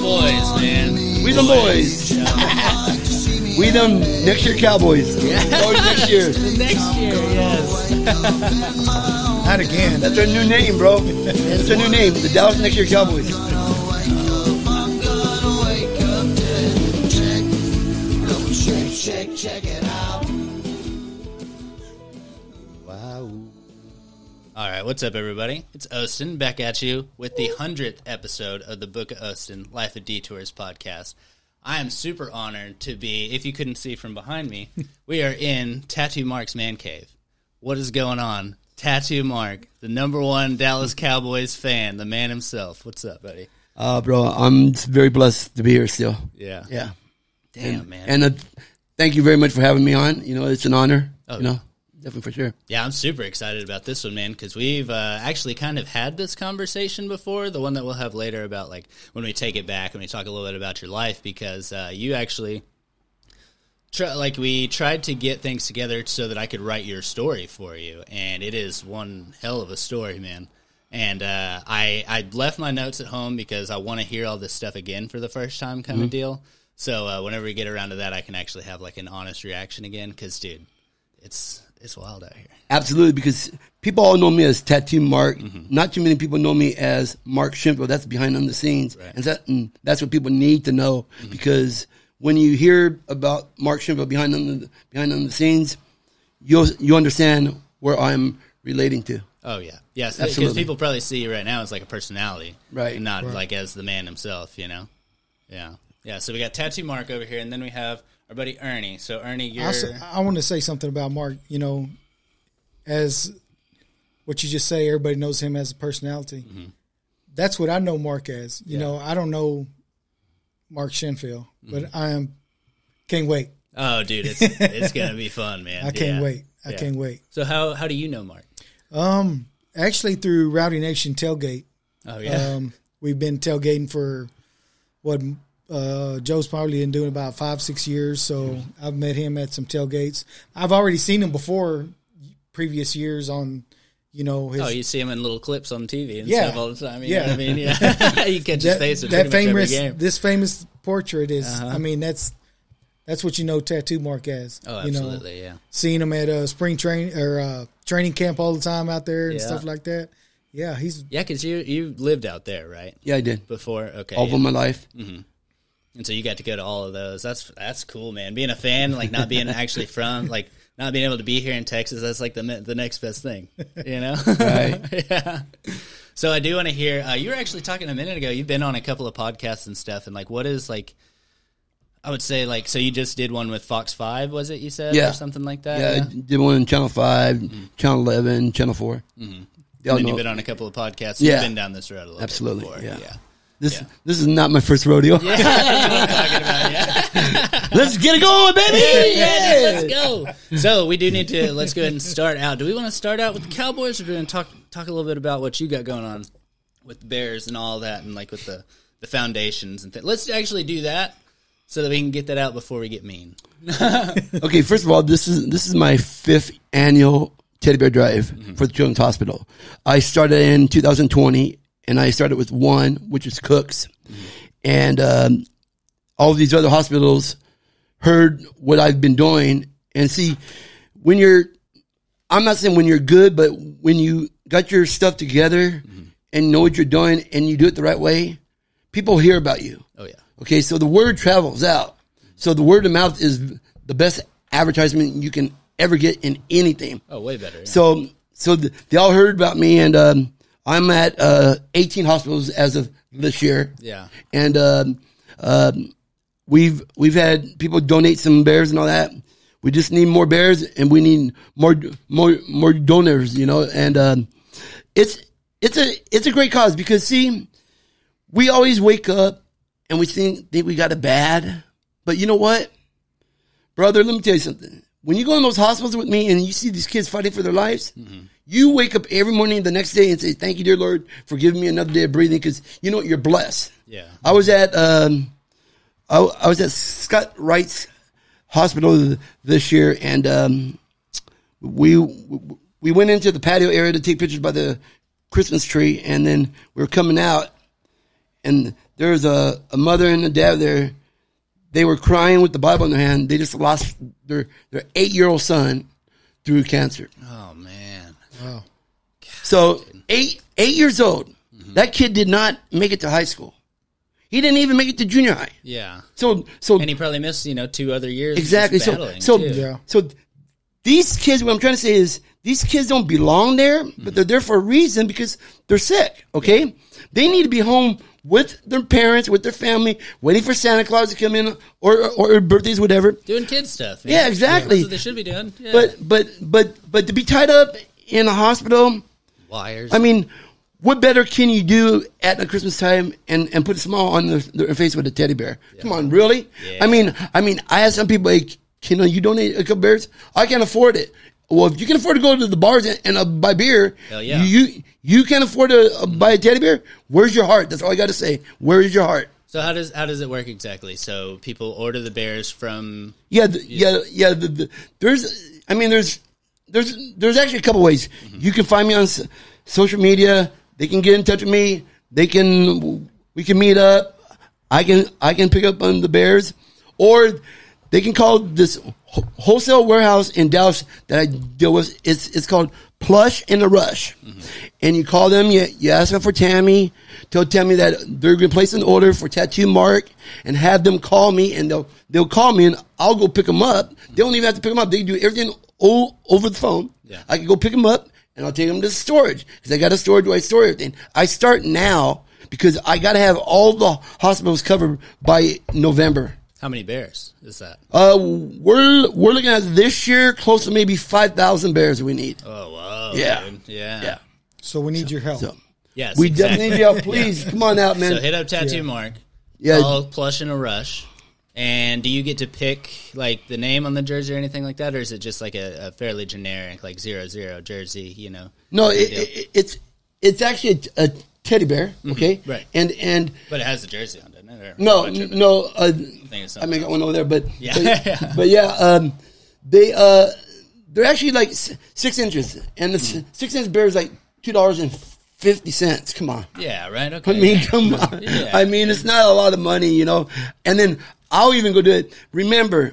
Boys, man. We the boys. like to see me. We them next year Cowboys. Always next year. Next year, yes. Not again. That's our new name, bro. That's our new name. The Dallas next year Cowboys. I'm gonna wake up dead. Check, double check, check, check it out. All right, what's up, everybody? It's Osten back at you with the 100th episode of the Book of Osten Life of Detours podcast. I am super honored to be, if you couldn't see from behind me, we are in Tattoo Mark's man cave. What is going on? Tattoo Mark, the number one Dallas Cowboys fan, the man himself. What's up, buddy? Uh, bro, I'm very blessed to be here still. Yeah. Yeah. Damn, man. And uh, thank you very much for having me on. You know, it's an honor. Oh, you know, definitely for sure. Yeah, I'm super excited about this one, man, because we've uh, actually kind of had this conversation before. The one that we'll have later about like when we take it back, and we talk a little bit about your life, because uh, you actually. Try, like we tried to get things together so that I could write your story for you, and it is one hell of a story, man. And uh, I I left my notes at home because I want to hear all this stuff again for the first time, kind of deal. So uh, whenever we get around to that, I can actually have like an honest reaction again. Because dude, it's it's wild out here. Absolutely, because people all know me as Tattoo Mark. Mm-hmm. Not too many people know me as Mark Shenefield. That's behind on the scenes, Right. and, that, and that's what people need to know. Mm-hmm. Because when you hear about Mark Shenefield behind on the behind on the scenes, you you understand where I'm relating to. Oh yeah, yes. Because people probably see you right now as like a personality, Right. And not like as the man himself, you know. Yeah, yeah. So we got tattoo Mark over here, and then we have our buddy Ernie. So Ernie, you're I, I want to say something about Mark. You know, as what you just say, everybody knows him as a personality. Mm-hmm. That's what I know Mark as. You know, I don't know Mark Shenefield, Mm-hmm. but I am can't wait. oh dude, it's it's gonna be fun, man. I can't Yeah. wait. I Yeah. can't wait. So how how do you know Mark? Um, actually, through Rowdy Nation tailgate, Oh yeah, um, we've been tailgating for what uh, Joe's probably been doing about five, six years. So I've met him at some tailgates. I've already seen him before previous years on, you know, his oh you see him in little clips on TV and Yeah. stuff all the time. You know Yeah. what I mean, yeah, you catch his that, face at that pretty much every famous game. this famous portrait is. Uh-huh. I mean, that's that's what you know tattoo mark as. Oh, you know, absolutely, yeah. seeing him at uh, spring train or uh, training camp all the time out there and Yeah. stuff like that. Yeah, he's Yeah, because you you lived out there, right? Yeah, I did Before, okay, all yeah. of my life. And so you got to go to all of those. That's that's cool, man. Being a fan, like not being actually from, like not being able to be here in Texas, that's like the the next best thing, you know? Right. yeah. So I do want to hear. Uh, you were actually talking a minute ago. You've been on a couple of podcasts and stuff, and like, what is like? I would say like, so you just did one with Fox Five, was it? You said, Yeah. or something like that. Yeah, I did one on Channel 5 Channel Eleven, Channel 4 Mm-hmm. And then you've been on a couple of podcasts. Yeah. You've been down this road a little Absolutely, bit before. yeah. yeah. This Yeah. this is not my first rodeo. Yeah, that's what I'm talking about. Yeah. Let's get it going, baby. yeah, let's go. So we do need to let's go ahead and start out. Do we want to start out with the Cowboys, or do we want to talk talk a little bit about what you got going on with the Bears and all that, and like with the the foundations and things? Let's actually do that so that we can get that out before we get mean. Okay, first of all, this is this is my fifth annual Teddy Bear Drive mm-hmm. for the Children's Hospital. I started in 2020, and I started with one, which is Cooks, and um, all these other hospitals heard what I've been doing, and see when you're. I'm not saying when you're good, but when you got your stuff together and know what you're doing and you do it the right way, people hear about you. Oh yeah, Okay, so the word travels out. So the word of mouth is the best advertisement you can ever get in anything. oh way better. yeah. So so th- they all heard about me, and um, I'm at uh, 18 hospitals as of this year. Yeah. and um, um, we've we've had people donate some bears and all that. We just need more bears, and we need more more more donors. You know, and um, it's it's a it's a great cause because see, we always wake up and we think think we got it bad, but you know what, brother? Let me tell you something. When you go in those hospitals with me and you see these kids fighting for their lives, you wake up every morning the next day and say, "Thank you, dear Lord, for giving me another day of breathing." Because you know what? you're blessed. Yeah. I was at um, I, I was at Scottish Rite hospital this year, and um, we we went into the patio area to take pictures by the Christmas tree, and then we were coming out, and there was a, a mother and a dad there. They were crying with the Bible in their hand. They just lost their their eight year old son through cancer. Oh man. Wow. So eight eight years old, mm-hmm. that kid did not make it to high school. He didn't even make it to junior high. Yeah. So so And he probably missed, you know, two other years. exactly. So so too. Yeah. so these kids. What I'm trying to say is these kids don't belong there, but they're mm-hmm. there for a reason because they're sick. Okay, they need to be home with their parents, with their family, waiting for Santa Claus to come in or or, or birthdays, whatever. Doing kid stuff. man. Yeah, exactly. That's what they should be doing. Yeah. But but but but to be tied up in a hospital. wires. I mean, what better can you do at the Christmas time and, and put a smile on their, their face with a teddy bear? Come on, really? Yeah. I mean, I mean, I ask some people, like, you know, you donate a couple bears. I can't afford it. Well, if you can afford to go to the bars and, and uh, buy beer, yeah. you you can afford to uh, buy a teddy bear. Where's your heart? That's all I got to say. Where is your heart? so how does how does it work exactly? So people order the bears from. Yeah, the, yeah, yeah. The, the, there's, I mean, there's, there's, there's actually a couple ways. You can find me on s- social media. They can get in touch with me. They can, we can meet up. I can, I can pick up on the Bears, or they can call this wholesale warehouse in Dallas that I deal with. It's, it's called Plush in the Rush, mm-hmm. and you call them. You, you ask them for Tammy. Tell me that they're going to place an order for tattoo mark and have them call me and they'll, they'll call me and I'll go pick them up. Mm-hmm. They don't even have to pick them up. They do everything all over the phone. Yeah. I can go pick them up and I'll take them to storage because I got a storage where I store everything. I start now because I got to have all the hospitals covered by November. How many bears is that? Uh, we're, we're looking at this year close to maybe 5,000 bears we need. Oh wow. Yeah. dude. Yeah. Yeah. So we need your help. So Yes. we exactly. definitely need your help. Please come on out, man. So hit up Tattoo Mark. Yeah. Call Plush in a Rush. And do you get to pick like the name on the jersey or anything like that, or is it just like a, a fairly generic like zero zero jersey? You know. No, it, it, it's it's actually a, a teddy bear. Okay, Mm-hmm. right. And and But it has the jersey on, doesn't it? Or no, much of it? no. Uh, think it's I something may got over there, but Yeah. but, but yeah, um, they uh, they're actually like six inches, and the Mm-hmm. six inch bear is like two dollars and fifty cents. Come on. Yeah. Right. Okay. I mean, come on. Yeah. I mean, it's not a lot of money, you know. And then I'll even go do it. Remember,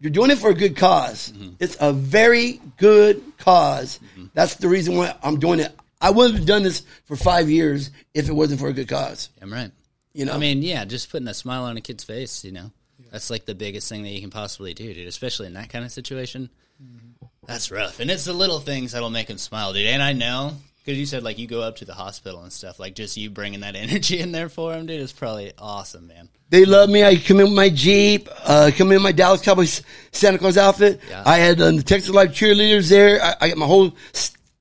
you're doing it for a good because Mm-hmm. It's a very good because That's the reason why I'm doing it. I wouldn't have done this for five years if it wasn't for a good cause. I'm right. You know, I mean, yeah, just putting a smile on a kid's face, you know, that's like the biggest thing that you can possibly do, dude. Especially in that kind of situation, that's rough. And it's the little things that'll make them smile, dude. And I know because you said like you go up to the hospital and stuff, like just you bringing that energy in there for them, dude, is probably awesome, man. they love me. I come in with my Jeep, uh, come in with my Dallas Cowboys Santa Claus outfit. Yeah. I had um, the Texas Life cheerleaders there. I, I got my whole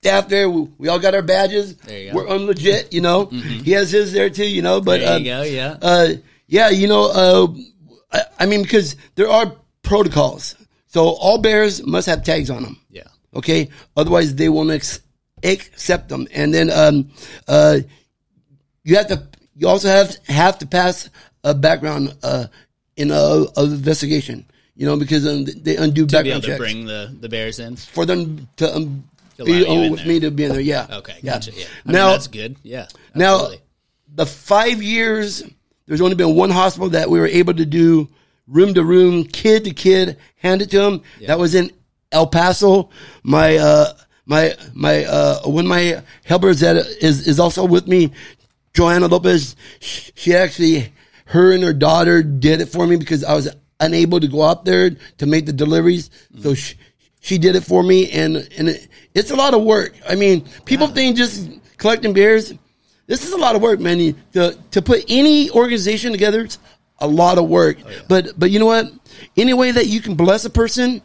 staff there. We, we all got our badges. There you go. We're unlegit, you know. He has his there too, you know. But There you go, yeah. uh, yeah, you know, uh, I, I mean, because there are protocols. So all bears must have tags on them. yeah, Okay, otherwise they won't ex- accept them. And then um, uh, you have to. You also have have to pass a background uh, in a, a investigation. You know, because um, they undo to be background able to checks bring the the bears in. for them to um, To be you in with there. me to be in there. Yeah. Okay, Yeah. gotcha. Yeah, I mean, Now that's good. Yeah, now, the five years, there's only been one hospital that we were able to do room to room, kid to kid, hand it to them. That was in El Paso. My, uh, my, my, uh, one of my helpers that is, is also with me, Joanna Lopez, she actually, her and her daughter did it for me because I was unable to go out there to make the deliveries. So she, she did it for me and, and it, it's a lot of work. I mean, people think just collecting beers, this is a lot of work, man. You- To to put any organization together, it's a lot of work. Oh, but but you know what? Any way that you can bless a person,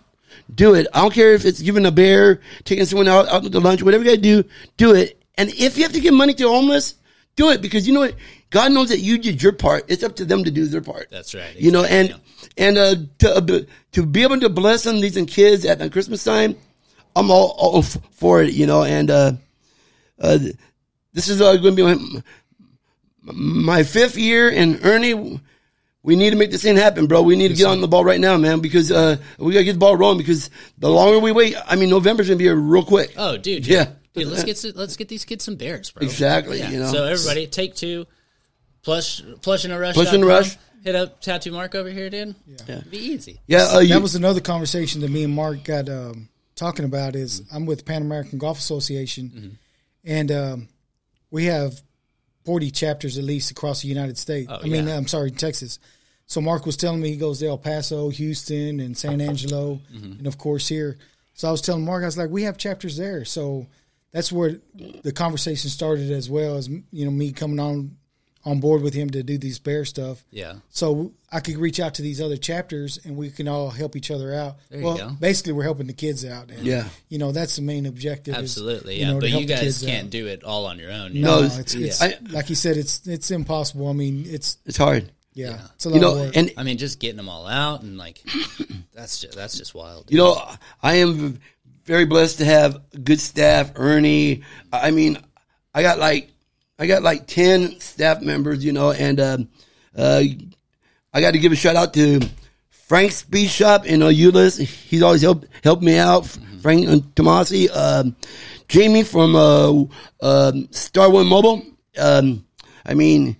do it. I don't care if it's giving a bear, taking someone out out to lunch, whatever you got to do, do it. And if you have to give money to homeless, do it because you know what? God knows that you did your part. It's up to them to do their part. That's right, You know, and exactly. and uh, to uh, to be able to bless them, these kids at Christmas time, I'm all, all f- for it. You know, and uh, uh, this is uh, going to be my, my fifth year, and Ernie, we need to make this thing happen, bro. We need to get on the ball right now, man, because uh, we gotta get the ball rolling. Because the longer we wait, I mean, November's gonna be here real quick. Oh, dude. Yeah. Dude, let's get let's get these kids some bears, bro. Exactly, you know. So everybody, take two, plush, plush in a rush. Plush in a rush. Hit up tattoo mark over here, dude. Yeah. it'd Be easy. Yeah, uh, you, that was another conversation that me and Mark got um, talking about. Is I'm with Pan American Golf Association, and um, we have 40 chapters at least across the United States. I mean, yeah. I'm sorry, Texas. So Mark was telling me he goes to El Paso, Houston, and San Angelo, and of course here. So I was telling Mark, I was like, we have chapters there. So that's where the conversation started as well as you know me coming on on board with him to do these bear stuff. Yeah. So I could reach out to these other chapters and we can all help each other out. There you well, go. basically, we're helping the kids out. And, Yeah. You know, that's the main objective. is, Absolutely. you Yeah. know, to but help you the guys kids can't out. do it all on your own. No, No, it's, it's I- like you said, it's it's impossible. I mean, it's it's hard. yeah, it's a lot You know, of work. and I mean, just getting them all out and like, that's just that's just wild. You know, I am very blessed to have good staff. Ernie, I mean, I got like, I got like ten staff members. You know, and um, uh, I got to give a shout out to Frank Speed Shop in Euless. He's always helped helped me out. Frank and Tomasi, um, Jamie from uh, um, Star One Mobile. Um, I mean,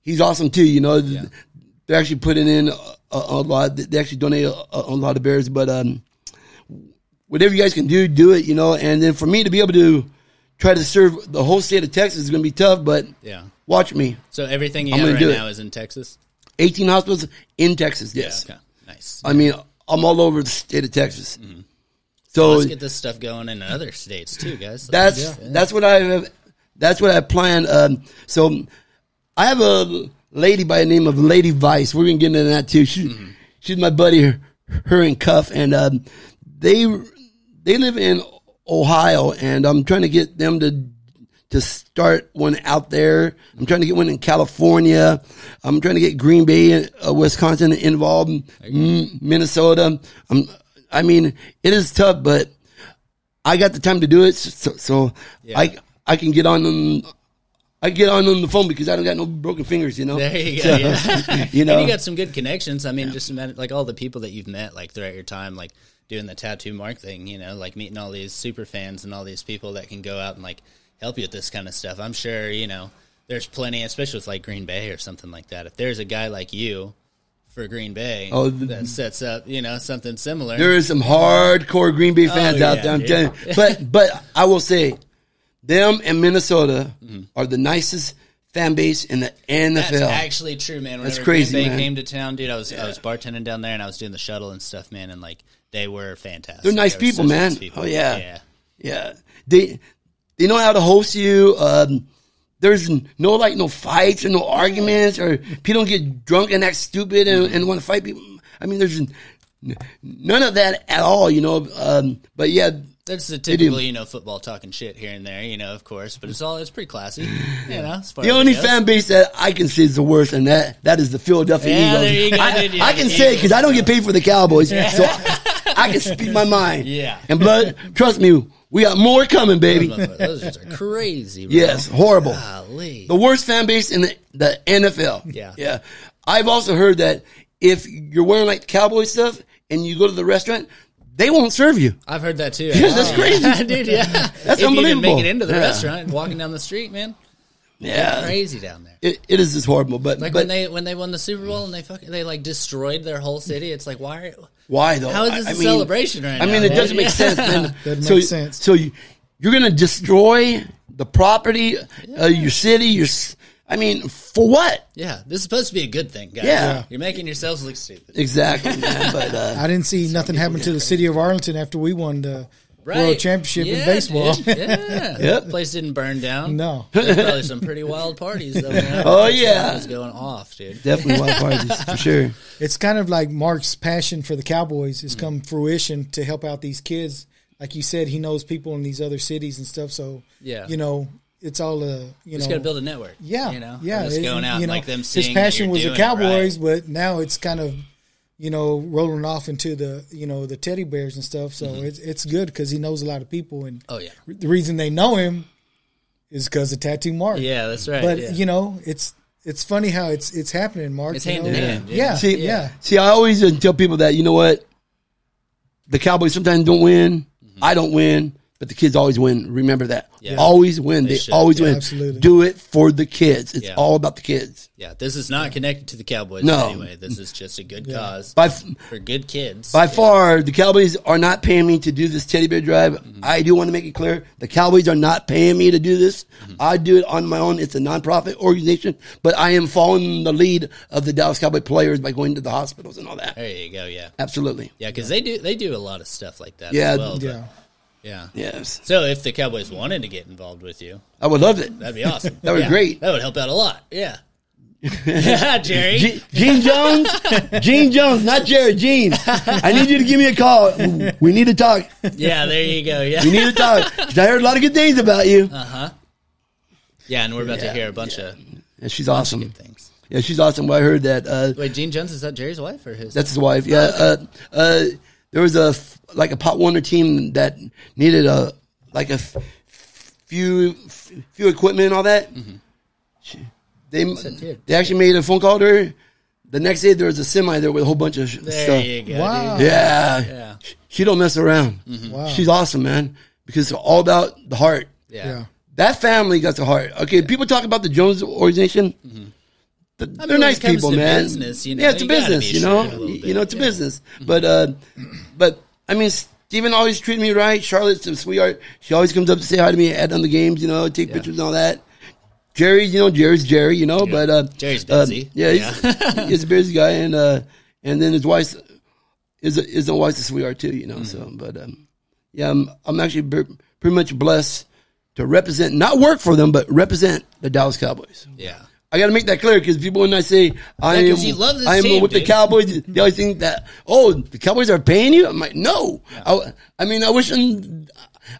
he's awesome too. You know, they're actually putting in a, a lot. They actually donate a, a lot of bears, but um, whatever you guys can do, do it. You know, and then for me to be able to try to serve the whole state of Texas is going to be tough. But Yeah. watch me. So everything you I'm have right now is in Texas. 18 hospitals in Texas. Yes, Okay. Nice. I mean I'm all over the state of Texas. So Let's get this stuff going in other states too, guys. That's that's what I have. That's what I plan. Um, so I have a lady by the name of Lady Vice. We're gonna get into that too. She, She's my buddy, her, her and Cuff, and um, they they live in Ohio, and I'm trying to get them to to start one out there. I'm trying to get one in California. I'm trying to get Green Bay, uh, Wisconsin involved, Minnesota. I'm, I mean, it is tough, but I got the time to do it, so, so I I can get on them. I get on on the phone because I don't got no broken fingers, you know. There you go. So, Yeah. you know, and you got some good connections. I mean, just met, like all the people that you've met, like throughout your time, like doing the tattoo mark thing. You know, like meeting all these super fans and all these people that can go out and like help you with this kind of stuff. I'm sure you know there's plenty, especially with like Green Bay or something like that. If there's a guy like you for Green Bay Oh, the- that sets up, you know, something similar. there is some hardcore Green Bay fans Oh, out yeah, there. I'm dude. telling you. But but I will say, them and Minnesota Mm-hmm. are the nicest fan base in the NFL. That's actually true, man. Whenever That's crazy, Green Bay man. came to town, dude, I was I was bartending down there and I was doing the shuttle and stuff, man, and like they were fantastic. They're nice They people, man. nice people. Oh, yeah. yeah. Yeah, they they know how to host you. Um, there's no like no fights or no arguments or people don't get drunk and act stupid and, and want to fight people. I mean, there's none of that at all, you know. Um, but yeah, That's the typical, you know, football talking shit here and there, you know, of course, but it's all it's pretty classy, you know. As far the only fan base that I can say is the worst, and that that is the Philadelphia Yeah, Eagles. there you go, I, I can say it because I don't get paid for the Cowboys, so I, can speak my mind. Yeah. and blood, trust me, we got more coming, baby. Those are crazy. Bro. Yes, horrible. Golly. the worst fan base in the, the NFL. Yeah. Yeah. I've also heard that if you're wearing like cowboy stuff and you go to the restaurant, they won't serve you. I've heard that too. Yeah, that's crazy. dude. Yeah, That's if you didn't make it into the Yeah. restaurant, walking down the street, man, Yeah. crazy down there. It, it is just horrible. But, Like but when they when they won the Super Bowl and they fucking they like destroyed their whole city. It's like why? Are, why though? how is this I- a I mean- celebration right I now? mean, it man? doesn't make Yeah. sense. Man. Doesn't so, make sense. So you, you're going to destroy the property, uh, your city, your. s- I mean, for what? Yeah, this is supposed to be a good thing, guys. Yeah. you're making yourselves look stupid. Exactly, man. But uh, I didn't see nothing happen to the city of Arlington after we won the Right. world championship in baseball. dude. Yeah, Yep. place didn't burn down. no, There's probably some pretty wild parties. Though. Oh, yeah. it's going off, dude. definitely wild parties for sure. it's kind of like Mark's passion for the Cowboys has come fruition to help out these kids. Like you said, he knows people in these other cities and stuff. So Yeah. you know, it's all a you Just know got to build a network. Yeah, you know, yeah. just it- going out you know, like them his passion that was you're the doing it Cowboys, right. but now it's kind of you know rolling off into the you know the teddy bears and stuff. So it's it's good because he knows a lot of people, and Oh yeah, the reason they know him is because of Tattoo Mark. yeah, that's right. but yeah. you know it's it's funny how it's it's happening, Mark. It's hand know? in hand, Yeah, yeah. See, yeah. See, I always uh, tell people that you know what, the Cowboys sometimes don't win. I don't win, but the kids always win. Remember that. Yeah. Always win. They, should. always Yeah, win. absolutely. Do it for the kids. It's Yeah. all about the kids. Yeah, this is not connected to the Cowboys No. anyway. This is just a good cause By f- for good kids. by far, the Cowboys are not paying me to do this teddy bear drive. Mm-hmm. I do want to make it clear: the Cowboys are not paying me to do this. Mm-hmm. I do it on my own. It's a nonprofit organization, but I am following the lead of the Dallas Cowboy players by going to the hospitals and all that. There you go. Yeah, Absolutely. yeah, because they do they do a lot of stuff like that. Yeah, as well, but- yeah. yeah. Yes, So if the Cowboys wanted to get involved with you, I would love it. that'd be awesome. That would be Yeah, great. That would help out a lot. Yeah. yeah, Jerry. Ge- Gene Jones, Gene Jones, not Jared. Gene, I need you to give me a call. We need to talk. yeah, there you go. Yeah. We need to talk. I heard a lot of good things about you. Uh huh. Yeah, and we're about Yeah, to hear a bunch of Yeah, she's awesome. good things. Yeah, she's awesome. Well, I heard that. Uh, Wait, Gene Jones is that Jerry's wife or his? that's his wife. Yeah. Uh, uh, there was a f- like a pot Wonder team that needed a like a f- few f- few equipment and all that. She- They they actually made a phone call to her. The next day there was a semi there with a whole bunch of sh- there stuff. you go. Wow. dude. Yeah. Yeah. She don't mess around. Mm-hmm. Wow. She's awesome, man. Because it's all about the heart. Yeah. yeah. That family got the heart. Okay, people talk about the Jones organization. Th- Mm-hmm. I They're nice people, man. business, you know, yeah, it's a business, you know. shrewd a little You know, it's a yeah. Business. But, uh, but I mean, Stephen always treated me right. Charlotte's a sweetheart. She always comes up to say hi to me at on the games, you know, take pictures and all that. Jerry, you know, Jerry's Jerry, you know, but uh, Jerry's uh, busy. yeah, he's, he's a busy guy, and uh, and then his wife is a, own wife's a sweetheart too, you know. Mm-hmm. So, but um, yeah, I'm I'm actually pre- pretty much blessed to represent, not work for them, but represent the Dallas Cowboys. Yeah. I got to make that clear because people, when I say I Yeah, am, 'cause you love this I am team, with the. Cowboys, they always think that oh, the Cowboys are paying you. I'm like, no. I, I mean, I wish them.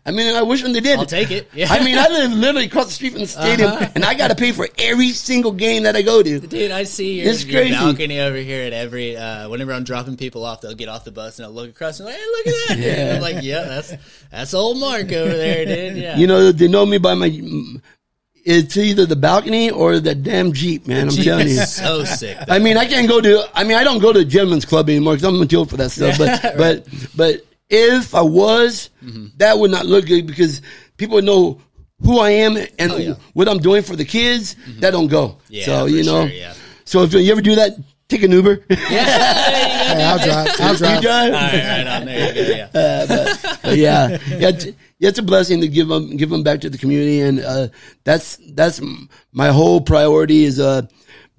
I mean, I wish them they did. I'll take it. Yeah. I mean, I live literally across the street from the stadium, Uh-huh. and I got to pay for every single game that I go to. Dude, I see your, It's your crazy. balcony over here at every. Uh, whenever I'm dropping people off, they'll get off the bus and I'll look across and like, hey, look at that. Yeah. I'm like, yeah, that's that's old Mark over there, dude. Yeah, You know, they know me by my. It's either the balcony or the damn Jeep, man. I'm telling you. so sick. I mean, I can't go to. I mean, I don't go to gentlemen's club anymore because I'm too old for that stuff. But but but if I was, Mm-hmm. that would not look good because people would know who I am and Oh, yeah. Mm-hmm. what I'm doing for the kids. That don't go. Yeah, so you know. sure, yeah. So if you ever do that, take an Uber. Hey, I'll drive. I'll you drive. drive. All right, right on there. You go, yeah. But yeah, yeah, it's, yeah, it's a blessing to give them give them back to the community, and uh, that's that's my whole priority is uh,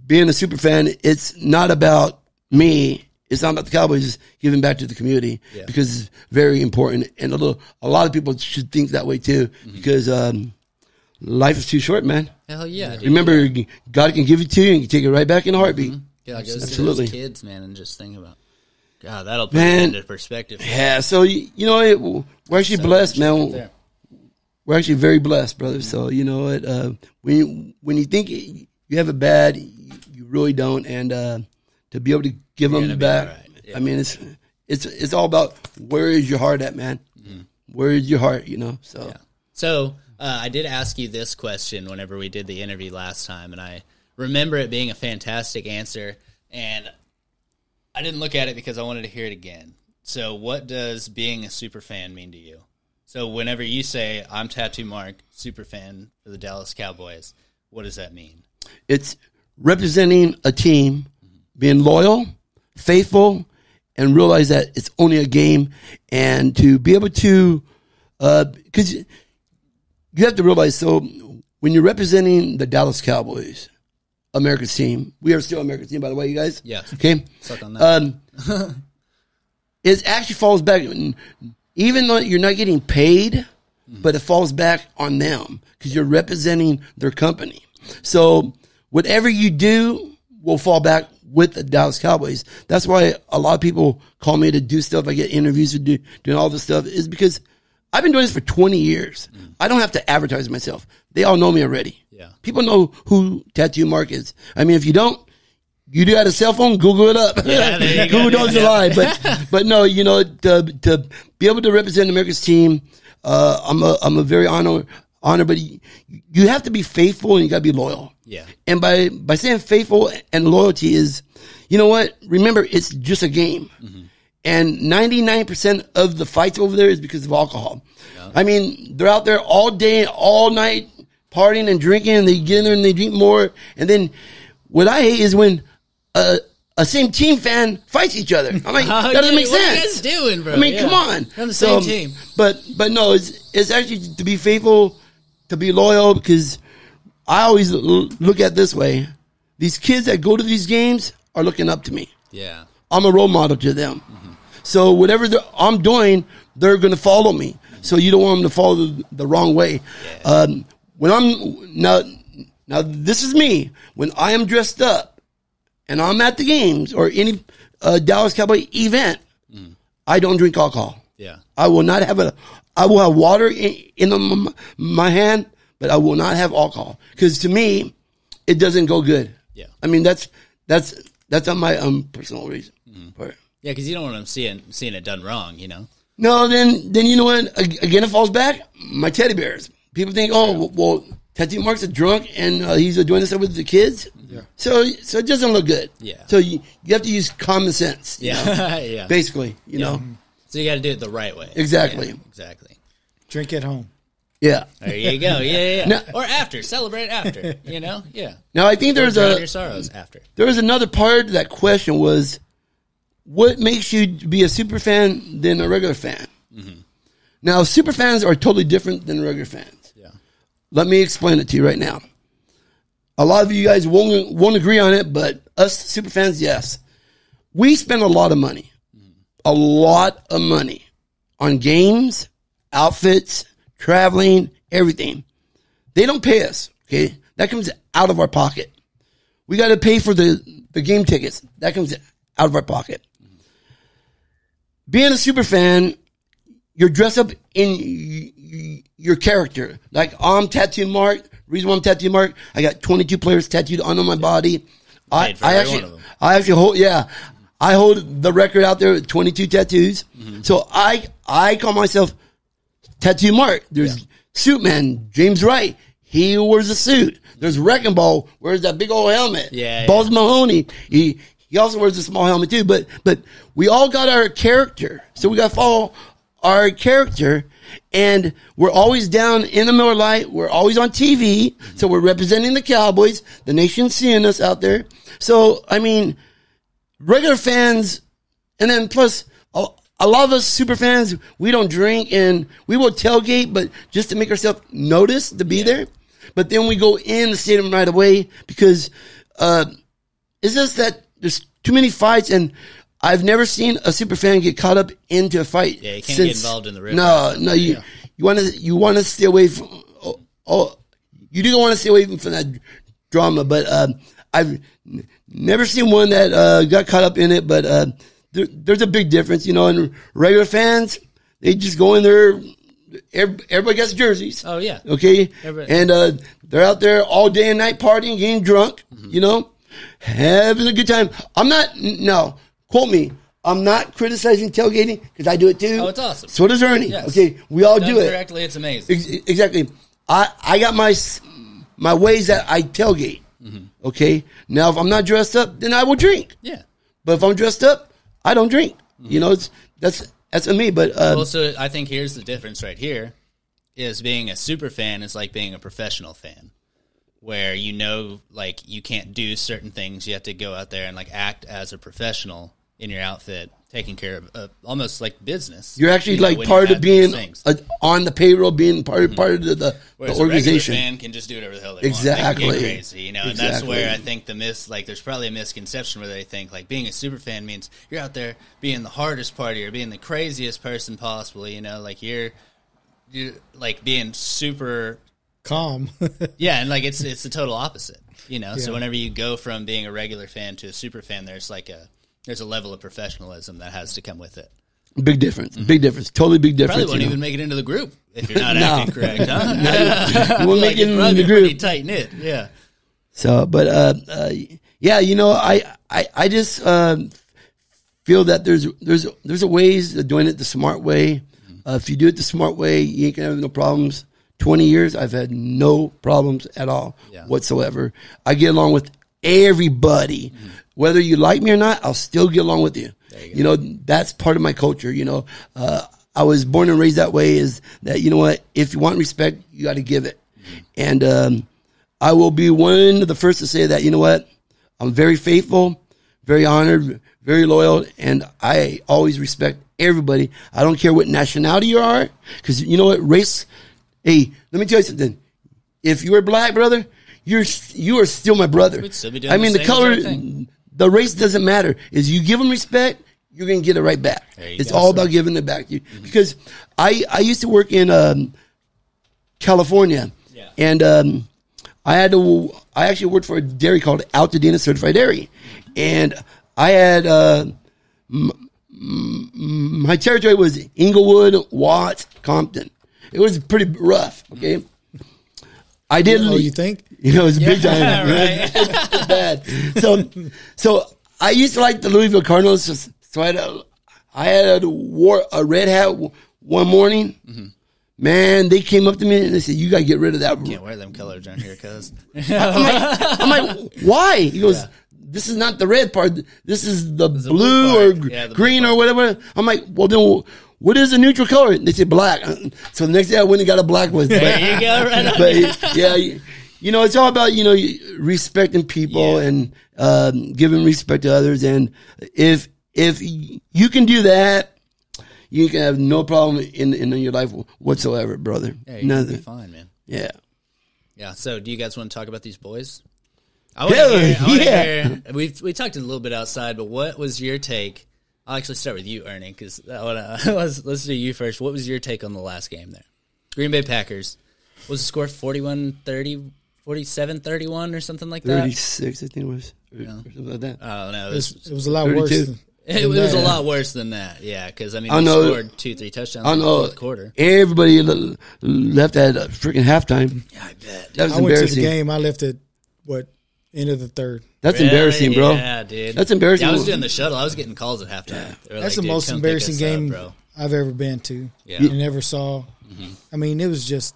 being a super fan. It's not about me. It's not about the Cowboys. It's giving back to the community Yeah. because it's very important, and a little a lot of people should think that way too Mm-hmm. because um, life is too short, man. Hell yeah. Dude. Remember, God can give it to you and you can take it right back in a heartbeat. Yeah, go see Absolutely. those kids, man, and just think about. God, that'll put Man. it into perspective. Yeah, so you, you know it, we're actually blessed, man. There. we're actually very blessed, brother. So you know what? Uh, when you, when you think you have it bad, you, you really don't, and uh, to be able to give You're them back, all right. Yeah. I mean, it's it's it's all about where is your heart at, man? Where is your heart? You know. So Mm-hmm. Yeah. So uh, I did ask you this question whenever we did the interview last time, and I remember it being a fantastic answer. And I didn't look at it because I wanted to hear it again. So, what does being a super fan mean to you? So, whenever you say I'm Tattoo Mark, super fan for the Dallas Cowboys, what does that mean? it's representing a team, being loyal, faithful, and realize that it's only a game, and to be able to, uh, because you have to realize. So when you're representing the Dallas Cowboys, America's team, we are still America's team, by the way, you guys. Yes. Okay. Suck on that. Um, it actually falls back, even though you're not getting paid, but it falls back on them because you're representing their company. So whatever you do will fall back with the Dallas Cowboys. That's why a lot of people call me to do stuff. I get interviews to do doing all this stuff is because I've been doing this for 20 years. I don't have to advertise myself. They all know me already. Yeah. People know who Tattoo Mark is. I mean, if you don't, you do have a cell phone, Google it up. Yeah. Google doesn't Yeah. lie. But but no, you know, to to be able to represent America's team, uh, I'm a I'm a very honor honor, but you, you have to be faithful and you got to be loyal. Yeah. And by by saying faithful and loyalty is, you know what? Remember, it's just a game. And 99% of the fights over there is because of alcohol. I mean, they're out there all day, all night, partying and drinking, and they get in there and they drink more. And then what I hate is when a, a same team fan fights each other. I'm like, Oh, that doesn't yeah, make what are you guys doing, bro? I mean, Yeah. come on. You're on the So, same team. But but no, it's it's actually to be faithful, to be loyal, because I always l- look at it this way: these kids that go to these games are looking up to me. Yeah. I'm a role model to them. So whatever I'm doing, they're going to follow me. So you don't want them to follow the, the wrong way. Um, when I'm now, now this is me. When I am dressed up and I'm at the games or any uh, Dallas Cowboy event, I don't drink alcohol. Yeah. I will not have a. I will have water in, in my, my hand, but I will not have alcohol because to me, it doesn't go good. Yeah. I mean that's that's that's on my um personal reason. for it. Yeah, because you don't want them seeing seeing it done wrong, you know. No, then then you know what? Again, it falls back. My teddy bears. People think, oh, well, Tattoo Mark's a drunk and uh, he's uh, doing this stuff with the kids. Yeah. So so it doesn't look good. Yeah. So you you have to use common sense. you know, Yeah, yeah. basically, you know. So you got to do it the right way. Exactly. Yeah, exactly. Drink at home. Yeah. There you go. Yeah, yeah. yeah. No. Or after, celebrate after. You know. Yeah. Now I think there's a your sorrows after. there was another part of that question was what makes you be a super fan than a regular fan? Now, super fans are totally different than regular fans. Let me explain it to you right now. A lot of you guys won't won't agree on it, but us super fans, yes, we spend a lot of money, a lot of money on games, outfits, traveling, everything. They don't pay us. Okay, that comes out of our pocket. We got to pay for the the game tickets. That comes out of our pocket. Being a super fan, you're dressed up in your character. Like I'm tattooed Mark. Reason why I'm tattooed Mark, I got 22 players tattooed on my body. I, I actually, one of them. I actually hold, yeah, I hold the record out there with 22 tattoos. Mm-hmm. So I, I call myself Tattoo Mark. There's Suit Man, James Wright. He wears a suit. There's Wrecking Ball, wears that big old helmet. Yeah, Balls Mahoney. He he also wears a small helmet too. But but we all got our character, so we got to follow our character. And we're always down in the Miller Lite. We're always on TV, so we're representing the Cowboys. The nation's seeing us out there. So I mean, regular fans, and then plus a, a lot of us super fans, we don't drink and we will tailgate, but just to make ourselves notice to be there. But then we go in the stadium right away because uh, it's just that there's too many fights and. I've never seen a super fan get caught up into a fight. Yeah, you can't get involved in the rip. No, no, you you want to you want to stay away from. Oh, oh, you do want to stay away from, from that drama, but um, I've n- never seen one that uh, got caught up in it. But uh, there, there's a big difference, you know. And regular fans, they just go in there. Everybody gets jerseys. Oh yeah. Okay, Everybody- and uh, they're out there all day and night partying, getting drunk. Mm-hmm. You know, having a good time. I'm not. No, quote me. I'm not criticizing tailgating because I do it too. Oh, it's awesome. So does Ernie. Yes. Okay, we all Done do it. correctly. It's amazing. Ex- exactly. I I got my my ways that I tailgate. Mm-hmm. Okay. Now, if I'm not dressed up, then I will drink. Yeah. But if I'm dressed up, I don't drink. You know, it's that's that's on me. But uh, Well, so I think here's the difference right here: is being a super fan is like being a professional fan, where you know, like you can't do certain things. You have to go out there and like act as a professional in your outfit, taking care of uh, almost like business. you're actually You know, like part of being things. uh, on the payroll, being part of part of the, the, the organization. fan can just do whatever the hell they Exactly. want. Exactly, can crazy, you know, and that's where I think the miss, like, there's probably a misconception where they think like being a super fan means you're out there being the hardest party or being the craziest person possible, you know, like you're, you like being super, Calm. yeah, and like it's it's the total opposite, you know. So whenever you go from being a regular fan to a super fan, there's like a there's a level of professionalism that has to come with it. Big difference. Big difference. Totally big difference. Probably won't you know. even make it into the group if you're not No. acting correct, huh? You won't like make it it's in probably the group. tight knit, yeah. So, but uh, uh, yeah, you know, I I, I just um feel that there's there's there's a ways of doing it the smart way. Uh, if you do it the smart way, you ain't gonna have no problems. 20 years, I've had no problems at all Yeah. whatsoever. I get along with everybody. Whether you like me or not, I'll still get along with you. You, know, that's part of my culture. You know, uh, I was born and raised that way is that, you know what, if you want respect, you got to give it. And, um, I will be one of the first to say that, you know what, I'm very faithful, very honored, very loyal, and I always respect everybody. I don't care what nationality you are, because you know what, race. Hey, let me tell you something. If you are black, brother, you're you are still my brother. We'd still be doing I mean, the, same color, thing. The race doesn't matter. Is you give them respect, you're gonna get it right back. It's go, all sir. about giving it back to you. Because I I used to work in um, California, Yeah. and um, I had to. I actually worked for a dairy called Altadena Certified Dairy, and I had uh, m- m- my territory was Inglewood, Watts, Compton. It was pretty rough. Okay, I did. Oh, you think? You know, it's a big time. right. bad. So, so I used to like the Louisville Cardinals. So, so I had a, I had a wore a red hat one morning. Mm-hmm. Man, they came up to me and they said, "You got to get rid of that." Can't wear them colors around here, cuz. I'm like, I'm like, why? He goes, "This is not the red part. This is the blue blue, or Yeah, the blue green or whatever." I'm like, "Well, then, what is a neutral color?" And they said black. So the next day I went and got a black one. There you go, right on. yeah, you, know, it's all about you know respecting people Yeah. and um, giving respect to others. And if if you can do that, you can have no problem in in your life whatsoever, brother. Yeah, Nothing. fine, man. Yeah. Yeah. So, do you guys want to talk about these boys? I want Hell, to hear. I yeah. hear we we talked a little bit outside, but what was your take? I'll actually start with you, Ernie, because let's let's do you first. What was your take on the last game there? Green Bay Packers. What was the score 41-30, 47-31 or something like that? Thirty six, I think it was, or, or something like that. I don't know. It It was, was, it was a lot worse. Than, it than was a that. lot worse than that. Yeah, because I mean, I they know. scored two, three touchdowns I in the know. fourth quarter. Everybody left at a freaking halftime. Yeah, I bet. That was I went to the game. I left at what end of the third. That's Really? embarrassing, bro. Yeah, dude. That's embarrassing. Yeah, I was doing the shuttle. I was getting calls at halftime. They were That's like, the most embarrassing game up, bro. I've ever been to. Yeah. Mm-hmm. and never saw. I mean, it was just.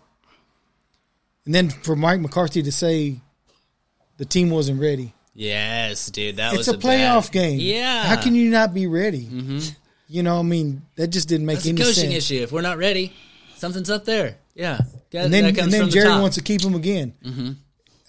And then for Mike McCarthy to say, the team wasn't ready. Yes, dude. That It's was a playoff bad- game. Yeah. How can you not be ready? Mm-hmm. You know, I mean, that just didn't make That's a any coaching sense. issue. If we're not ready, something's up there. Yeah. That, And then, that comes and then from Jerry the. Mm-hmm. wants to keep him again.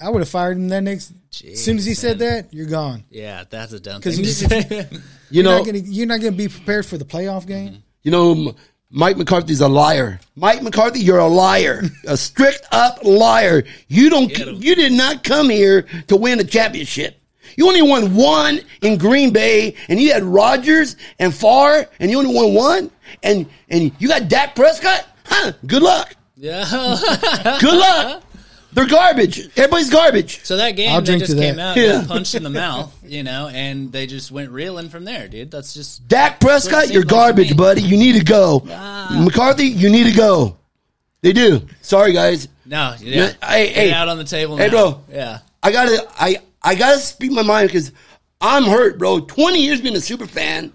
I would have fired him that next. as soon as he Jeez, said that, you're gone. Yeah, that's a dumb 'Cause thing you- to say. You You're know, not gonna, you're not going to be prepared for the playoff game. you know, M- Mike McCarthy's a liar. Mike McCarthy, you're a liar, a strict up liar. You don't, you did not come here to win a championship. You only won one in Green Bay, and you had Rodgers and Favre, and you only won one, and and you got Dak Prescott. Huh? Good luck. yeah. Good luck. They're garbage. Everybody's garbage. So that game, I'll they drink just to came that. out, Yeah. got punched in the mouth, you know, and they just went reeling from there, dude. That's just Dak Prescott, seemed you're like to garbage, buddy. You need to go. Ah. McCarthy, you need to go. They do. Sorry, guys. no. Yeah, Yeah, hey, Get hey. out on the table. Hey, now. bro. Yeah. I gotta, I, I gotta speak my mind because I'm hurt, bro. Twenty years being a super fan,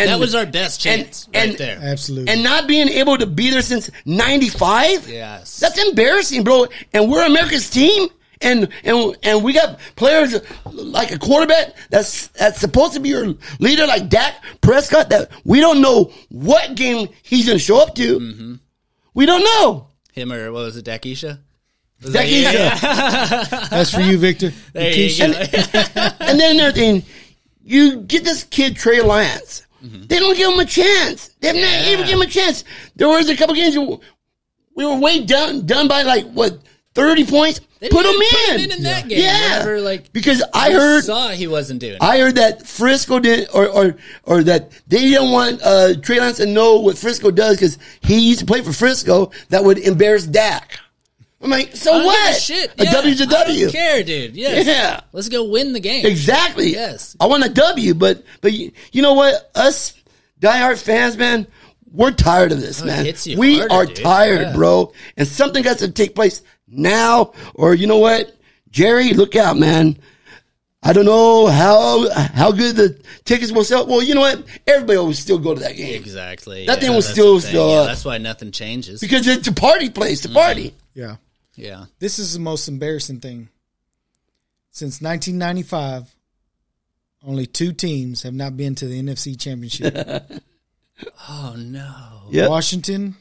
and That was our best chance and- right there. Absolutely. and not being able to be there since '95. Yes. that's embarrassing, bro. And we're America's team, and and and we got players like a quarterback that's that's supposed to be your leader, like Dak Prescott. That we don't know what game he's gonna show up to. Mm-hmm. We don't know. Him or what was it, Dakisha? Was Dak that you? Isha. That's for you, Victor. There you Keisha. go. And then another thing, you get this kid Trey Lance. They don't give him a chance. They've not Mm-hmm. Even given him a chance. There was a couple games we were way done done by like what thirty points. They put him in. him in that game. Yeah, Whenever, like, because I heard saw he wasn't doing. it. I heard that Frisco did, or or or that they didn't want uh, Trey Lance to know what Frisco does because he used to play for Frisco. That would embarrass Dak. I'm like, so I what? give a shit. A Yeah, W's a I W. don't care, dude. Yes. Yeah. Let's go win the game. Exactly. Yes. I want a W, but but you, you know what? Us diehard fans, man, we're tired of this, Oh, it man. hits you We harder, are dude. tired, Yeah. bro. And something has to take place now, or you know what, Jerry, look out, man. I don't know how how good the tickets will sell. Well, you know what? Everybody will still go to that game Exactly. That yeah, thing was that's still- the still Yeah, that's why nothing changes. because it's a party place, Mm-hmm. party. Yeah. Yeah. This is the most embarrassing thing. Since 1995, only two teams have not been to the NFC Championship. Oh no. Yep. Washington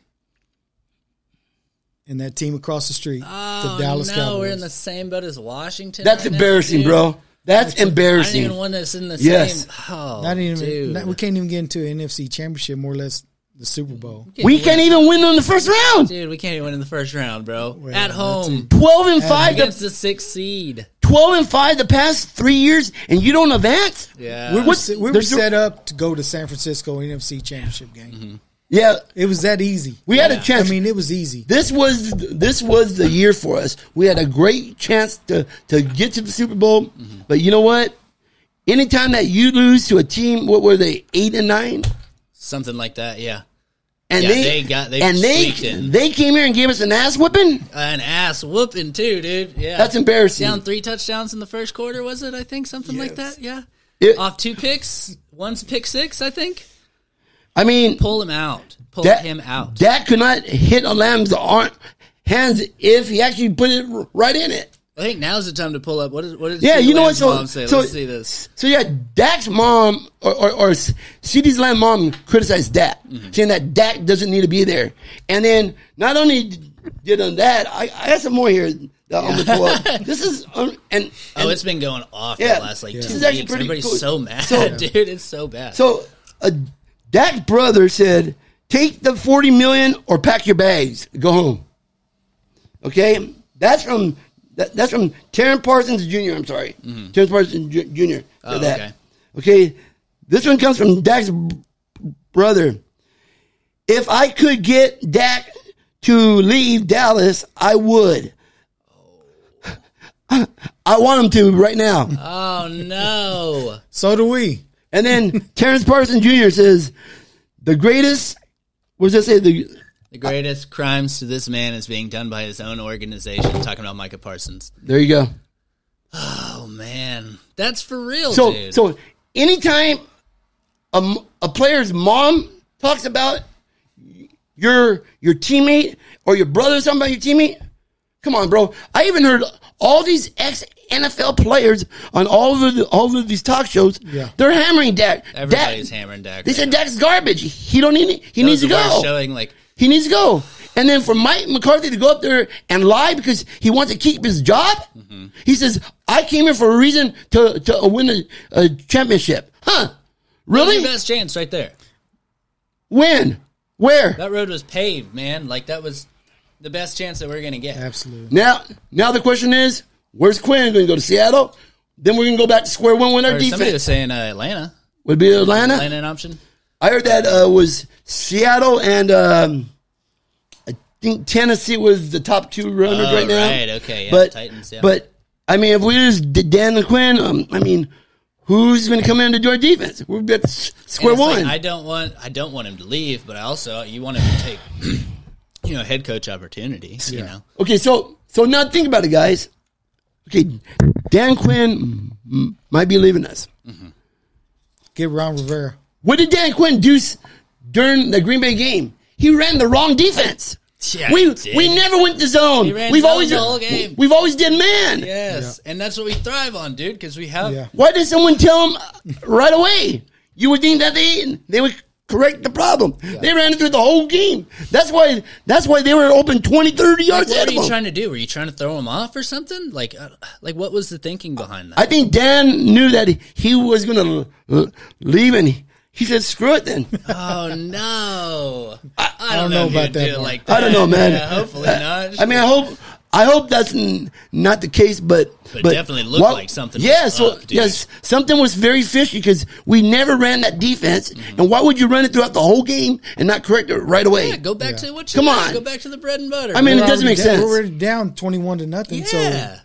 and that team across the street, Oh the Dallas no, Cowboys. we're in the same boat as Washington. That's right embarrassing, dude. bro. That's I didn't embarrassing. even want us in the Yes. same. Oh, not even dude. not- we can't even get into an NFC Championship, more or less the Super Bowl. we can't even win in the first round. Dude, we can't even win in the first round, bro. Well, At home Twelve and five. against The, the sixth seed. Twelve and five the past three years, and you don't advance. Yeah. We were, What's- set- we were there's no- set up to go to San Francisco NFC Championship game. Mm-hmm. Yeah, It was that easy. we had a chance. I mean, it was easy. this was this was the year for us. We had a great chance to to get to the Super Bowl, Mm-hmm. but you know what? Anytime that you lose to a team, what were they eight and nine? Something like that, yeah. And Yeah, they, they got- they and they in. they came here and gave us an ass whipping. An ass whooping too, dude. Yeah. That's embarrassing. Down three touchdowns in the first quarter, was it? I think something like that. Yeah. It- Off two picks, one's pick six, I think. I mean, Pull him out. Pull that, him out. That could not hit a lamb's arm, hands if he actually put it right in it. I think now's the time to pull up. What is what is Yeah, you know what? So, Mom say? so, Let's see this. so yeah, Dak's mom or, or, or CeeDee's Lamb mom criticized Dak, Mm-hmm. saying that Dak doesn't need to be there. And then not only did on that, I, I have some more here that I'm gonna pull up. This is um, and, Oh, it's been going off Yeah. the last like This two is actually weeks. pretty Everybody's cool. so mad, So- dude. It's so bad. so uh, Dak's brother said, "Take the forty million or pack your bags, go home." Okay, that's from that, that's from Terrence Parsons Jr. I'm sorry, Terrence Parsons Jr. said Mm-hmm. Oh, that. okay. okay, this one comes from Dak's brother. If I could get Dak to leave Dallas, I would. I want him to right now. oh no. So do we. And then Terrence Parsons Jr. says, the greatest, what does that say? The, The greatest crimes to this man is being done by his own organization. Talking about Micah Parsons. there you go. Oh man, that's for real, So, dude. so anytime a player's mom talks about your your teammate or your brother or something about your teammate, come on, bro. I even heard all these ex NFL players on all of the, all of these talk shows. Yeah. they're hammering Dak. Everybody's Dak, hammering Dak. They right said now. Dak's garbage. He don't need. He That needs was to the go. Showing like He needs to go. And then for Mike McCarthy to go up there and lie because he wants to keep his job, Mm-hmm. he says, I came here for a reason to, to win a, a championship. Huh? really Really? best chance right there. When? Where? That road was paved, man. Like that was the best chance that we are gonna get. Absolutely. Now, now the question is, where's Quinn going to go to Seattle? Then we're going to go back to square one with our Or somebody was defense. saying uh, Atlanta. Would it be Atlanta? Atlanta an option. I heard that uh, was Seattle and um, I think Tennessee was the top two runners Oh, right now. right, okay, yeah, but Titans, yeah. but I mean, if we lose D- Dan and Quinn, um, I mean, who's going to come in to do our defense? We're at square one. like, I don't want I don't want him to leave, but I also you want him to take you know head coach opportunities. You know, okay, so so now think about it, guys. Okay, Dan Quinn might be leaving us. Get Ron Rivera. What did Dan Quinn do during the Green Bay game? He ran the wrong defense. Yeah, we we never went to zone. He ran We've zone always the whole game. we've always did man. yes, and that's what we thrive on, dude. Because we have Yeah. Why did someone tell him right away? You would think that they they would correct the problem. They ran it through the whole game. That's why that's why they were open 20, 30 Like, yards what ahead were you them. trying to do? Were you trying to throw him off or something? Like, uh, like what was the thinking behind that? I think Dan knew that he was going to leave, and he, he said, "Screw it, then." oh no, I, I don't don't know know, about about that that. part. Like that. I don't know, man. Yeah, hopefully not. I mean, I hope I hope that's n- not the case, but But definitely looked like something Yeah, was so up, yes, something was very fishy because we never ran that defense, Mm-hmm. and why would you run it throughout the whole game and not correct it right away? yeah, go back to what you Come know, on. Go back to the bread and butter. I mean, We're it doesn't make down- sense. We're already down twenty-one to nothing. So yeah.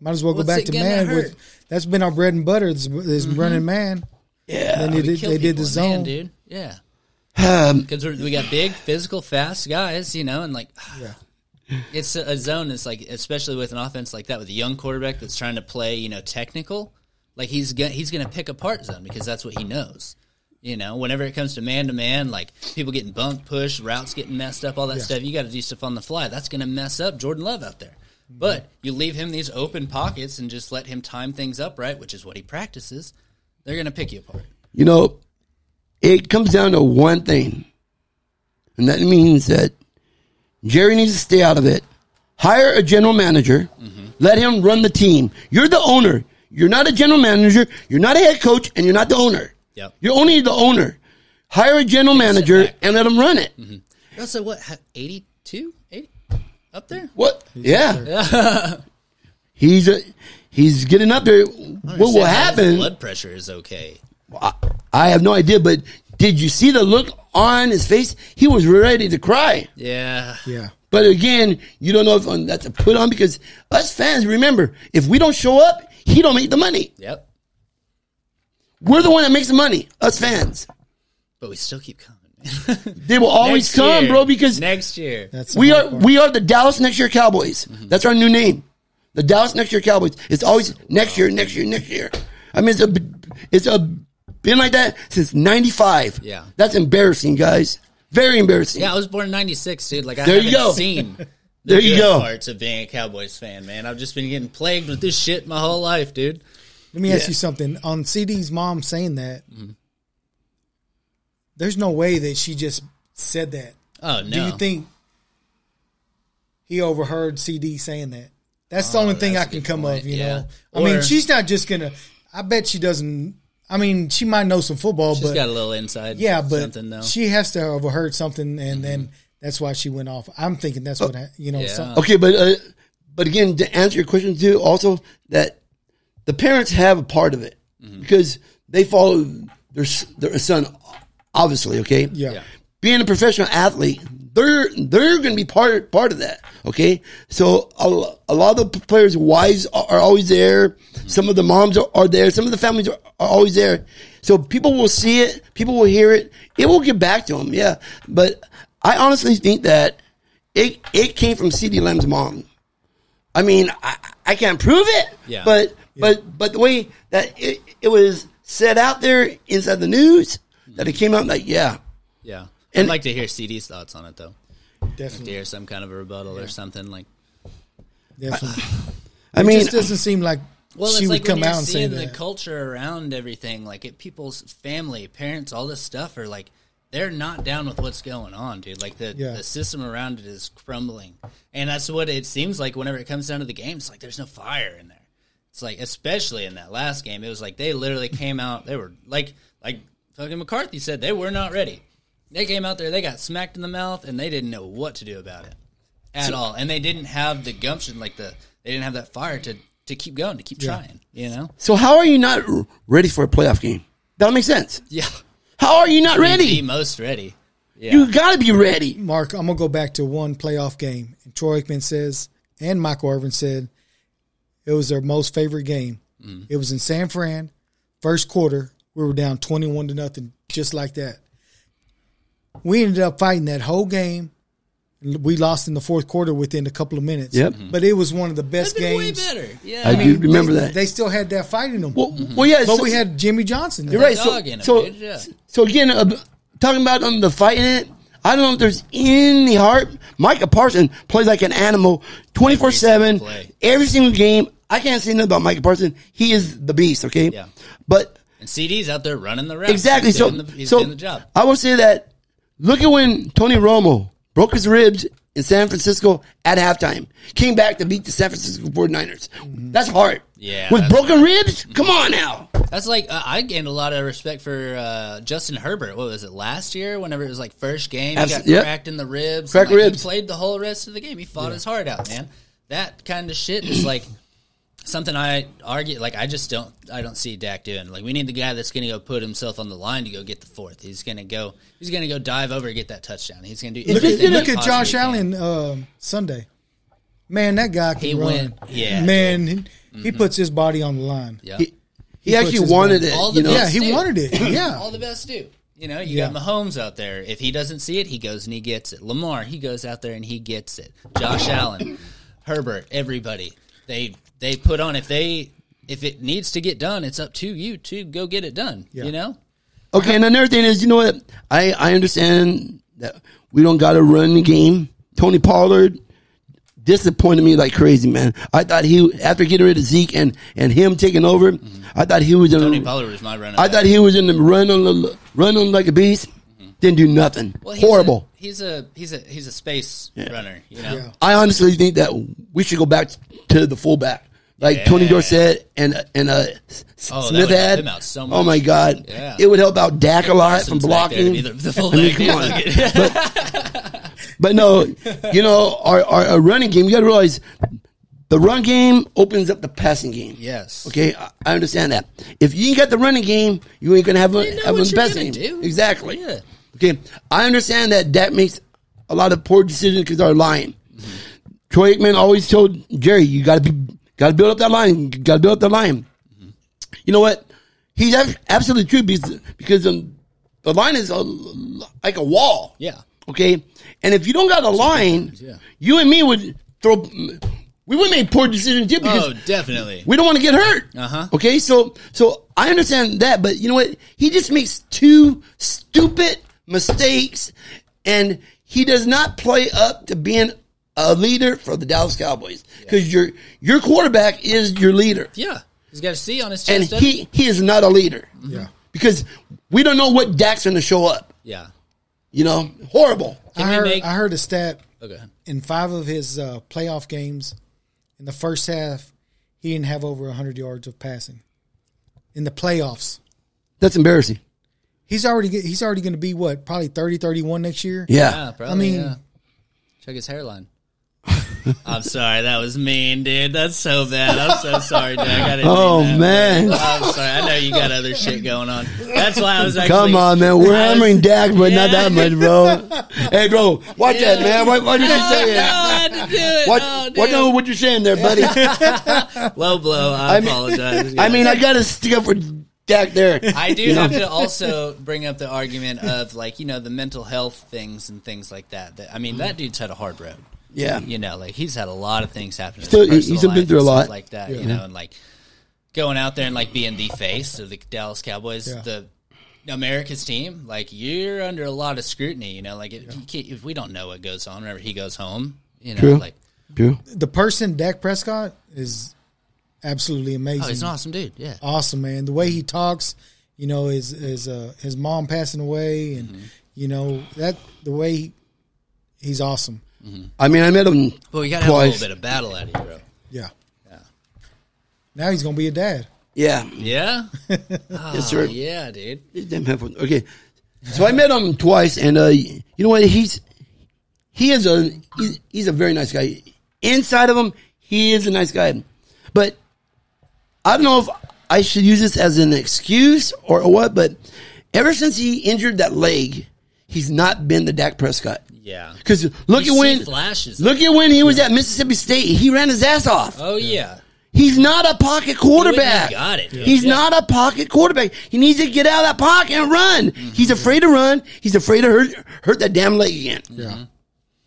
might as well go back to man. That with, that's been our bread and butter. Is, is running man. Yeah, Then they did, they did the people in man, zone. dude. Yeah, um, because we got big, physical, fast guys, you know, and like, yeah. it's a, a zone. It's like, especially with an offense like that, with a young quarterback that's trying to play, you know, technical. Like he's gonna he's gonna pick apart zone because that's what he knows. You know, whenever it comes to man to man, like people getting bumped, pushed, routes getting messed up, all that stuff, you got to do stuff on the fly. That's going to mess up Jordan Love out there. But you leave him these open pockets and just let him time things up, right? Which is what he practices. They're going to pick you apart. You know, it comes down to one thing, and that means that Jerry needs to stay out of it. Hire a general manager. Mm-hmm. Let him run the team. You're the owner. You're not a general manager. You're not a head coach, and you're not the owner. Yep. You're only the owner. Hire a general manager and let him run it. Mm-hmm. Also, what, 82? 80? Up there? What? yeah. he's a, he's getting up there. What will Understand his happen? Blood pressure is okay. I, I have no idea, but did you see the look on his face? He was ready to cry. Yeah. Yeah. But again, you don't know if um, that's a put on because us fans, remember, if we don't show up, he don't make the money. Yep. We're the one that makes the money. Us fans. But we still keep coming. They will always Next come, year. bro, because next year. That's we are part. we are the Dallas next year Cowboys. Mm-hmm. That's our new name. The Dallas next year Cowboys. It's always next year, next year, next year. I mean, it's a it's a been like that since '95. Yeah. that's embarrassing, guys. Very embarrassing. Yeah, I was born in '96, dude. Like I There you haven't go. seen the There you good go. parts of being a Cowboys fan, man. I've just been getting plagued with this shit my whole life, dude. Let me ask Yeah. you something. On CeeDee's mom saying that, Mm-hmm. there's no way that she just said that. Oh no. Do you think he overheard CD saying that? That's the only thing I Oh, that's a can come point, of, you yeah. know. I mean, she's not just gonna. I bet she doesn't. I mean, she might know some football, She's but got a little inside? yeah, but something though. she has to have overheard something, and then that's why she went off. I'm thinking that's what I, you know. Yeah. some- Okay, but uh, but again, to answer your question too, also that the parents have a part of it because they follow their their son, obviously. Okay, Yeah. Yeah. being a professional athlete, they're they're going to be part part of that. Okay, so a, a lot of the players' wives are, are always there. Some of the moms are, are there. Some of the families are, are always there. So people will see it. People will hear it. It will get back to them. Yeah, but I honestly think that it it came from CeeDee Lamb's mom. I mean, I, I can't prove it. Yeah. But but but the way that it, it was said out there inside the news that it came out like yeah. yeah. And- I'd like to hear CeeDee's thoughts on it though. To definitely, hear some kind of a rebuttal or something like. definitely. I it mean, it just doesn't seem like Well, she it's would like come when you're out and say seeing that. the culture around everything, like it, people's family, parents, all this stuff are like they're not down with what's going on, dude. Like the Yeah. the system around it is crumbling, and that's what it seems like whenever it comes down to the game. It's like there's no fire in there. It's like especially in that last game, it was like they literally came out. They were like like fucking McCarthy said they were not ready. They came out there, they got smacked in the mouth, and they didn't know what to do about it at all. And they didn't have the gumption, like the they didn't have that fire to to keep going, to keep trying. You know. so how are you not ready for a playoff game? That makes sense. Yeah. How are you not The ready? most ready. Yeah. You got to be ready. Mark, I'm gonna go back to one playoff game, and Troy Aikman says, and Michael Irvin said, it was their most favorite game. Mm. It was in San Fran, first quarter. We were down 21 to nothing, just like that. We ended up fighting that whole game. We lost in the fourth quarter within a couple of minutes. Yep. but it was one of the best That'd been way games. better. Yeah. I do remember they, that. They still had that fight in them. well, well, yeah. but so- we had Jimmy Johnson. there. You're right. So, dog so, dude, yeah. so again, uh, talking about um, the fight in it, I don't know if there's any heart. Micah Parson plays like an animal 24 7, every single game. I can't say nothing about Micah Parson. He is the beast, okay? Yeah. But and CeeDee's out there running the route. exactly. He's So, doing the, he's so doing the job. I will say that look at when Tony Romo broke his ribs in San Francisco at halftime, came back to beat the San Francisco 49ers. That's hard. Yeah, With broken ribs? Come on now. That's like uh, I gained a lot of respect for uh, Justin Herbert. What was it last year? Whenever it was like first game, he Abs- got yep. cracked in the ribs. Cracked and, like, ribs. He played the whole rest of the game. He fought his heart out, man. That kind of shit is like something I argue. Like I just don't. I don't see Dak doing. Like we need the guy that's going to go put himself on the line to go get the fourth. He's going to go. He's going to go dive over and get that touchdown. He's going to do. Look everything at, look at Josh can. Allen um, Sunday. Man, that guy can He run. went- yeah, man, he, he puts his body on the line. Yeah. He, he, puts actually wanted body- it. All the you know? Yeah, best he do. wanted it. Yeah. all the best do. You know, you Yeah. got Mahomes out there. If he doesn't see it, he goes and he gets it. Lamar, he goes out there and he gets it. Josh Allen, Herbert, everybody. They they put on if they if it needs to get done, it's up to you to go get it done. Yeah. You know? Okay, and another thing is, you know what? I, I understand that we don't got to run the game. Tony Pollard disappointed me like crazy, man. I thought he, after getting rid of Zeke and, and him taking over, mm-hmm. I thought he was in Tony Pollard was my running. I back. thought he was in the run on the run on like a beast. Didn't do nothing. Well, he's Horrible. A, he's a he's a he's a space runner. You know. Yeah. I honestly think that we should go back to the fullback, like Yeah. Tony Dorsett and and uh, S- Oh, that Smith would help had. him out so Oh my God, Yeah. it would help out Dak a lot from Parsons back there to blocking. be the- the I fullback. mean, come on. look But no, you know, our, our, our running game, you got to realize the run game opens up the passing game. Yes. Okay, I, I understand that. If you ain't got the running game, you ain't gonna have a, You know have what a you're passing gonna game. do. Exactly. Yeah. Okay, I understand that that makes a lot of poor decisions because they're lying. Troy Aikman always told Jerry, "You got to be, got to build up that line. You got to build up that line." You know what? He's absolutely true because because um, the line is a, like a wall. Yeah. Okay, and if you don't got a line, yeah. you and me would throw. We would make poor decisions too because Oh, definitely. we don't want to get hurt. Uh-huh. Okay, so so I understand that, but you know what? He just makes two stupid mistakes, and he does not play up to being a leader for the Dallas Cowboys because your your quarterback is your leader, Yeah. He's got a C on his chest. doesn't he he is not a leader. Yeah. because we don't know what Dak's going to show up. Yeah. You know, horrible. Can I heard, make- I heard a stat Okay. in five of his uh, playoff games, in the first half, he didn't have over 100 yards of passing. In the playoffs, That's embarrassing. He's already he's already going to be what probably 30, 31 next year. Yeah. Yeah, probably. I mean- yeah. check his hairline. I'm sorry, that was mean, dude. That's so bad. I'm so sorry, Doug. I didn't Oh mean that. man. I'm sorry. I know you got other shit going on. That's why I was actually. Come on, man. We're I was- hammering Dak, but not that much, bro. hey, bro, watch that, man. Why, why did you No, oh, say no, I had to do it. What, Oh, what dude. know what you're saying there, buddy? Low blow. I, I mean- apologize. I mean, I got to stick up for Dak there. I do have to also bring up the argument of like you know the mental health things and things like that. That I mean, that dude's had a hard road. Yeah. You know, like he's had a lot of things happen. in Still, his personal he's been through a lot. like that. You know, and like going out there and like being the face of the Dallas Cowboys, Yeah. the America's team. Like you're under a lot of scrutiny. You know, like if, you can't, if we don't know what goes on whenever he goes home, you know, True. like True. The person Dak Prescott is absolutely amazing. oh, he's an awesome dude. Yeah. awesome, man. The way he talks, you know, his his uh, his mom passing away, and Mm-hmm. you know that the way he, he's awesome. I mean, I met him Well, you got to have a little bit of battle at you, bro. Yeah. Yeah. Now he's gonna be a dad. Yeah. Yeah. Yes, sir. Oh, yeah, dude. These damn headphones. Okay. So I met him twice, and uh, you know what? He's he is a he's, he's a very nice guy. Inside of him, he is a nice guy. But I don't know if I should use this as an excuse or what. But ever since he injured that leg, he's not been the Dak Prescott. Yeah. Because look You at when flashes. look at when he was at Mississippi State. He ran his ass off. Oh yeah. He's not a pocket quarterback. He got it, dude. He's Yeah. not a pocket quarterback. He needs to get out of that pocket and run. Mm-hmm. He's afraid to run. He's afraid to hurt hurt that damn leg again. Yeah.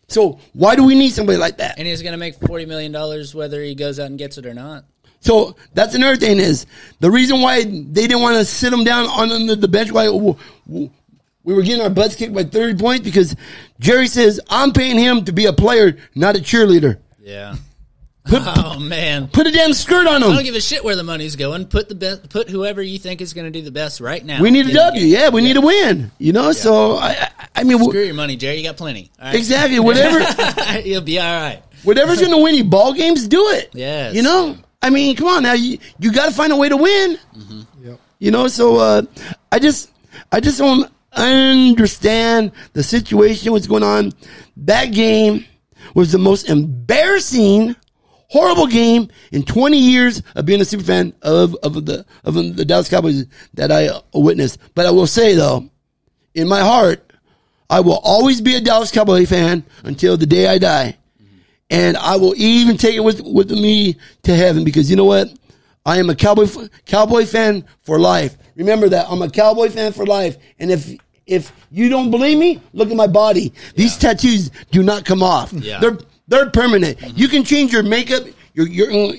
So why do we need somebody like that? And he's going to make forty million dollars whether he goes out and gets it or not. So that's another thing is the reason why they didn't want to sit him down on the, the bench. Why we were getting our butts kicked by thirty points because Jerry says I'm paying him to be a player, not a cheerleader. Yeah. oh man. Put a damn skirt on him. I don't give a shit where the money's going. Put the best. Put whoever you think is going to do the best right now. We need a W. Yeah, we need a win. You know, so I, I, I mean, Screw your money, Jerry. You got plenty. Right? exactly whatever. You'll be all right. Whatever's going to win you ball games, do it. Yes. You know, I mean, come on now. You you got to find a way to win. Yep. You know, so uh, I just I just don't understand the situation. What's going on? That game was the most embarrassing, horrible game in 20 years of being a super fan of of the of the Dallas Cowboys that I uh, witnessed. But I will say though, in my heart, I will always be a Dallas Cowboy fan until the day I die. And I will even take it with, with me to heaven because you know what? I am a cowboy cowboy fan for life. Remember that I'm a cowboy fan for life. And if if you don't believe me, look at my body. These tattoos do not come off. Yeah. They're they're permanent. You can change your makeup, your your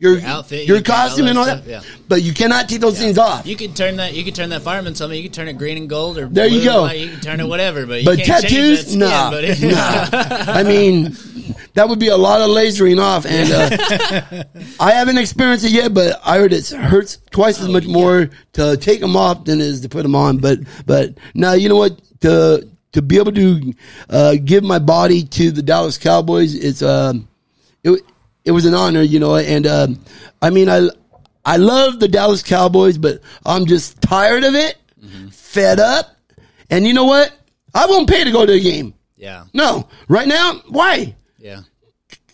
your outfit, your you can- all costume, and all stuff, that. yeah. But you cannot take those things off. You can turn that. You can turn that fireman something. You can turn it green and gold, or There you go. white, You can turn it whatever, but you but can't tattoos, skin, nah, nah. I mean, that would be a lot of lasering off, and uh, I haven't experienced it yet. But I heard it hurts twice Oh, as much more to take them off than it is to put them on. But but now you know what to to be able to uh, give my body to the Dallas Cowboys. It's um, it it was an honor, you know, and um, I mean I. I love the Dallas Cowboys, but I'm just tired of it, fed up. And you know what? I won't pay to go to a game. yeah, No, right now, why? yeah.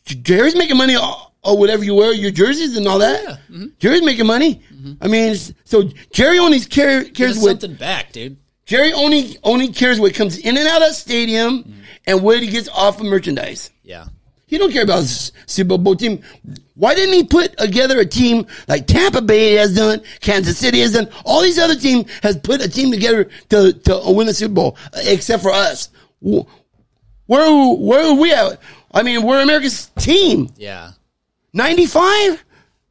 Jerry's making money or, or whatever you wear, your jerseys and all that. Yeah, mm-hmm. Jerry's making money. I mean, so Jerry only care, cares what something back, dude. Jerry only only cares what comes in and out of the stadium Mm-hmm. and what he gets off of merchandise. Yeah, He don't care about his Super Bowl team. Why didn't he put together a team like Tampa Bay has done, Kansas City has done, all these other teams has put a team together to to win the Super Bowl, except for us. Where where are we at? I mean, we're America's team. yeah. Ninety five.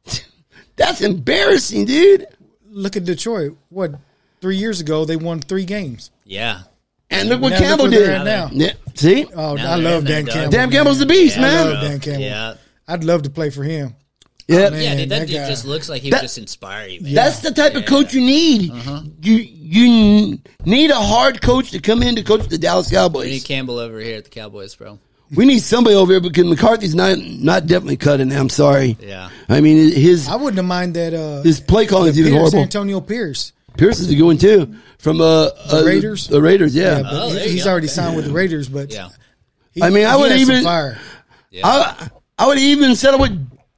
That's embarrassing, dude. Look at Detroit. What three years ago they won three games. Yeah. And look what Now Campbell where did. they're now. Yeah, see, Oh, Now I love Dan. Campbell. Dan Campbell's the beast, Yeah, man. I love Dan Campbell. Yeah. I'd love to play for him. yeah. man. Yeah, dude, that, that dude guy- just looks like he That- would just inspire you. Man. That's the type of coach you need. Uh-huh. You you need a hard coach to come in to coach the Dallas Cowboys. We Cowboys. need Campbell over here at the Cowboys, bro. We need somebody over here because McCarthy's not not definitely cutting. it. I'm sorry. Yeah. I mean his I wouldn't have mind that. Uh, his play calling is even Pierce, horrible. Antonio Pierce. Pierce is a good one too from uh, uh Raiders? The Raiders, yeah. Yeah, but Oh, he- he's go. already signed with the Raiders. But Yeah. he, I mean, I would even- fire. Yeah. I I would even settle with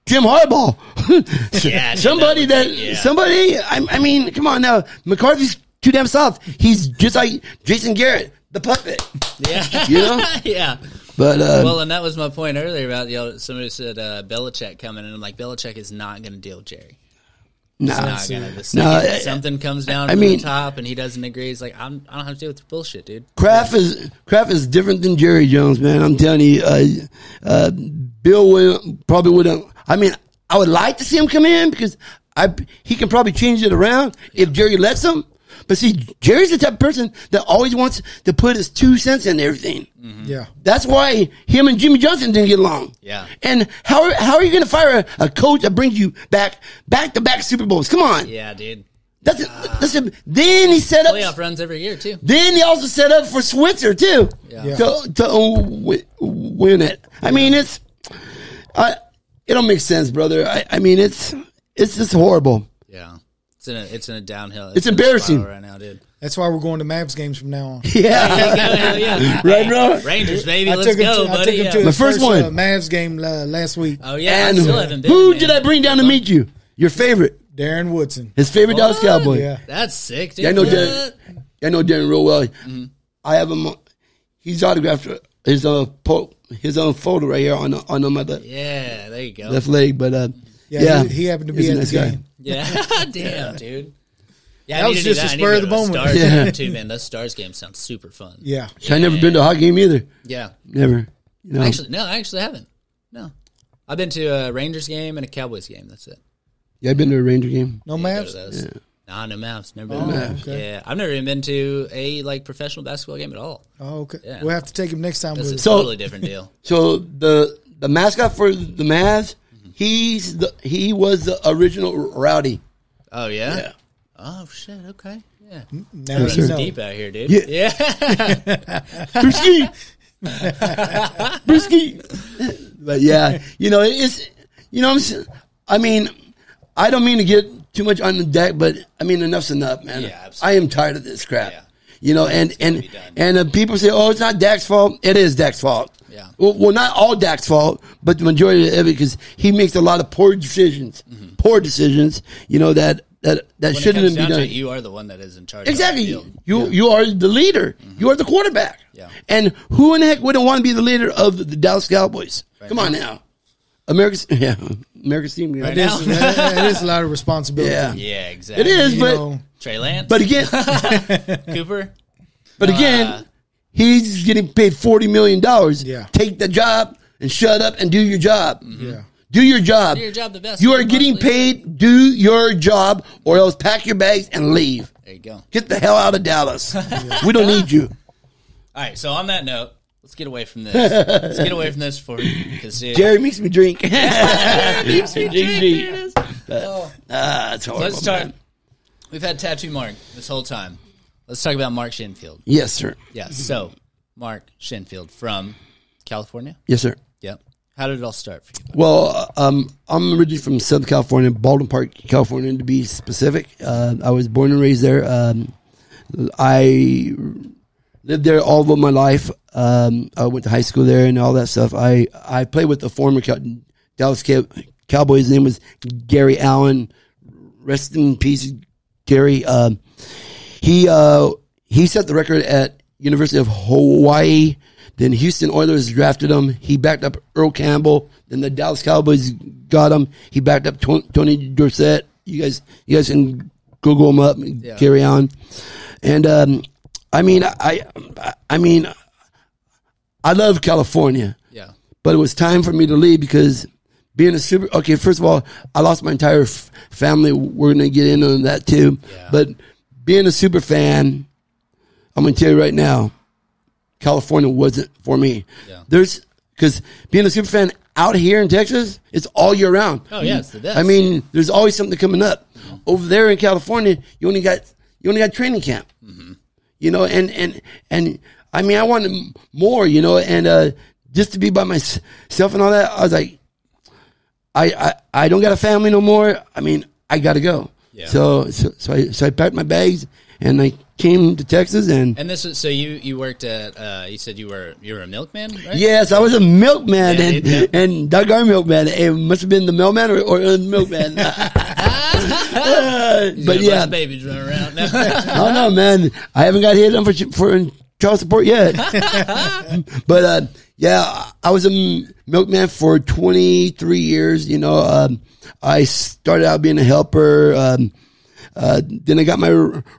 Jim Harbaugh. Yeah, somebody that that, be- yeah. somebody. I, I mean, come on now. McCarthy's too damn soft. He's just like Jason Garrett, the puppet. Yeah. You know? yeah. But uh, Well, and that was my point earlier about you know somebody said uh, Belichick coming, and I'm like Belichick is not going to deal with Jerry. Nah. Not gonna. The No, second I- something comes down I from mean- the top, and he doesn't agree. He's like, I'm, I don't have to deal with bullshit, dude. Kraft is Kraft is different than Jerry Jones, man. I'm telling you, uh, uh, Bill will, probably wouldn't. I mean, I would like to see him come in because I he can probably change it around if Jerry lets him. But see, Jerry's the type of person that always wants to put his two cents in everything. Yeah. That's why him and Jimmy Johnson didn't get along. Yeah. And how how are you going to fire a, a coach that brings you back back to back Super Bowls? Come on. Yeah, dude. That's a, that's a, then he set up Playoff runs every year too. then he also set up for Switzer too Yeah. to to uh, win it. I mean, it's I it don't make sense, brother. I, I mean, it's it's just horrible. Yeah, it's in a it's in a downhill. It's in a embarrassing. right now, dude. That's why we're going to Mavs games from now on. Yeah, Hell yeah, right, bro. Rangers, baby, I let's took him go, to, I buddy. took him yeah. to My his first first, one. Uh, Mavs game uh, last week. oh yeah, And I still haven't been. who man. did I bring down to meet you? Your favorite, Darren Woodson. his favorite Dallas Cowboy. Yeah. That's sick, dude. Yeah, I know What? Darren. I know Darren real well. Mm-hmm. I have him. He's autographed his uh, po- his own photo right here on on my left, Yeah, there you go. left leg. But uh, Yeah, yeah, he, he happened to be a at nice the guy. Game. Yeah, damn, dude. Yeah, That I was to just do a that. Need spur to of the go to moment. Stars Yeah. game too, man. Those Stars game sounds super fun. Yeah. I never been to a hockey game either. yeah. Never. You know. Actually, no, I actually haven't. No, I've been to a Rangers game and a Cowboys game. That's it. yeah, I've been to a Ranger game. No Go to Mavs? those. Nah, no Mavs. Never oh, been. Oh, to Mavs. okay. Yeah, I've never even been to a like professional basketball game at all. Oh, okay. Yeah. We'll have to take him next time That's with a us. So- totally different deal. So the the mascot for the Mavs, he's the he was the original Rowdy. Oh yeah. Yeah. Oh shit. Okay. Yeah. Now Yes, you sir. Deep out here, dude. Yeah. Yeah. Brisky, Brisky. But yeah, you know it's you know I'm, s- I mean I don't mean to get too much on the deck, but I mean enough's enough, man. Yeah, absolutely. I am tired of this crap. Yeah. You know, and and and uh, people say, "Oh, it's not Dak's fault." It is Dak's fault. Yeah. Well, well, not all Dak's fault, but the majority of it because he makes a lot of poor decisions. Poor decisions. You know that that that Mm-hmm. When shouldn't comes be down done. to it, you are the one that is in charge. Exactly. Of the field. You you are the leader. You are the quarterback. Yeah. And who in the heck wouldn't want to be the leader of the, the Dallas Cowboys? Right Come on now. America's yeah, America's team. yeah. Right It is, now. it is a lot of responsibility. Yeah. Yeah. Exactly. It is, You but know, Trey Lance. but again, Cooper. but again, Uh, he's getting paid forty million dollars. Yeah. Take the job and shut up and do your job. yeah. Do your job. Do your job the best You are getting possibly paid. Do your job, or else pack your bags and leave. There you go. Get the hell out of Dallas. we don't need you. right. So on that note, let's get away from this. let's get away from this for because Jerry makes me drink. makes me drink. Ah, it's horrible. let's talk. man. We've had tattoo Mark this whole time. Let's talk about Mark Shenefield. Yes, sir. Yeah. So Mark Shenefield from California. Yes, sir. Yep. How did it all start for you? Well, um, I'm originally from Southern California, Baldwin Park, California, to be specific. Uh, I was born and raised there. Um, I lived there all of my life. Um, I went to high school there and all that stuff. I, I played with the former Dallas Cow- Cowboys. His name was Gary Allen. Rest in peace, Gary. Um, he uh, he set the record at University of Hawaii. Then Houston Oilers drafted him. He backed up Earl Campbell. Then the Dallas Cowboys got him. He backed up Tony, Dorsett. You guys, you guys can Google him up. and Carry on. And um, I mean, I, I mean, I love California Yeah. but it was time for me to leave because being a super okay first of all i lost my entire f- family. We're gonna get into that too. Yeah. but being a super fan i'm gonna tell you right now california wasn't for me. Yeah. there's because being a super fan out here in texas it's all year round. Oh, yeah, it's the best. i mean there's always something coming up. Over there in california you only got you only got training camp. You know, and, and, and I mean, I wanted more, you know, and, uh, just to be by myself and all that, I was like, I, I, I don't got a family no more. I mean, I gotta go. Yeah. So, so, so I, so I packed my bags and I came to Texas and, And this is so you you worked at uh, you said you were you were a milkman, right? Yes, I was a milkman, Yeah, and yeah. and doggone milkman. It must have been the mailman or, or the milkman. Uh, but yeah, babies running around. No. Oh no, man! I haven't got hit on for for child support yet. but uh, yeah, I was a milkman for 23 years. You know, um, I started out being a helper. Um, uh, then I got my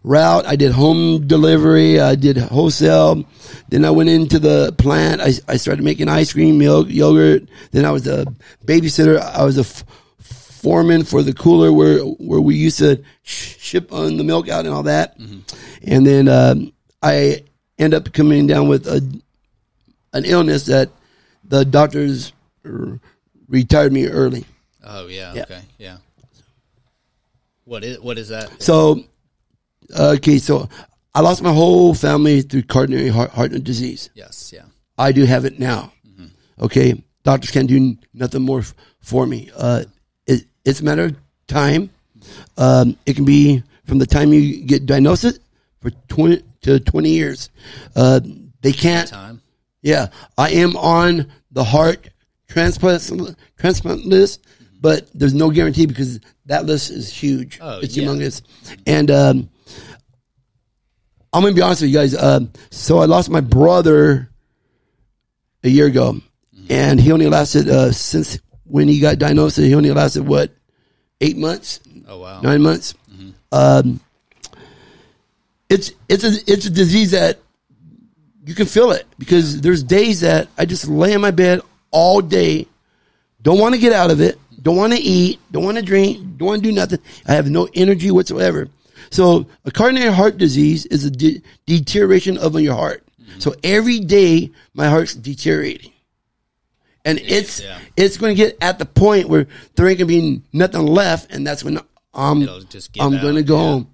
route. I did home delivery. I did wholesale. Then I went into the plant. I, I started making ice cream, milk, yogurt. Then I was a babysitter. I was a f- foreman for the cooler where where we used to sh- ship on the milk out and all that. And then um, I end up coming down with a an illness that the doctors r- retired me early. oh yeah, Yeah. okay, yeah. What is what is that? So, uh, okay, so I lost my whole family through coronary heart, heart disease. Yes, yeah. I do have it now. Okay, doctors can't do nothing more f- for me. Uh, it, it's a matter of time. Um, it can be from the time you get diagnosed for twenty to twenty years. Uh, they can't. Time. Yeah, I am on the heart transplant transplant list, but there's no guarantee because that list is huge. Oh, it's yeah. humongous, and um, I'm gonna be honest with you guys. Um, so I lost my brother a year ago, Mm-hmm. and he only lasted uh, since when he got diagnosed. He only lasted what eight months, Oh wow. nine months. Um, it's it's a it's a disease that you can feel it because there's days that I just lay in my bed all day, don't want to get out of it, don't want to eat, don't want to drink, don't want to do nothing. I have no energy whatsoever. So a coronary heart disease is a de- deterioration of your heart. So every day my heart's deteriorating. And it's yeah. it's going to get at the point where there ain't going to be nothing left, and that's when I'm just I'm going to go yeah. home.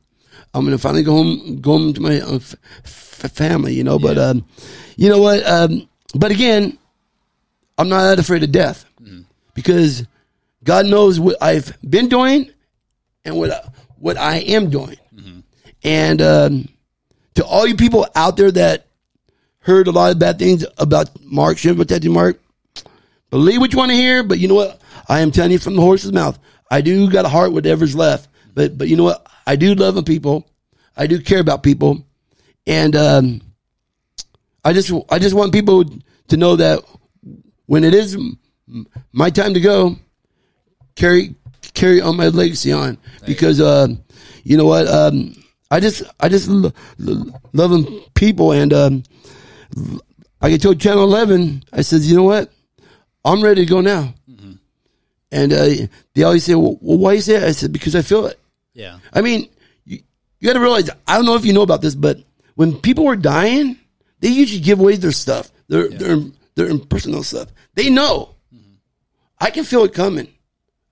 I'm to finally go home, go home to my uh, f- f- family, you know. But Yeah. um, you know what? Um, but again, I'm not that afraid of death Mm-hmm. because God knows what I've been doing and what what I am doing. Mm-hmm. And um, to all you people out there that heard a lot of bad things about Mark Shimba Tattoo Mark, believe what you want to hear, but you know what? I am telling you from the horse's mouth. I do got a heart, whatever's left. But but you know what? I do love people. I do care about people, and um, I just I just want people to know that when it is my time to go, carry carry on my legacy on because uh, you know what? Um, I just I just lo- lo- loving people, and um, I told Channel Eleven, I said, you know what? I'm ready to go now. And uh, they always say, well, well, why you say it? I said, because I feel it. Yeah. I mean, you, you got to realize, I don't know if you know about this, but when people were dying, they usually give away their stuff, their, their, their personal stuff. They know. Mm-hmm. I can feel it coming.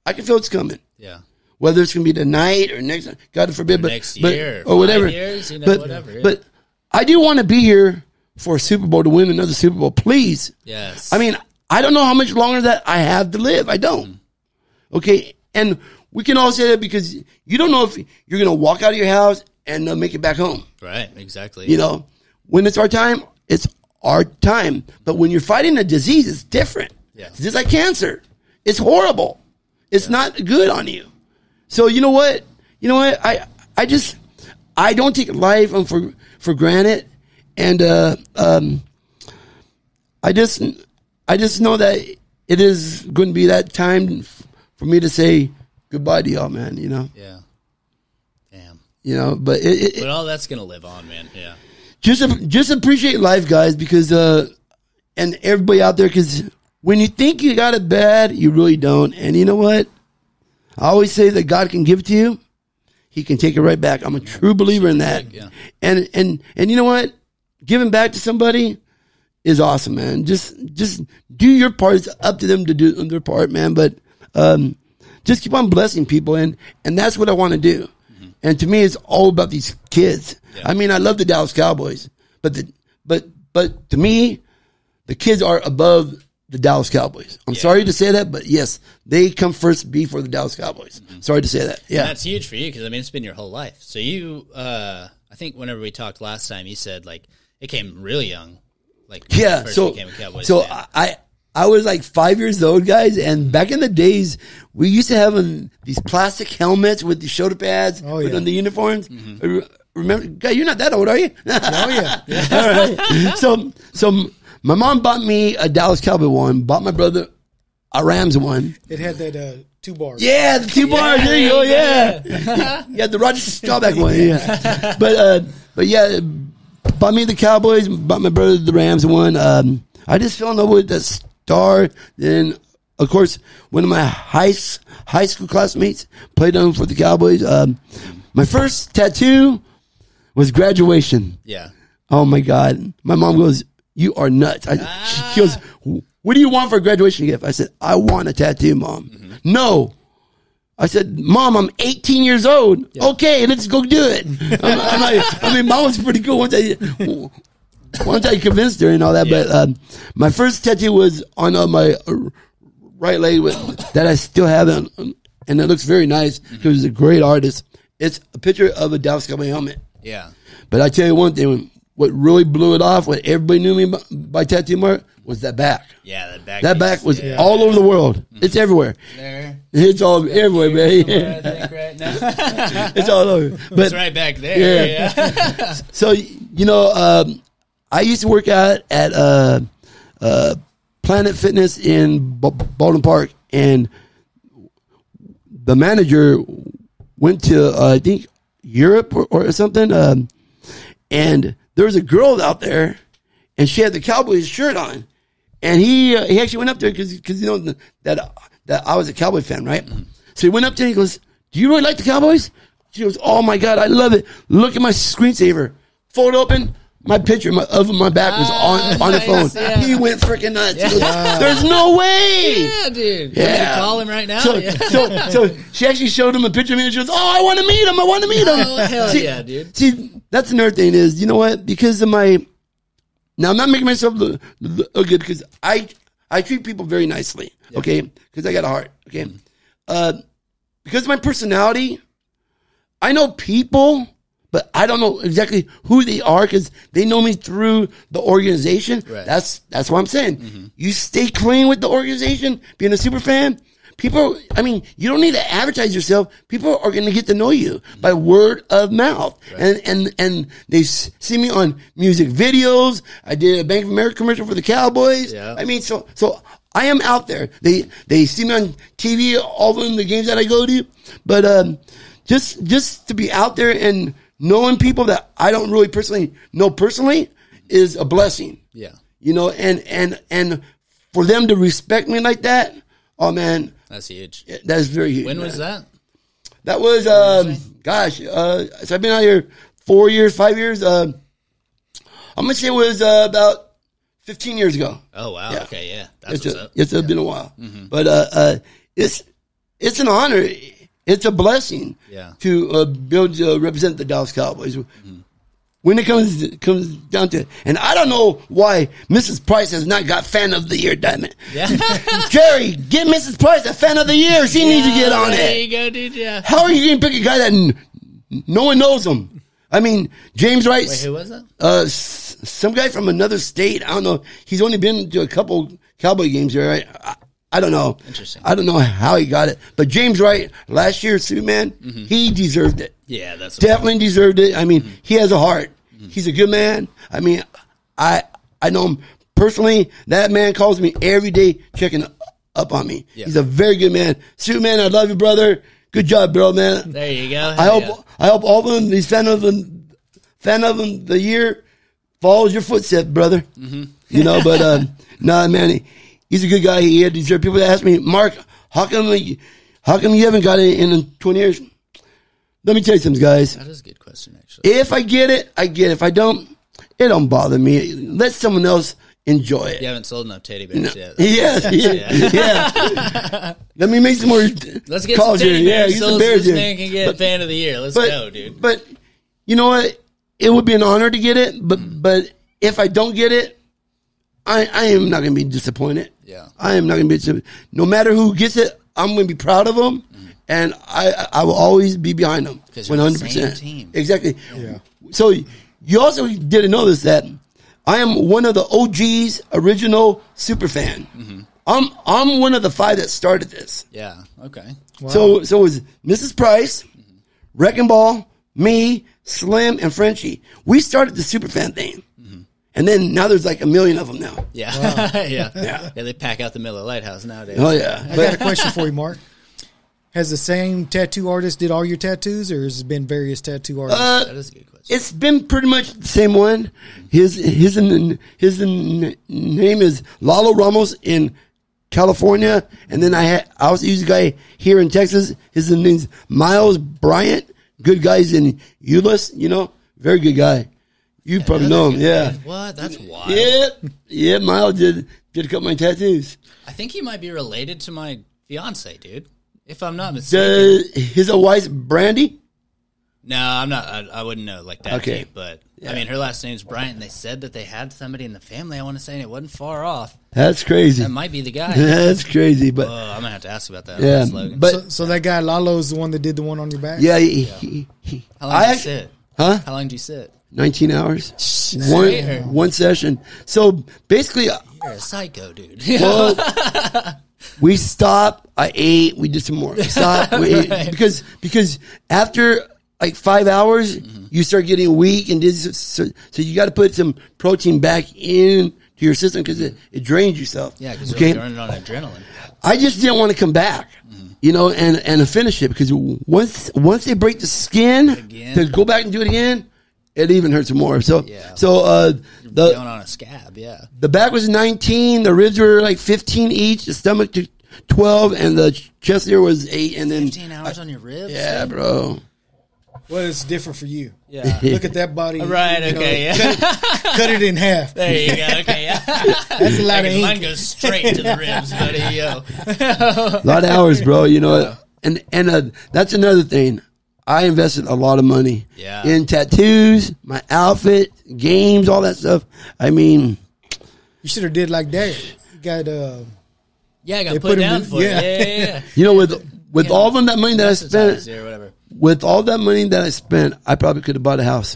I can feel it's coming. Yeah. Whether it's going to be tonight or next, God forbid, but, next but- year, or whatever. years, you know, but, whatever, yeah. but I do want to be here for a Super Bowl to win another Super Bowl. Please. Yes. I mean, I don't know how much longer that I have to live. I don't. Mm-hmm. Okay. And we can all say that because you don't know if you're going to walk out of your house and uh, make it back home. right. Exactly. You know, when it's our time, it's our time. But when you're fighting a disease, it's different. Yeah. It's just like cancer. It's horrible. It's not good on you. So you know what? You know what? I I just I don't take life um, for for granted, and uh, um, I just I just know that it is going to be that time f- for me to say goodbye to y'all, man. You know, Yeah. Damn. you know. But it, it, But all that's gonna live on, man. Yeah. just just appreciate life, guys, because uh, and everybody out there, because when you think you got it bad, you really don't. And you know what? I always say that God can give it to you; He can take it right back. I'm a true believer in that. Yeah. And and and you know what? Giving back to somebody is awesome, man. Just just do your part. It's up to them to do their part, man. But um, just keep on blessing people, and and that's what I want to do. And to me, it's all about these kids. I mean, I love the Dallas Cowboys, but the but but to me, the kids are above the Dallas Cowboys. I'm sorry to say that, but yes, they come first before the Dallas Cowboys. Sorry to say that. Yeah. That's huge for you because I mean it's been your whole life. So you, uh, I think whenever we talked last time, you said like it came really young, like Yeah, so became a Cowboys so fan. I I was like five years old, guys, and back in the days, we used to have um, these plastic helmets with the shoulder pads Oh, yeah. on the uniforms. Mm-hmm. Uh, Remember, guy, you're not that old, are you? Oh yeah. All right. So so my mom bought me a Dallas Cowboy one, bought my brother a Rams one. It had that uh, two bars. Yeah, the two bars. There you go. Yeah, yeah, the Roger Staubach one. Yeah, but uh, but yeah, bought me the Cowboys. Bought my brother the Rams one. Um, I just fell in love with that star. Then, of course, one of my high high school classmates played on for the Cowboys. Um, my first tattoo was graduation. yeah, Oh my God. My mom goes, You are nuts. I, she- She goes, What do you want for a graduation gift? I said, I want a tattoo, mom. No. I said, Mom, I'm 18 years old. Okay, let's go do it. I'm, I'm like, I mean, mom was pretty cool once I, once I convinced her and all that. But um, my first tattoo was on uh, my uh, right leg with, that I still have, on, and it looks very nice because he's a great artist. It's a picture of a Dallas Cowboy helmet. yeah, But I tell you one thing, what really blew it off, what everybody knew me by, by tattoo mark, was that back. yeah. That back, That back was yeah. all over the world. It's everywhere. there. It's all everywhere, man. Right it's all over. But it's right back there. Yeah. Yeah, so you know, um, I used to work out at uh, uh, Planet Fitness in B- Baldwin Park, and the manager went to uh, I think Europe or, or something, um, and there was a girl out there, and she had the Cowboys shirt on, and he uh, he actually went up there because because you know that that I was a Cowboy fan, right? So he went up there and he goes, "Do you really like the Cowboys?" She goes, "Oh my god, I love it! Look at my screensaver, fold open." My picture my, of my back was on on the phone. nice, yeah. He went freaking nuts. He goes, There's no way. yeah, dude. You want call him right now? So, yeah. so, so she actually showed him a picture of me, and she goes, "Oh, I want to meet him. I want to meet him." Oh, hell see, yeah, dude. See, that's another thing is, you know what? Because of my, now I'm not making myself look, look good because I I treat people very nicely. Okay, because I got a heart. Okay, uh, because of my personality, I know people. But I don't know exactly who they are because they know me through the organization. Right. That's that's what I'm saying. You stay clean with the organization, being a super fan. People, I mean, you don't need to advertise yourself. People are going to get to know you by word of mouth, and and and they see me on music videos. I did a Bank of America commercial for the Cowboys. Yeah. I mean, so so I am out there. They they see me on TV, all of the games that I go to, but um, just just to be out there and knowing people that I don't really personally know personally is a blessing Yeah. you know, and and and for them to respect me like that, oh man, That's huge. That is very huge. When man. was that? That was, um, gosh, uh, so I've been out here four years, five years. Uh, I'm gonna say it was uh, about 15 years ago. Oh wow. Yeah. Okay, yeah. That's It's, what's a, up. Mm-hmm. it's been a while, but uh, uh, it's it's an honor. It's a blessing Yeah. to uh, able to represent the Dallas Cowboys. When it comes comes down to, it. and I don't know why Mrs. Price has not got Fan of the Year. Damn it, Yeah. Jerry, get Mrs. Price a Fan of the Year. She needs to get on there it. you go, dude. Yeah. How are you going to pick a guy that n- no one knows him? I mean, James Wright, Wait, who was that? uh, s- some guy from another state. I don't know. He's only been to a couple Cowboy games here. I, I, I don't know. Interesting. I don't know how he got it, but James Wright last year, Superman, Mm-hmm. he deserved it. Yeah, that's Definitely deserved it. I mean, Mm-hmm. he has a heart. He's a good man. I mean, I I know him personally. That man calls me every day, checking up on me. Yeah. He's a very good man. Superman, I love you, brother. Good job, bro, man. There you go. I hope I hope all of them, these fan of them, fan of them, the year follows your footsteps, brother. Mm-hmm. You know, but um, nah, man, he, he's a good guy. He had deserved. People that ask me, Mark, how come you- how come you haven't got it in twenty years? Let me tell you something, guys. That is a good question, actually. If I get it, I get it. If I don't, it don't bother me. Let someone else enjoy it. You haven't sold enough teddy bears yet. Yes, yeah, yeah. Let me make some more. Let's get calls some teddy here. Yeah, bears get so this man can get But- fan of the year. Let's but, go, dude. But you know what? It would be an honor to get it. But but if I don't get it, I I am not going to be disappointed. Yeah. I am not going to be. disappointed. No matter who gets it, I'm going to be proud of them, and I I will always be behind them. 'Cause you're the same team. Exactly. Yeah. So you also didn't notice that I am one of the OGs, original super fan. Mm-hmm. I'm I'm one of the five that started this. Yeah. Okay. So so it was Mrs. Price, Wrecking Ball, me, Slim, and Frenchie. We started the super fan thing, and then now there's like a million of them now. Yeah. yeah. yeah. Yeah. They pack out the Miller Lite House nowadays. Oh yeah, I got a question for you, Mark. Has the same tattoo artist did all your tattoos, or has it been various tattoo artists? Uh, That is a good question. it's been pretty much the same one. His his his n- name is Lalo Ramos in California, and then I had I also use a guy here in Texas. His name's Miles Bryant. Good guys in Euless, you know, very good guy. You probably know him, Another yeah. What? That's wild. Yeah, yeah. Miles did did a couple of my tattoos. I think he might be related to my fiance, dude. If I'm not mistaken. Uh, his wife's Brandy. no, I'm not. I, I wouldn't know like that Okay. deep, but Yeah. I mean, her last name's Bryant. And they said that they had somebody in the family. I want to say, and it wasn't far off. That's crazy. That might be the guy. That's crazy, but Oh, I'm gonna have to ask about that. Yeah, Yeah, slogan. but- so, so that guy Lalo is the one that did the one on your back. yeah, he, he, he, how long I did you sit? huh? How long did you sit? 19 hours. Swear. One, one session. So basically, uh, You're a psycho, dude. well, we stopped. I ate. We did some more. We stopped. We ate. Because, because after like five hours, Mm-hmm. you start getting weak and this, so, so you got to put some protein back in to your system because it, it drains yourself. yeah, because okay. you're running on adrenaline. I just didn't want to come back, you know, and and finish it because once once they break the skin Again. to go back and do it again, it even hurts more. So Yeah. so uh, the Going on a scab, yeah. the back was nineteen, the ribs were like fifteen each, the stomach to twelve, and the chest here was eight, and then 15 hours on your ribs? yeah, bro. Well, it's different for you. Yeah. Look at that body. Right, you know, okay, yeah. Cut it, cut it in half. There you go. Okay, yeah. That's a lot of Mine goes straight to the ribs, buddy. Yo. A lot of hours, bro. You know, and and uh, that's another thing. I invested a lot of money Yeah. in tattoos, my outfit, games, all that stuff. I mean. You should have did like that. You got uh, Yeah, I got They put, put down in- for yeah. it. Yeah, yeah, yeah. You know, with with Yeah. all of that money that I spent, or whatever. with all that money that I spent, I probably could have bought a house.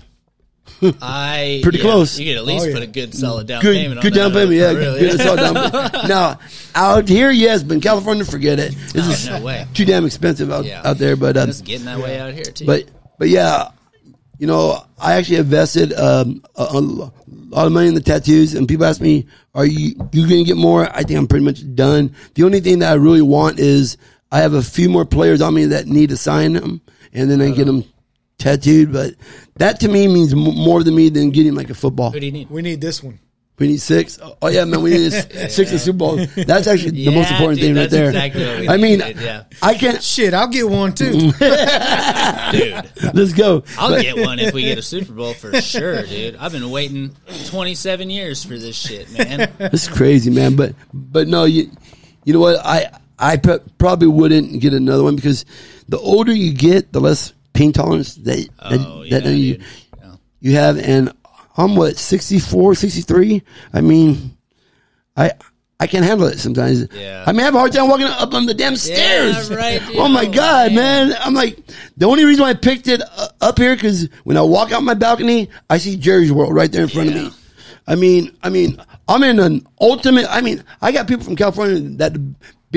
I Pretty yeah, close. You could at least Oh, yeah. put a good solid down Good, payment. good on down that, payment, yeah. for real, good, solid down payment. Now, out here, yes, but in California, forget it. This is Oh, no way. too damn expensive out, Yeah. out there. But uh, It's getting that way out here too. but but yeah, you know, I actually invested um, a, a lot of money in the tattoos, and people ask me, "Are you you going to get more?" I think I'm pretty much done. The only thing that I really want is I have a few more players on me that need to sign them, and then I get them tattooed. But that to me means m- more to me than getting like a football. who do you need? we need this one. We need six. Oh, oh yeah, man, we need six in the Super Bowl. That's actually the most important dude, thing right that's there. exactly what we I mean, needed, yeah. I can't. Shit, I'll get one too. dude. Let's go. I'll But- get one if we get a Super Bowl for sure, dude. I've been waiting 27 years for this shit, man. It's crazy, man. But but no, you you know what? I I pe- probably wouldn't get another one because the older you get, the less pain tolerance that that, Oh, yeah, that you. Yeah. you have. And I'm what 64, 63. I mean, I. I can't handle it sometimes. Yeah. I mean, I have a hard time walking up on the damn stairs. right. Oh my god, man. man. I'm like the only reason why I picked it uh, up here because when I walk out my balcony, I see Jerry's World right there in front Yeah. of me. I mean, I mean, I'm in an ultimate. I mean, I got people from California that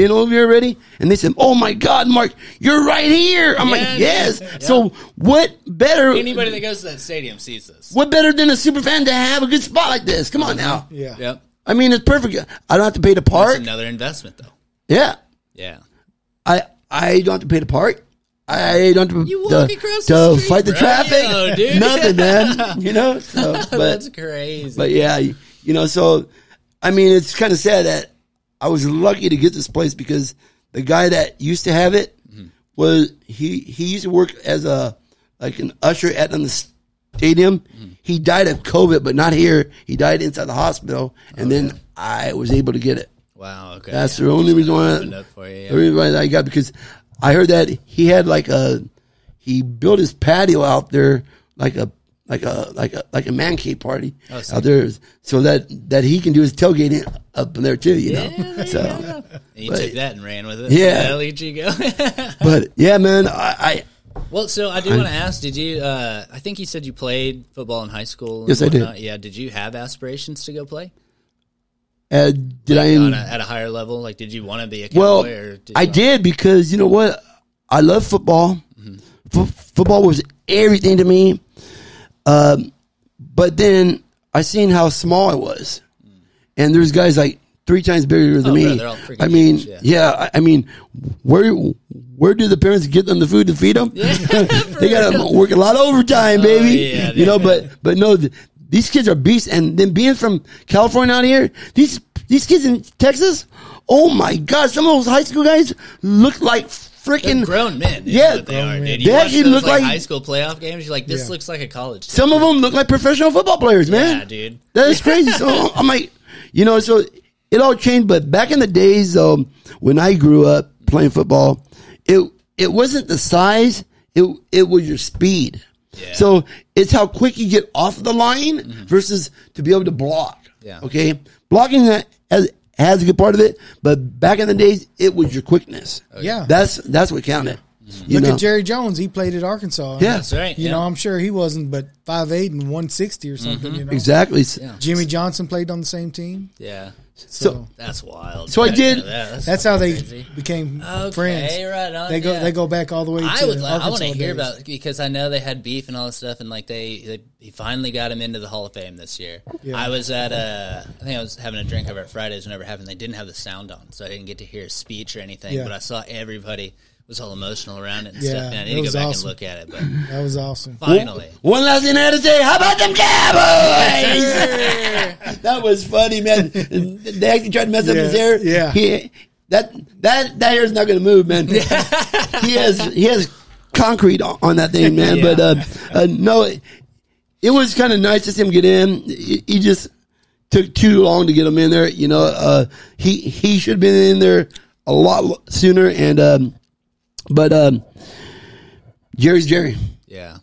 been over here already, and they said, "Oh my God, Mark, you're right here." I'm Yeah, like, "Yes." Yeah. So what better? Anybody that goes to that stadium sees this. what better than a super fan to have a good spot like this? Come on now. Yeah. Yep. I mean, it's perfect. I don't have to pay the That's park. another investment, though. Yeah, Yeah. I I don't have to pay the park. I don't have to, You to, walk across the to street, fight the bro. traffic. Yo, dude. Nothing, man. You know. So, but That's crazy. But yeah, you you know, so I mean, it's kind of sad that I was lucky to get this place because the guy that used to have it was he he used to work as a like an usher at the stadium. He died of COVID, but not here. He died inside the hospital, and then I was able to get it. wow. Okay. That's yeah. the only reason why. For you, yeah. The reason I got because I heard that he had like a he built his patio out there like a like a like a like a man cave party Oh, out there, so that that he can do his tailgating up in there too. You know, Yeah, there so And you But- took that and ran with it. Yeah. At you go. but yeah, man, I, I well, so I do want to ask: Did you? Uh, I think you said you played football in high school. Yes, I did. Yeah. Did you have aspirations to go play uh, did I on a, at a higher level? Like, did you want to be a cowboy? Well, or did I did because you know what? I love football. Fo- football was everything to me. Um, but then I seen how small I was, and there's guys like three times bigger than Oh, me. bro, they're all freaking I mean, huge, yeah. yeah. I, I mean, where where do the parents get them the food to feed them? they got to work a lot of overtime, baby. Oh, yeah, you know, but but no, th- these kids are beasts, and then being from California out here, these these kids in Texas, oh my god, some of those high school guys look like freaking grown men. Is Yeah. what they are, Grown dude. men. You They watch actually those, look like, like- high school playoff games. You're like, this Yeah. looks like a college. team. Some of them look like professional football players, man. Yeah, dude. That is crazy. so I'm like, you know, so it all changed. But back in the days, um, when I grew up playing football, it it wasn't the size; it it was your speed. Yeah. So it's how quick you get off the line versus to be able to block. Yeah. Okay. Blocking that has has a good part of it, but back in the days, it was your quickness. Yeah. That's that's what counted. Mm-hmm. You Look know? at Jerry Jones. He played at Arkansas. Yeah. That's right. You yeah. know, I'm sure he wasn't, but 5'8 and 160 or mm-hmm. something, you know. Exactly. Yeah. Jimmy Johnson played on the same team. Yeah. So That's wild. So I didn't did- know that. That's, That's how they crazy. became Okay, friends. right on, They go yeah. they go back all the way to I would. Like, I want to hear days. about because I know they had beef and all this stuff, and like they, they he finally got him into the Hall of Fame this year. Yeah. I was at a, I think I was having a drink over at Fridays whenever it happened. They didn't have the sound on, so I didn't get to hear his speech or anything. Yeah. But I saw everybody was all emotional around it and Yeah, stuff. And I need to go back awesome. and look at it. But That was awesome. finally, One last thing I had to say. How about them Cowboys? that was funny, man. They actually tried to mess up his hair. yeah. He, that that that hair's not going to move, man. he has he has concrete on, on that thing, man. Yeah. But uh, uh, no, it, it was kind of nice to see him get in. He, he just took too long to get him in there. You know, uh, he he should have been in there a lot sooner. And um, but um, Jerry's Jerry. yeah.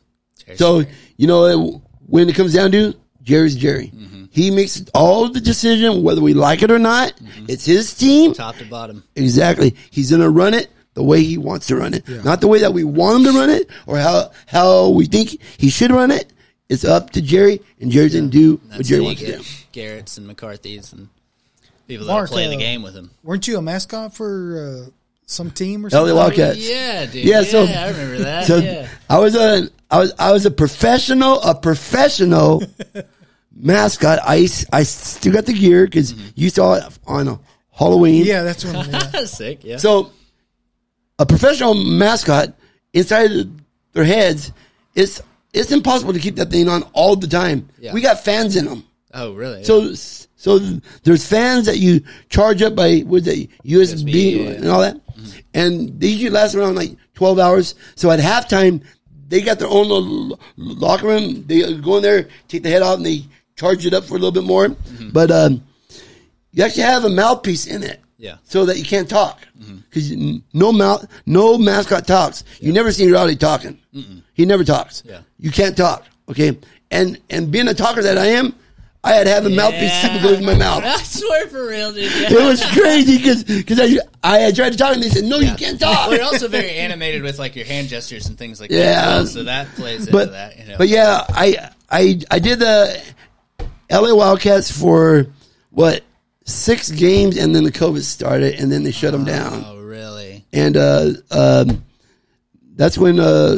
Cheers. So you know when it comes down to Jerry's Jerry, he makes all the decision whether we like it or not. It's his team. top to bottom. Exactly. He's gonna run it the way he wants to run it, not the way that we want him to run it or how how we think he should run it. It's up to Jerry, and Jerry's gonna do what Jerry wants to do. Garrett's and McCarthy's and people that Mark, play the uh, game with him. Weren't you a mascot for uh, some team or LA something? Wildcats. Oh, yeah, dude. Yeah, Yeah, so- I remember that. So yeah. I was a I was I was a professional a professional mascot. I s- I still got the gear because mm-hmm. you saw it on Halloween. Yeah, that's when. Yeah. Sick, yeah. So, a professional mascot inside their heads, it's it's impossible to keep that thing on all the time. Yeah. We got fans in them, oh, really? so s- So there's fans that you charge up by with the USB, USB, yeah. and all that, mm-hmm. and these usually last around like 12 hours. So at halftime, they got their own little locker room. They go in there, take the head off, and they charge it up for a little bit more. Mm-hmm. But um, you actually have a mouthpiece in it Yeah. so that you can't talk mm-hmm. because no mouth, no mascot talks. You never seen Rowdy talking. He never talks. Yeah. You can't talk. Okay, and and being a talker that I am, I had to have a mouthpiece super glued in my mouth. I swear for real, dude. Yeah. It was crazy because because I, I had tried to talk and they said no, you can't talk. Well, you're also very animated with like your hand gestures and things like that. Yeah. as well, so that plays but into that. You know. but yeah, I I I did the LA Wildcats for what six games and then the COVID started and then they shut them down. oh, really? and uh, um, that's when uh,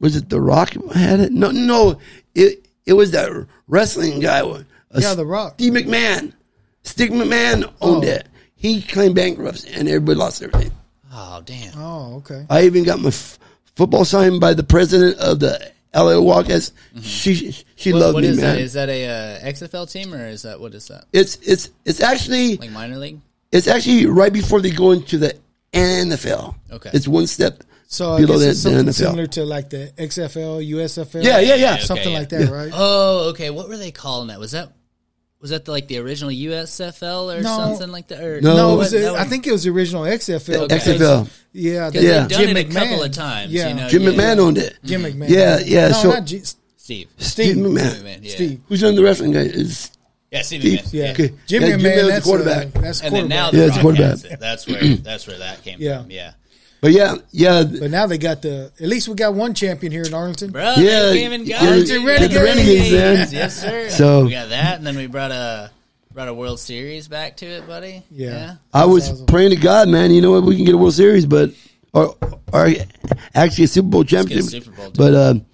was it The Rock had it? No, no, it it was that wrestling guy. Yeah, The Rock. Steve McMahon. Steve McMahon owned Oh. it. He claimed bankruptcy, and everybody lost everything. Oh, damn. Oh, okay. I even got my f- football signed by the president of the LA Wildcats. She she Mm-hmm. What- loved what me, is man. that? Is that a uh, XFL team or is that what is that? it's it's it's actually Like minor league? it's actually right before they go into the NFL. Okay. it's one step So I below guess the, it's the something NFL. similar to like the XFL, USFL. Yeah, yeah, yeah. Okay, Something yeah. like that, right? Oh, okay. What were they calling that? Was that was that the, like the original USFL or No. something like that? Or, No. No, it What- was that I think it was the original XFL. Okay. XFL. Yeah, Because Yeah. they've done Jim it a couple McMahon. of times. Yeah. You know, Jim yeah. McMahon owned it. Jim McMahon. Yeah, yeah, No, so- not G- Steve. Steve. Steve McMahon. McMahon, yeah. Steve. Who's on the wrestling guy? Is Yeah, Steve Steve? McMahon. Yeah. Okay. Jim Yeah, McMahon. Jim McMahon's the that's quarterback. Uh, that's And then now quarterback. the Yeah, it's quarterback. has it. That's where that's where that came Yeah. from. Yeah. But yeah, yeah, But now they got the. At least we got one champion here in Arlington. Bro, Yeah, they came got yeah, it, the. Renegades, Renegades, man. Yes, sir. So- we got that, and then we brought a brought a World Series back to it, buddy. Yeah. I was awesome. praying to God, man. You know what? We can get a World Series, but or or actually a Super Bowl championship. Super Bowl, but um,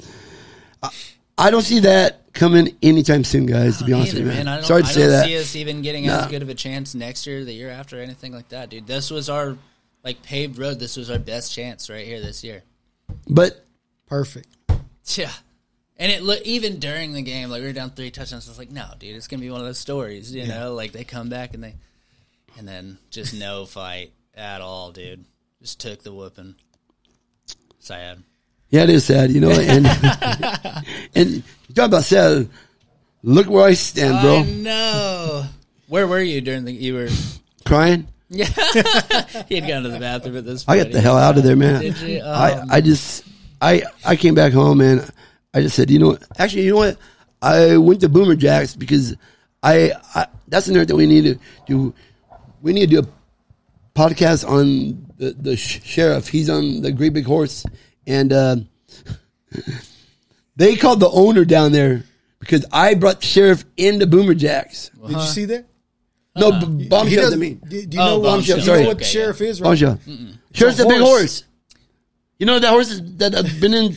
I, I don't see that coming anytime soon, guys. To be honest Either, with you, man. I don't, Sorry to I say don't that. see us even getting Nah. as good of a chance next year, the year after, anything like that, dude. This was our like paved road. This was our best chance right here this year. But Perfect. Yeah. And it look even during the game, like we were down three touchdowns. I was like, no, dude, it's gonna be one of those stories, you know. Like they come back and they, and then just no fight at all, dude. Just took the whooping. Sad. yeah, it is sad, you know. And and you talk about sad. Look where I stand, bro. I know. Where were you during the? You were. Crying. Yeah. he had gone to the bathroom at this. Point. I point. got the hell out of there, man. Did you? Oh, I, I just I I came back home and I just said, you know what? Actually, you know what? I went to Boomer Jacks because I, I that's another thing we need to do. We need to do a podcast on the the sh- sheriff. He's on the Great Big Horse, and uh, they called the owner down there because I brought the sheriff into Boomer Jacks. Did you see that? No, Uh-huh. b- He bombshells. I doesn't- mean, Do, do you Oh, know what? bombshell. do you Sorry. know what the Okay, sheriff is? Right? bombshell. Sheriff's a a big horse. horse. You know that horse that have been in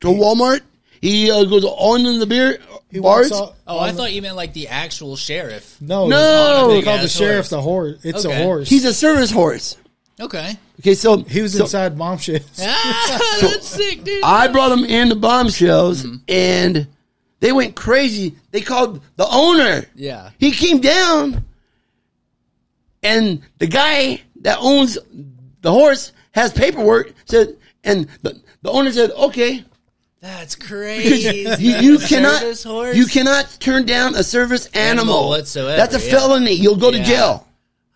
to Walmart. He uh, goes on in the beer He bars. walks Oh, I thought you meant like the actual sheriff. No, No! They Big call the sheriff the horse. It's Okay. a horse. He's a service horse. Okay. Okay, so he was so inside bombshells. Ah, that's sick, dude. I brought him into bombshells, Mm-hmm. and they went crazy. They called the owner. Yeah. He came down, and the guy that owns the horse has paperwork. Said, and the, the owner said, "Okay, That's crazy. you, you cannot you cannot turn down a service animal, Animal whatsoever, That's a yeah. felony. You'll go to jail.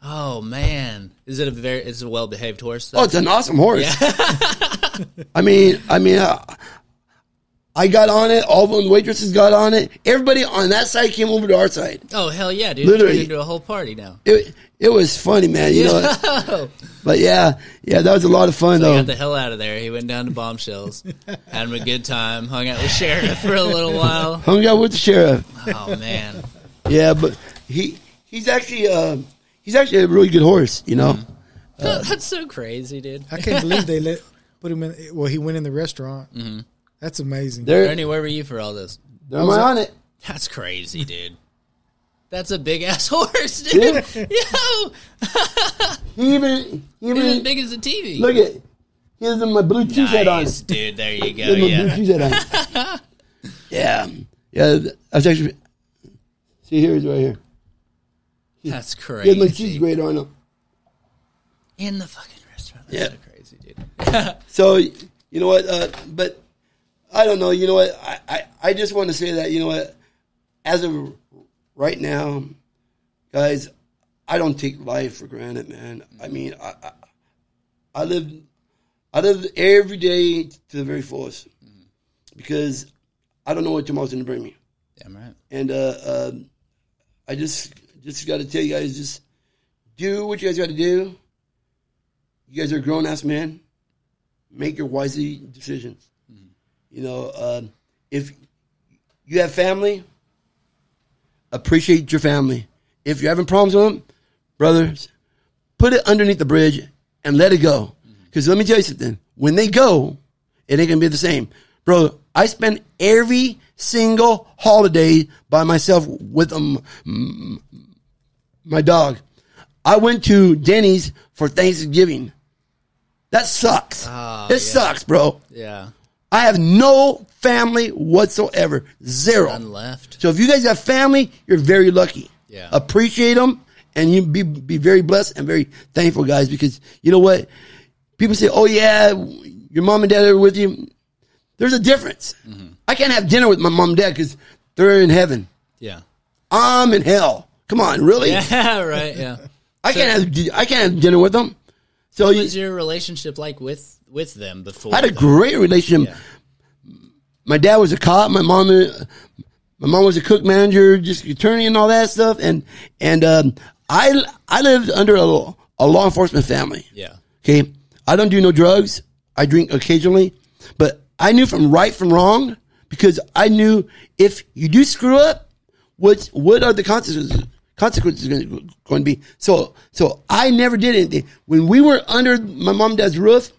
Oh man, is it a very? Is it a well behaved horse? Though? Oh, it's an awesome horse. I mean, I mean, uh, I got on it. All the waitresses got on it. Everybody on that side came over to our side. Oh hell yeah, dude! Literally. Into a whole party now. It it was funny, man. You know, but yeah, yeah, that was a lot of fun I though. got the hell out of there. He went down to bombshells, had him a good time, hung out with sheriff for a little while. Hung out with the sheriff. Oh man, Yeah, but he he's actually uh, he's actually a really good horse. You know, that's so crazy, dude. I can't believe they let put him in. Well, he went in the restaurant. Mm-hmm. That's amazing. they're Ernie, where were you for all this? they're on it. That's crazy, dude. That's a big ass horse, dude. Yo, He even he he's as big as a TV. look at he has my blue cheese head on. nice, dude. There you He go. has my blue Yeah. cheese head on. yeah, yeah. I was actually see here is right here. That's Yeah, my crazy. cheese grater on them. In the fucking restaurant. That's Yeah. so crazy, dude. So you know what? Uh, but I don't know. You know what? I, I, I just want to say that you know what? As of right now, guys, I don't take life for granted, man. I mean, I, I, I live I live every day to the very fullest because I don't know what tomorrow's going to bring me. Damn right. And uh, um I just just got to tell you guys, just do what you guys got to do. You guys are grown ass men. Make your wisely decisions. You know, um, if you have family, appreciate your family. If you're having problems with them, brothers, put it underneath the bridge and let it go. Because let me tell you something. When they go, it ain't gonna be the same, bro. I spend every single holiday by myself with um, my dog. I went to Denny's for Thanksgiving. That sucks. Ah, it yeah. sucks, bro. Yeah. I have no family whatsoever. Zero. None left. So if you guys have family, you're very lucky. Yeah. Appreciate them and you be be very blessed and very thankful, guys, because you know what? People say, "Oh yeah, your mom and dad are with you." There's a difference. Mm-hmm. I can't have dinner with my mom and dad because they're in heaven. Yeah. I'm in hell. Come on, really? Yeah, right. Yeah. I can't have I can't have dinner with them. So What you, was your relationship like with with them before? I had a though? great relationship. Yeah. My dad was a cop. My mom, uh, my mom was a cook manager, just attorney and all that stuff. And and um, I I lived under a, a law enforcement family. Yeah. Okay, I don't do no drugs. I drink occasionally, but I knew from right from wrong because I knew if you do screw up, what what are the consequences? Consequences going to, going to be so so. I never did anything when we were under my mom and dad's roof,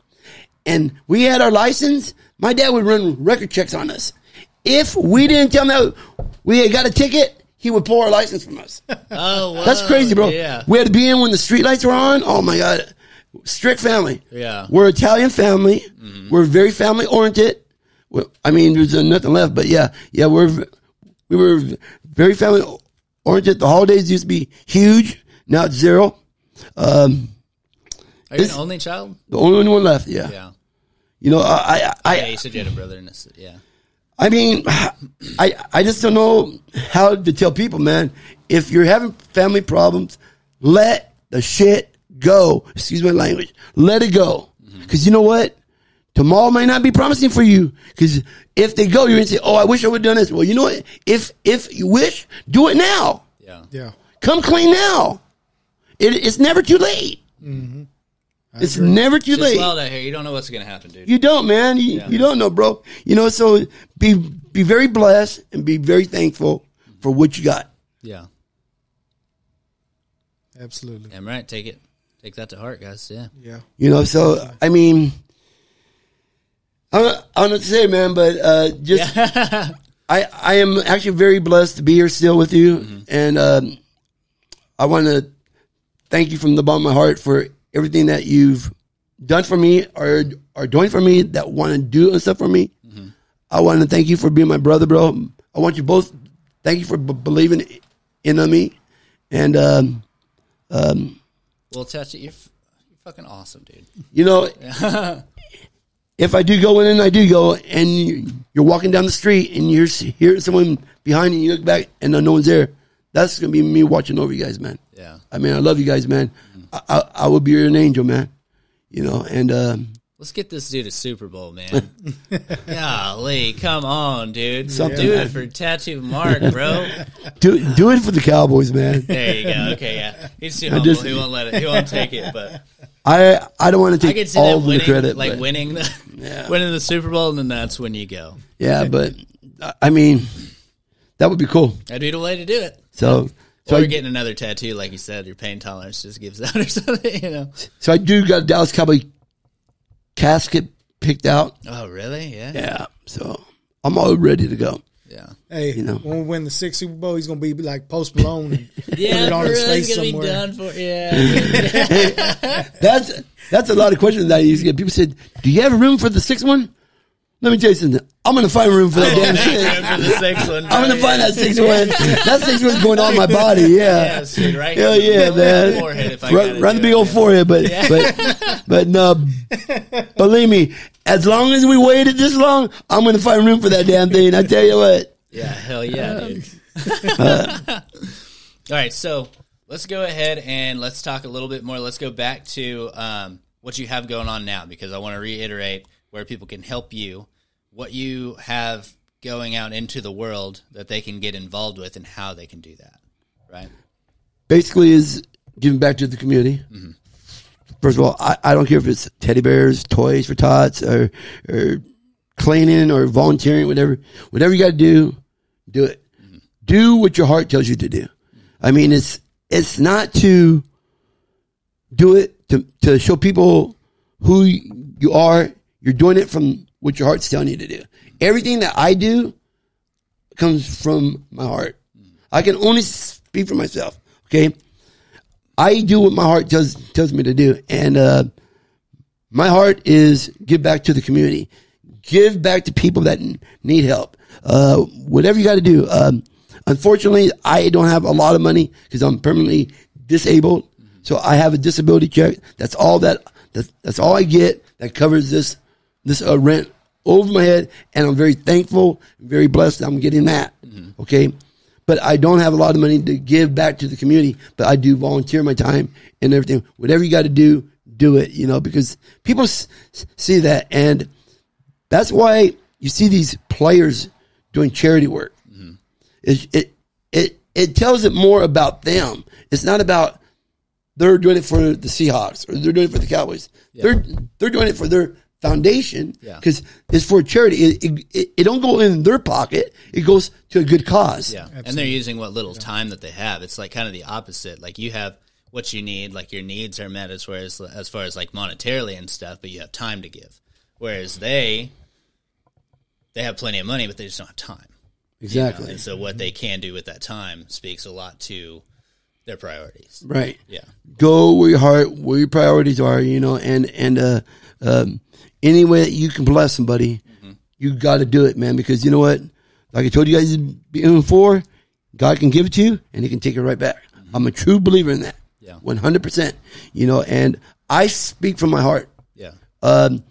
and we had our license. My dad would run record checks on us. If we didn't tell him that we had got a ticket, he would pull our license from us. Oh, That's crazy, bro. Yeah. We had to be in when the street lights were on. Oh my god, strict family. Yeah. Mm-hmm. we're Italian family. We're very family oriented. I mean, there's nothing left, but yeah, yeah, we're we were very family oriented. The holidays used to be huge. Now it's zero. Um, Are you an only child? the only one left. Yeah, Yeah. you know, I, I, Yeah, you said you had a brother and a yeah. I mean, I I just don't know how to tell people, man. If you're having family problems, let the shit go. Excuse my language. Let it go. Because you know what? Tomorrow might not be promising for you. Because if they go, you're gonna say, "Oh, I wish I would have done this." Well, you know what? If if you wish, do it now. Yeah. Yeah. Come clean now. It, it's never too late. Mm-hmm. It's never too It's late. wild out here. You don't know what's gonna happen, dude. You don't, man. You, Yeah. you don't know, bro. You know, so be be very blessed and be very thankful for what you got. yeah. Absolutely. Damn right. Take it. Take that to heart, guys. Yeah. Yeah. You know, so I mean, I don't, I don't know to say, man, but uh, just I I am actually very blessed to be here still with you, and um, I want to thank you from the bottom of my heart for everything that you've done for me or are doing for me that want to do and stuff for me. I want to thank you for being my brother, bro. I want you both. Thank you for b- believing in me, and um, Well, Tachi, you're, f- you're fucking awesome, dude. you know, if I do go in and I do go, and you- you're walking down the street and you're hearing someone behind you, and you look back and no one's there, that's gonna be me watching over you guys, man. Yeah. I mean, I love you guys, man. I, I, I will be an angel, man. You know, and um, Let's get this dude a Super Bowl, man. Golly, come on, dude. Something, Do man. it for Tattoo Mark, bro. do do it for the Cowboys, man. There you go. Okay, yeah. He's too humble. just- he won't let it. He won't take it. But I I don't want to I take could see all them of the credit, like but- winning the Yeah. winning the Super Bowl, and then that's when you go. yeah, but I mean, that would be cool. That'd be the way to do it. So so or I, getting another tattoo, like you said, your pain tolerance just gives out or something. You know. so I do got a Dallas Cowboy casket picked out. Oh, really? Yeah. Yeah, so I'm all ready to go. Yeah. Hey, You know. when we win the sixth Super Bowl, he's gonna be like Post Malone and put Yeah, it on his real, face gonna somewhere. be done for. Yeah. That's that's a lot of questions that I used to get. People said, "Do you have room for the sixth one?" Let me tell you something. I'm gonna find room for that damn Make shit. room for the sixth one. I'm gonna bro. find that six one. That six one's going on my body. Yeah. Yeah, right. Hell in yeah, middle of the man. forehead if I Run, run the do big it, old man. forehead, but but but no. Believe me, as long as we waited this long, I'm gonna find room for that damn thing. I tell you what. Yeah, hell yeah, dude. All right, so let's go ahead and let's talk a little bit more. Let's go back to um, what you have going on now because I want to reiterate where people can help you, what you have going out into the world that they can get involved with, and how they can do that. Right? Basically, is giving back to the community. First of all, I, I don't care if it's teddy bears, toys for tots, or or cleaning or volunteering, whatever. Whatever you got to do, do it. Do what your heart tells you to do. I mean, it's it's not to do it to to show people who you are. You're doing it from what your heart's telling you to do. Everything that I do comes from my heart. I can only speak for myself. Okay, I do what my heart tells tells me to do, and uh, my heart is give back to the community, give back to people that need help. Uh, whatever you got to do. Um, unfortunately, I don't have a lot of money because I'm permanently disabled, so I have a disability check. That's all that. That's, that's all I get that covers this this uh, rent over my head, and I'm very thankful, very blessed. that I'm getting that. Okay, but I don't have a lot of money to give back to the community. But I do volunteer my time and everything. Whatever you got to do, do it. You know, because people s- see that, and that's why you see these players doing charity work. Mm-hmm. It, it it it tells it more about them. It's not about they're doing it for the Seahawks or they're doing it for the Cowboys. They're they're doing it for their foundation Yeah. because it's for charity. It, it, it, it don't go in their pocket. It goes to a good cause. Yeah, and they're using what little time that they have. It's like kind of the opposite. Like you have what you need, like your needs are met as far as as far as like monetarily and stuff, but you have time to give. Whereas they they have plenty of money, but they just don't have time. you know? exactly. And so what they can do with that time speaks a lot to their priorities. Right. Yeah. Go where your heart, where your priorities are. You know, and and uh, um, any way that you can bless somebody, Mm-hmm. you got to do it, man. Because you know what? Like I told you guys before, God can give it to you, and He can take it right back. I'm a true believer in that. Mm-hmm. Yeah. One hundred percent. You know, and I speak from my heart. Yeah. Um,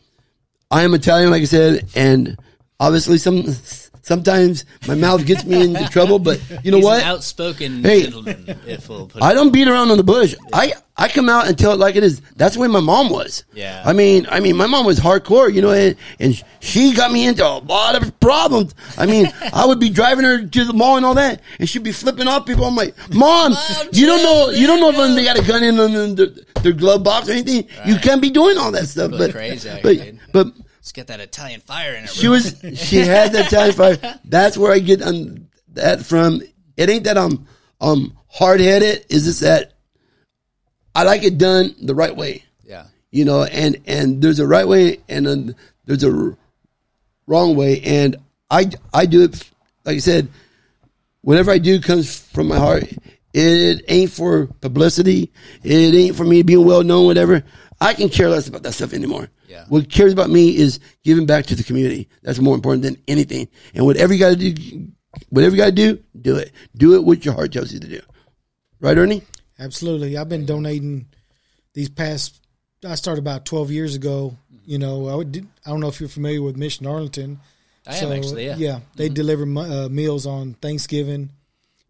I am Italian, like I said, and obviously some sometimes my mouth gets me into trouble. But you know He's what? an outspoken Hey. gentleman, if we'll put it I don't beat around on the bush. I I come out and tell it like it is. That's the way my mom was. Yeah. I mean, I mean, my mom was hardcore, you know, and, and she got me into a lot of problems. I mean, I would be driving her to the mall and all that, and she'd be flipping off people. I'm like, Mom, you don't know, you don't know if they got a gun in on their, their glove box or anything. You can't be doing all that stuff. But, crazy, but, dude. but Let's get that Italian fire in it. she was she had that Italian fire. That's where I get um, that from. It ain't that I'm um hard headed. Is just that I like it done the right way. yeah. You know, and and there's a right way and then there's a wrong way, and I I do it like I said. Whatever I do comes from my heart. It ain't for publicity. It ain't for me being well known. Whatever. I can care less about that stuff anymore. Yeah. What cares about me is giving back to the community. That's more important than anything. And whatever you got to do, whatever you got to do, do it. Do it what your heart tells you to do. Right, Ernie? Absolutely. I've been donating these past. I started about twelve years ago. You know, I would. I don't know if you're familiar with Mission Arlington. I am actually, yeah. Yeah, they deliver uh, meals on Thanksgiving,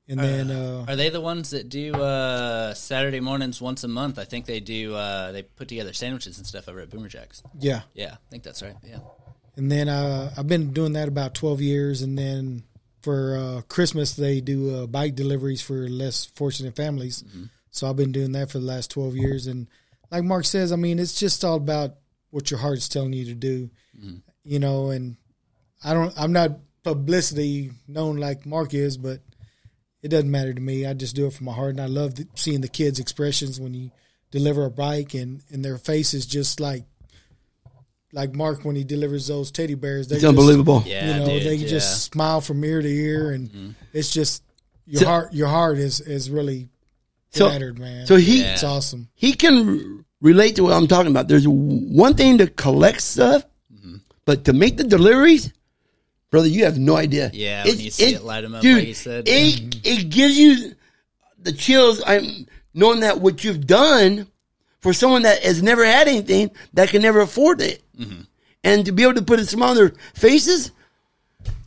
and then uh, Are they the ones that do uh, Saturday mornings once a month? I think they do. Uh, they put together sandwiches and stuff over at Boomer Jacks. yeah, Yeah, I think that's right. Yeah. and then uh, I've been doing that about twelve years, and then for uh, Christmas they do uh, bike deliveries for less fortunate families. So I've been doing that for the last twelve years, and like Mark says, I mean, it's just all about what your heart's telling you to do, you know. And I don't, I'm not publicity known like Mark is, but it doesn't matter to me. I just do it from my heart, and I love the, seeing the kids' expressions when you deliver a bike, and and their faces just like. Like Mark when he delivers those teddy bears, they It's unbelievable. Yeah, you know dude, they yeah. just smile from ear to ear mm-hmm. and it's just your So- heart your heart is is really So- flattered man So he Yeah. it's awesome he can r- relate to what I'm talking about. There's one thing to collect stuff, mm-hmm. but to make the deliveries, brother, you have no idea. Yeah, when you see it light 'em up, like you said. It, it gives you the chills. I'm knowing that what you've done for someone that has never had anything that can never afford it, Mm-hmm. and to be able to put a smile on their faces.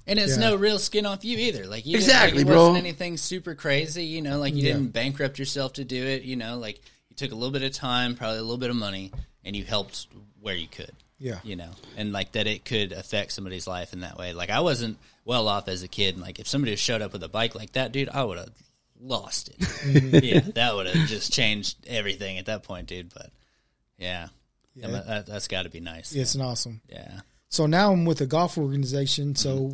And it's Yeah. no real skin off you either. Like you Exactly, didn't, like, it bro. wasn't anything super crazy. You know, like you Yeah. didn't bankrupt yourself to do it. You know, like you took a little bit of time, probably a little bit of money, and you helped where you could. Yeah. You know, and like that it could affect somebody's life in that way. Like I wasn't well off as a kid. And like if somebody showed up with a bike like that, dude, I would have lost it. Mm-hmm. yeah, that would have just changed everything at that point, dude. But yeah, Yeah. that, that, that's got to be nice. It's an awesome. Yeah. So now I'm with a golf organization. So mm-hmm.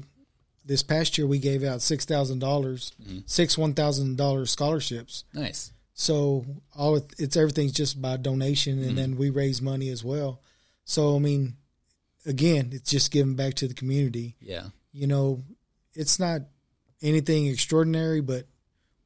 this past year we gave out $6,000, mm-hmm. six one thousand dollars scholarships. Nice. So all it's everything's just by donation, and mm-hmm. then we raise money as well. So I mean, again, it's just giving back to the community. Yeah. You know, it's not anything extraordinary, but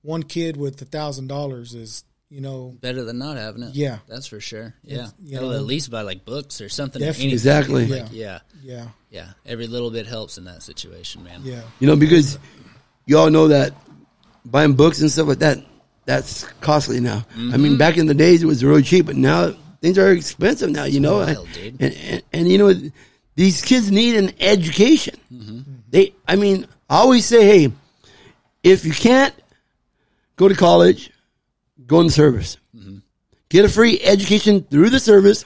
one kid with a thousand dollars is, you know, Better than not having it. Yeah. That's for sure. Yeah. you know- at least buy like books or something. or Definitely. anything. Exactly. Like, yeah. yeah, Yeah. Every little bit helps in that situation, man. yeah, You know, because you all know that buying books and stuff like that, that's costly now. I Mm-hmm. mean, back in the days it was really cheap, but now things are expensive now, you know. wild, dude. And, and, and, you know, these kids need an education. Mm-hmm. They, I mean, I always say, hey, if you can't go to college, go in the service. Mm-hmm. Get a free education through the service.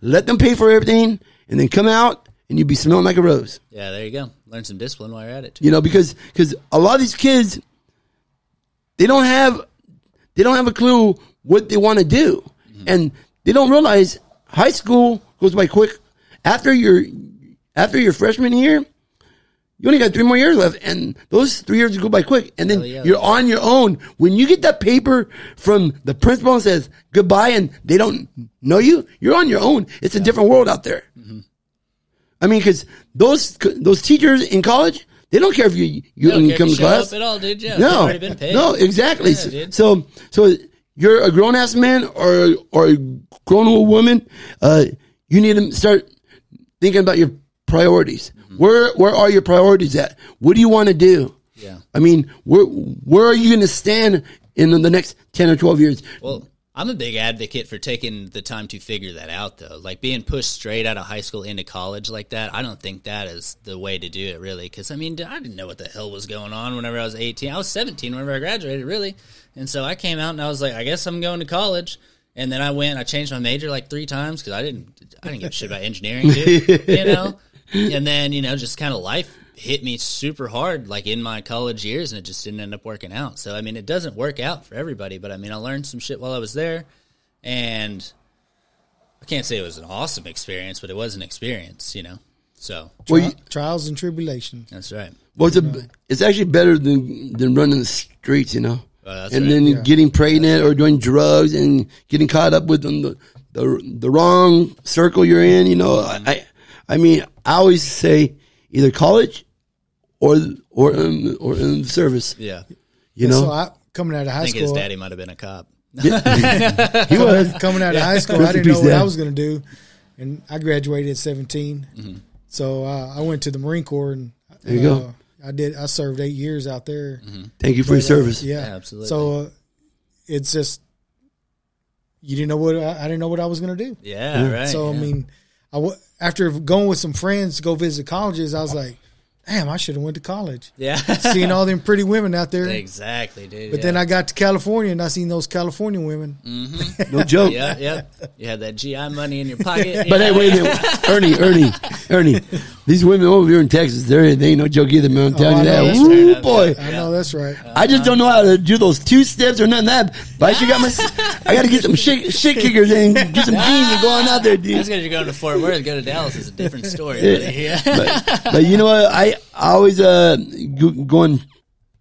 Let them pay for everything, and then come out and you'll be smelling like a rose. Yeah, there you go. Learn some discipline while you're at it. Too. You know, because because a lot of these kids, they don't have they don't have a clue what they want to do, and they don't realize high school goes by quick. After your after your freshman year, you only got three more years left, and those three years go by quick. And then yeah. you're on your own. When you get that paper from the principal and says goodbye, and they don't know you, you're on your own. It's a different world out there. I mean, because those those teachers in college, they don't care if you you You don't didn't care if come to class. at all, dude. Yeah, no, no, exactly. Yeah, so so you're a grown ass man or or a grown old woman. Uh, you need to start thinking about your priorities. Mm-hmm. Where where are your priorities at? What do you want to do? Yeah. I mean, where where are you going to stand in the next ten or twelve years? Well, I'm a big advocate for taking the time to figure that out, though. Like being pushed straight out of high school into college like that, I don't think that is the way to do it, really. Because, I mean, I didn't know what the hell was going on whenever I was 18. I was 17 whenever I graduated, really. And so I came out and I was like, I guess I'm going to college. And then I went, I changed my major like three times because I didn't, I didn't give a shit about engineering, dude. you know? And then, you know, just kind of life hit me super hard like in my college years and it just didn't end up working out. So I mean it doesn't work out for everybody, but I mean I learned some shit while I was there and I can't say it was an awesome experience, but it was an experience, you know. So Well, Tri- you- trials and tribulations. that's right. Well, it's, a, it's actually better than than running the streets, you know, Well, that's and right. then Yeah. getting pregnant or doing drugs and getting caught up with the the, the wrong circle you're in. You know, I I mean, I always say either college or or in, or in the service. Yeah. You know, So I coming out of high I think his school, daddy might have been a cop. he was. coming out of high school, Rest I didn't know what Dad. I was going to do, and I graduated at 17. Mm-hmm. So uh, I went to the Marine Corps, and There you uh, go. I did. I served eight years out there. Thank you for your But, uh, service. yeah. Yeah, absolutely. So uh, it's just you didn't know what I, I didn't know what I was going to do. Yeah, right. So I yeah. mean, I w- after going with some friends to go visit colleges, I was like, damn, I should have went to college. Yeah. Seeing all them pretty women out there. exactly, dude. But then I got to California and I seen those California women. Mm-hmm. No joke. Yeah, yeah. You had that GI money in your pocket. But hey, wait a minute, Ernie, Ernie, Ernie. These women over here in Texas, they're, they ain't no joke either, man. I'm oh, telling I you that. that's Woo, right. boy. I know that's right. I just don't know how to do those two steps or nothing that. But I should got my, I got to get some shit, shit kickers and get some jeans and go on out there, That's dude. because you're going to Fort Worth. Go to Dallas is a different story. buddy. Yeah. But, but you know what? I, I always uh go, go on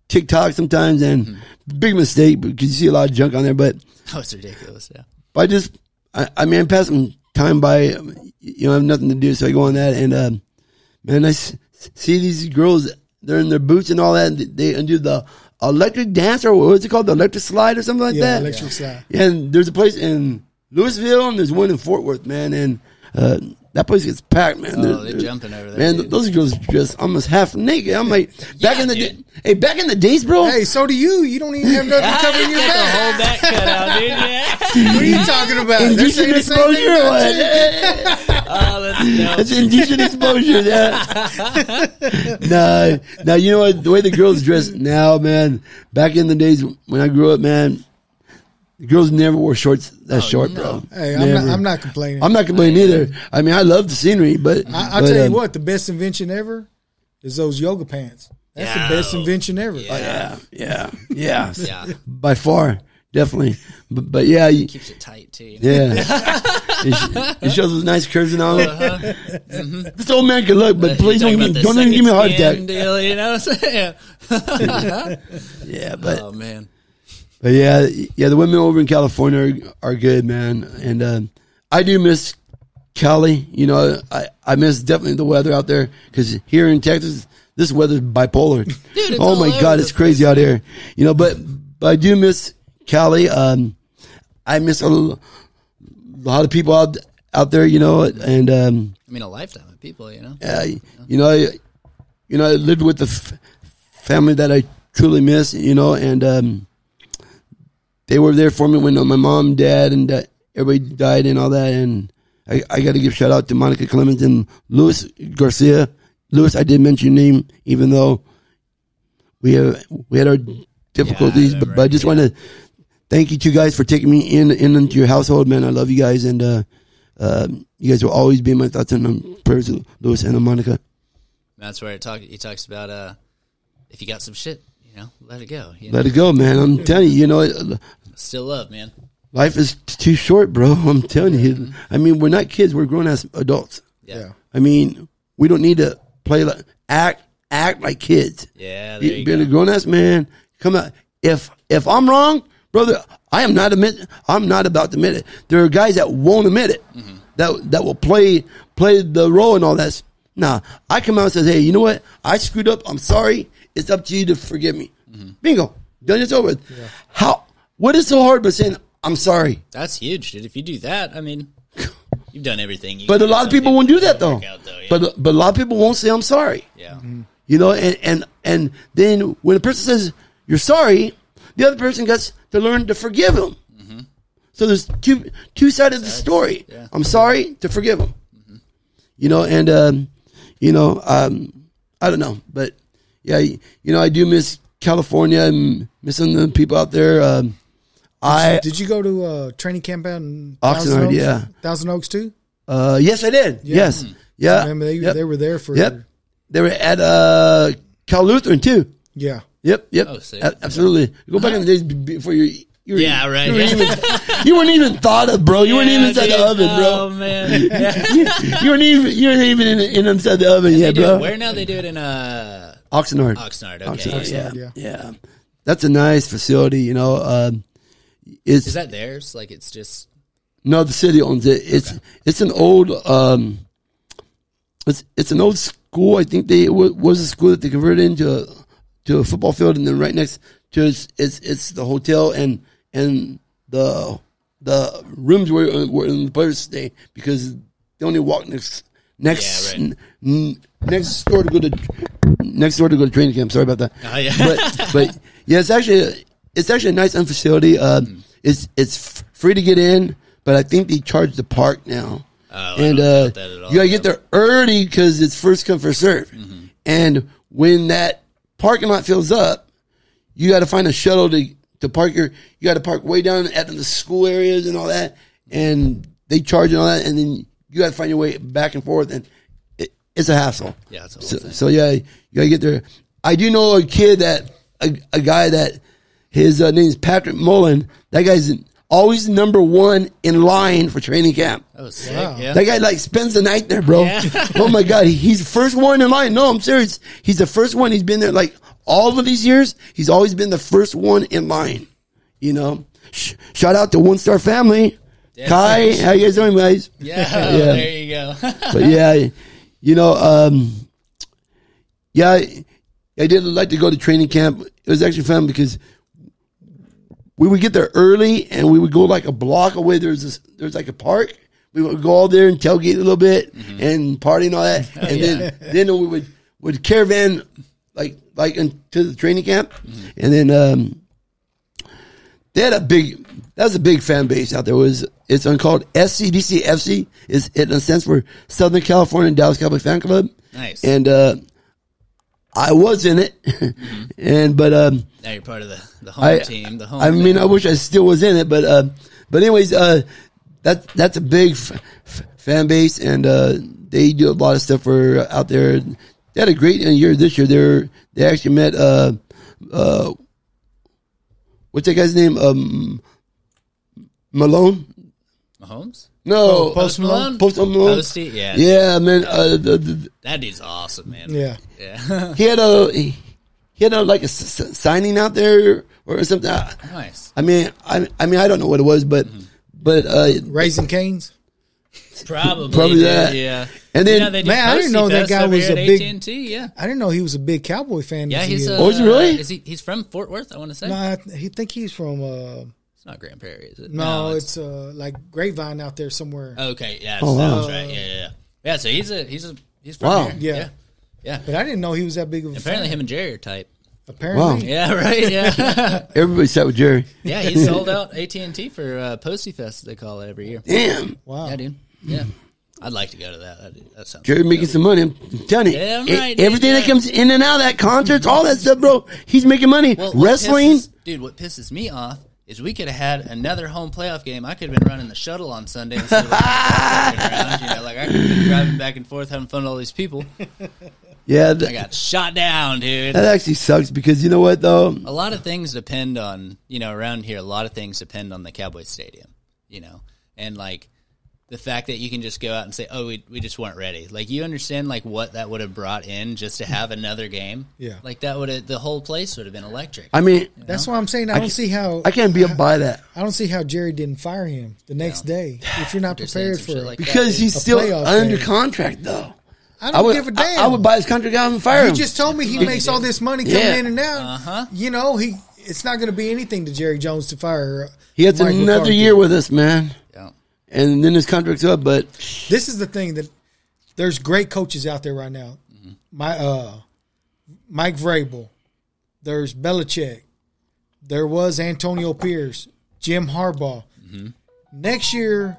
TikTok sometimes and big mistake because you see a lot of junk on there. But That was ridiculous. Yeah. I just, I, I mean, I pass some time by. You know, I have nothing to do, so I go on that and um, man, I s- see these girls. They're in their boots and all that. And they and do the electric dance or what's it called, the electric slide or something like Yeah, that. electric slide. And there's a place in Louisville and there's one in Fort Worth, man. And uh, that place gets packed, man. Oh, they're jumping over there, Man, dude. those girls dressed almost half naked. I'm like, back Yeah, in the dude. day, hey, back in the days, bro. Hey, so do you. You don't even have nothing covering your Got the back. whole back cut out, dude. Yeah. What are you talking about? They're indecent saying the same thing exposure. or about you. what? Oh, that's dope. That's indecent exposure. Yeah. nah, now you know what? The way the girls dress now, man. Back in the days when I grew up, man, the girls never wore shorts that short, bro. Hey, I'm not, I'm not complaining. I'm not complaining either. I mean, I love the scenery, but I, I'll but, tell you um, what, the best invention ever is those yoga pants. That's Yeah. the best invention ever. Yeah, yeah, yeah, Yeah. By far, definitely. But, but yeah, you- Keeps it tight too. You know? yeah. it, it shows those nice curves and all. Uh-huh. This old man can look, but please don't, about give- the don't even give me a heart second attack. skin Deal, you know what I'm saying? Yeah, but oh man. But yeah, yeah, the women over in California are, are good, man. And um, I do miss Cali. You know, I, I miss definitely the weather out there because here in Texas, this weather's bipolar. it's oh my God, it's crazy out here. You know, but but I do miss Cali. Um, I miss a l- lot of people out out there. You know, and um, I mean, a lifetime of people, you know. uh, you know, I, you know, I lived with the f- family that I truly miss. You know, and um, they were there for me when uh, my mom, dad, and uh, everybody died and all that. And I, I got to give shout out to Monica Clemens and Luis Garcia. Luis, I did mention your name, even though we have we had our difficulties. Yeah, but, right, but I just yeah. want to thank you two guys for taking me in, in into your household, man. I love you guys, and uh, uh, you guys will always be in my thoughts and prayers, Luis and Monica. That's where it talk. He talks about uh, if you got some shit, you know, let it go. You know? Let it go, man. I'm telling you, you know, Still love, man. life is too short, bro. I'm telling you. I mean, we're not kids; we're grown ass adults. Yeah. Yeah. I mean, we don't need to play like act act like kids. Yeah, there you being go. a grown ass man, come out. If if I'm wrong, brother, I am not admit. I'm not about to admit it. There are guys that won't admit it. Mm-hmm. That that will play play the role and all that. Nah, I come out and says, hey, you know what? I screwed up. I'm sorry. It's up to you to forgive me. Mm-hmm. Bingo. Done. It's over. with. How? What is so hard but saying I'm sorry? That's huge, dude. If you do that, I mean, you've done everything. You But a lot of people won't do that though. out, though, yeah. But but a lot of people won't say I'm sorry. yeah, You know, and, and and then when a person says you're sorry, the other person gets to learn to forgive him. So there's two two sides of the story. yeah. I'm sorry to forgive him. You know, and um, you know, um, I don't know, but yeah, you know, I do miss California and missing the people out there. Um, I Did you go to uh, training camp out in Oxnard, Thousand Oaks? yeah. Thousand Oaks too. uh, yes, I did. Yes, yeah. Remember they Yep. they were there for Yep, they were at uh, Cal Lutheran too. yeah. Yep, yep. Oh, sick. A- absolutely. Go back in the days before you. you were, Yeah, right, You, weren't yeah. even, you weren't even thought of, bro. You weren't even Yeah, inside dude. the oven, bro. Oh bro. man, yeah. you, you weren't even. You weren't even in, in inside the oven they yet, bro. it where now? They do it in uh, Oxnard. Oxnard. Okay, Oxnard, yeah. yeah, Oxnard, yeah, That's a nice facility. You know, um, it's Is that theirs? Like it's just no, the city owns it. It's it's an old. Um, it's it's an old school. I think they it was a school that they converted into a, to a football field, and then right next to it's it's, it's the hotel and and the the rooms where where the players stay because they only walk next next Yeah, right. n- next door to go to next door to go to training camp. Sorry about that. Oh, yeah. but but yeah, it's actually it's actually a nice facility. Uh, Hmm. It's it's free to get in, but I think they charge the park now. Oh, and uh, all, you gotta yeah. get there early because it's first come first serve. Mm-hmm. And when that parking lot fills up, you got to find a shuttle to to park your. You got to park way down at the school areas and all that, and they charge and all that, and then you got to find your way back and forth, and it, it's a hassle. Yeah, it's a whole so, so yeah, you gotta get there. I do know a kid that a, a guy that his uh, name is Patrick Mullen. That guy's always number one in line for training camp. oh sick. Wow. Yeah. That guy like spends the night there, bro. Yeah. oh my god, he- he's the first one in line. No, I'm serious. He's the first one. He's been there like all of these years. He's always been the first one in line. You know. Sh- shout out to One Star Family. Yeah. Kai, how you guys doing, guys? yeah. Yeah. There you go. But yeah, you know, um, yeah, I, I did like to go to training camp. It was actually fun because we would get there early and we would go like a block away. There's this, there's like a park we would go all there and tailgate a little bit Mm-hmm. and party and all that, and then then we would would caravan like like into the training camp, Mm-hmm. and then um, they had a big that was a big fan base out there. It was it's called SCBC FC is it stands for Southern California Dallas Cowboy Fan Club, Nice. and uh, I was in it, and but um, now you're part of the, the home I team. The home. I mean, thing. I wish I still was in it, but uh, but anyways, uh, that that's a big f- f- fan base, and uh, they do a lot of stuff for out there. They had a great year this year. They they actually met uh, uh, what's that guy's name? Um, Malone. Mahomes. No, Oh, Post Malone? Post Malone. Posty, yeah. Yeah, man. Uh, the, the, That dude's awesome, man. Yeah. Yeah. he had a he, he had a like a s- s- signing out there or something. I, nice. I mean, I I mean, I don't know what it was, but but uh, Raising Canes. Probably. Probably that. Yeah. And then- You know, they do Man, I didn't know that guy was a big- AT&T, yeah. I didn't know he was a big Cowboy fan. Yeah, as he he's. is. Uh, Oh, is he really? Is he? He's from Fort Worth. I want to say. no, I th- he think he's from. Uh, It's not Grand Prairie, is it? no, it's, uh, like Grapevine out there somewhere. okay. Yeah, Oh, wow. that's right. Yeah, yeah, yeah. Yeah, so he's a he's a he's from Wow. here. Yeah. yeah, yeah. But I didn't know he was that big of a Apparently, fan. him and Jerry are tight. Apparently, Yeah, right. Yeah, everybody sat with Jerry. yeah. He sold out AT and T for uh, Posty Fest. They call it every year. Damn, Wow. Yeah, dude. Yeah, I'd like to go to that. That, that sounds. Jerry making some money. I'm telling you, Damn right, dude, everything that yeah. comes in and out of that concerts, all that stuff, bro. He's making money. Well, Wrestling. pisses- dude. What pisses me off is we could have had another home playoff game. I could have been running the shuttle on Sunday instead of like, around. You know, like I could have been driving back and forth, having fun with all these people. yeah, I got shot down, dude. that actually sucks because you know what though. a lot of things depend on you know around here a lot of things depend on the cowboys stadium you know and like the fact that you can just go out and say oh we, we just weren't ready like you understand like what that would have brought in just to have another game Yeah. like that would have the whole place would have been electric I mean, that's why I'm saying I don't see how I can't be up by that I don't see how Jerry didn't fire him the next day if you're not prepared for it. like because dude. he's A still under game. contract though. I don't I would, give a damn. I would buy his contract out and fire You him. just told me he makes all this money coming Yeah. in and out. Uh-huh. You know he. It's not going to be anything to Jerry Jones to fire. he has Mike another McCarthy. year with us, man, yeah. And then his contract's up. But This is the thing that there's great coaches out there right now. Mm-hmm. My uh, Mike Vrabel. There's Belichick. There was Antonio Pierce, Jim Harbaugh. Mm-hmm. Next year,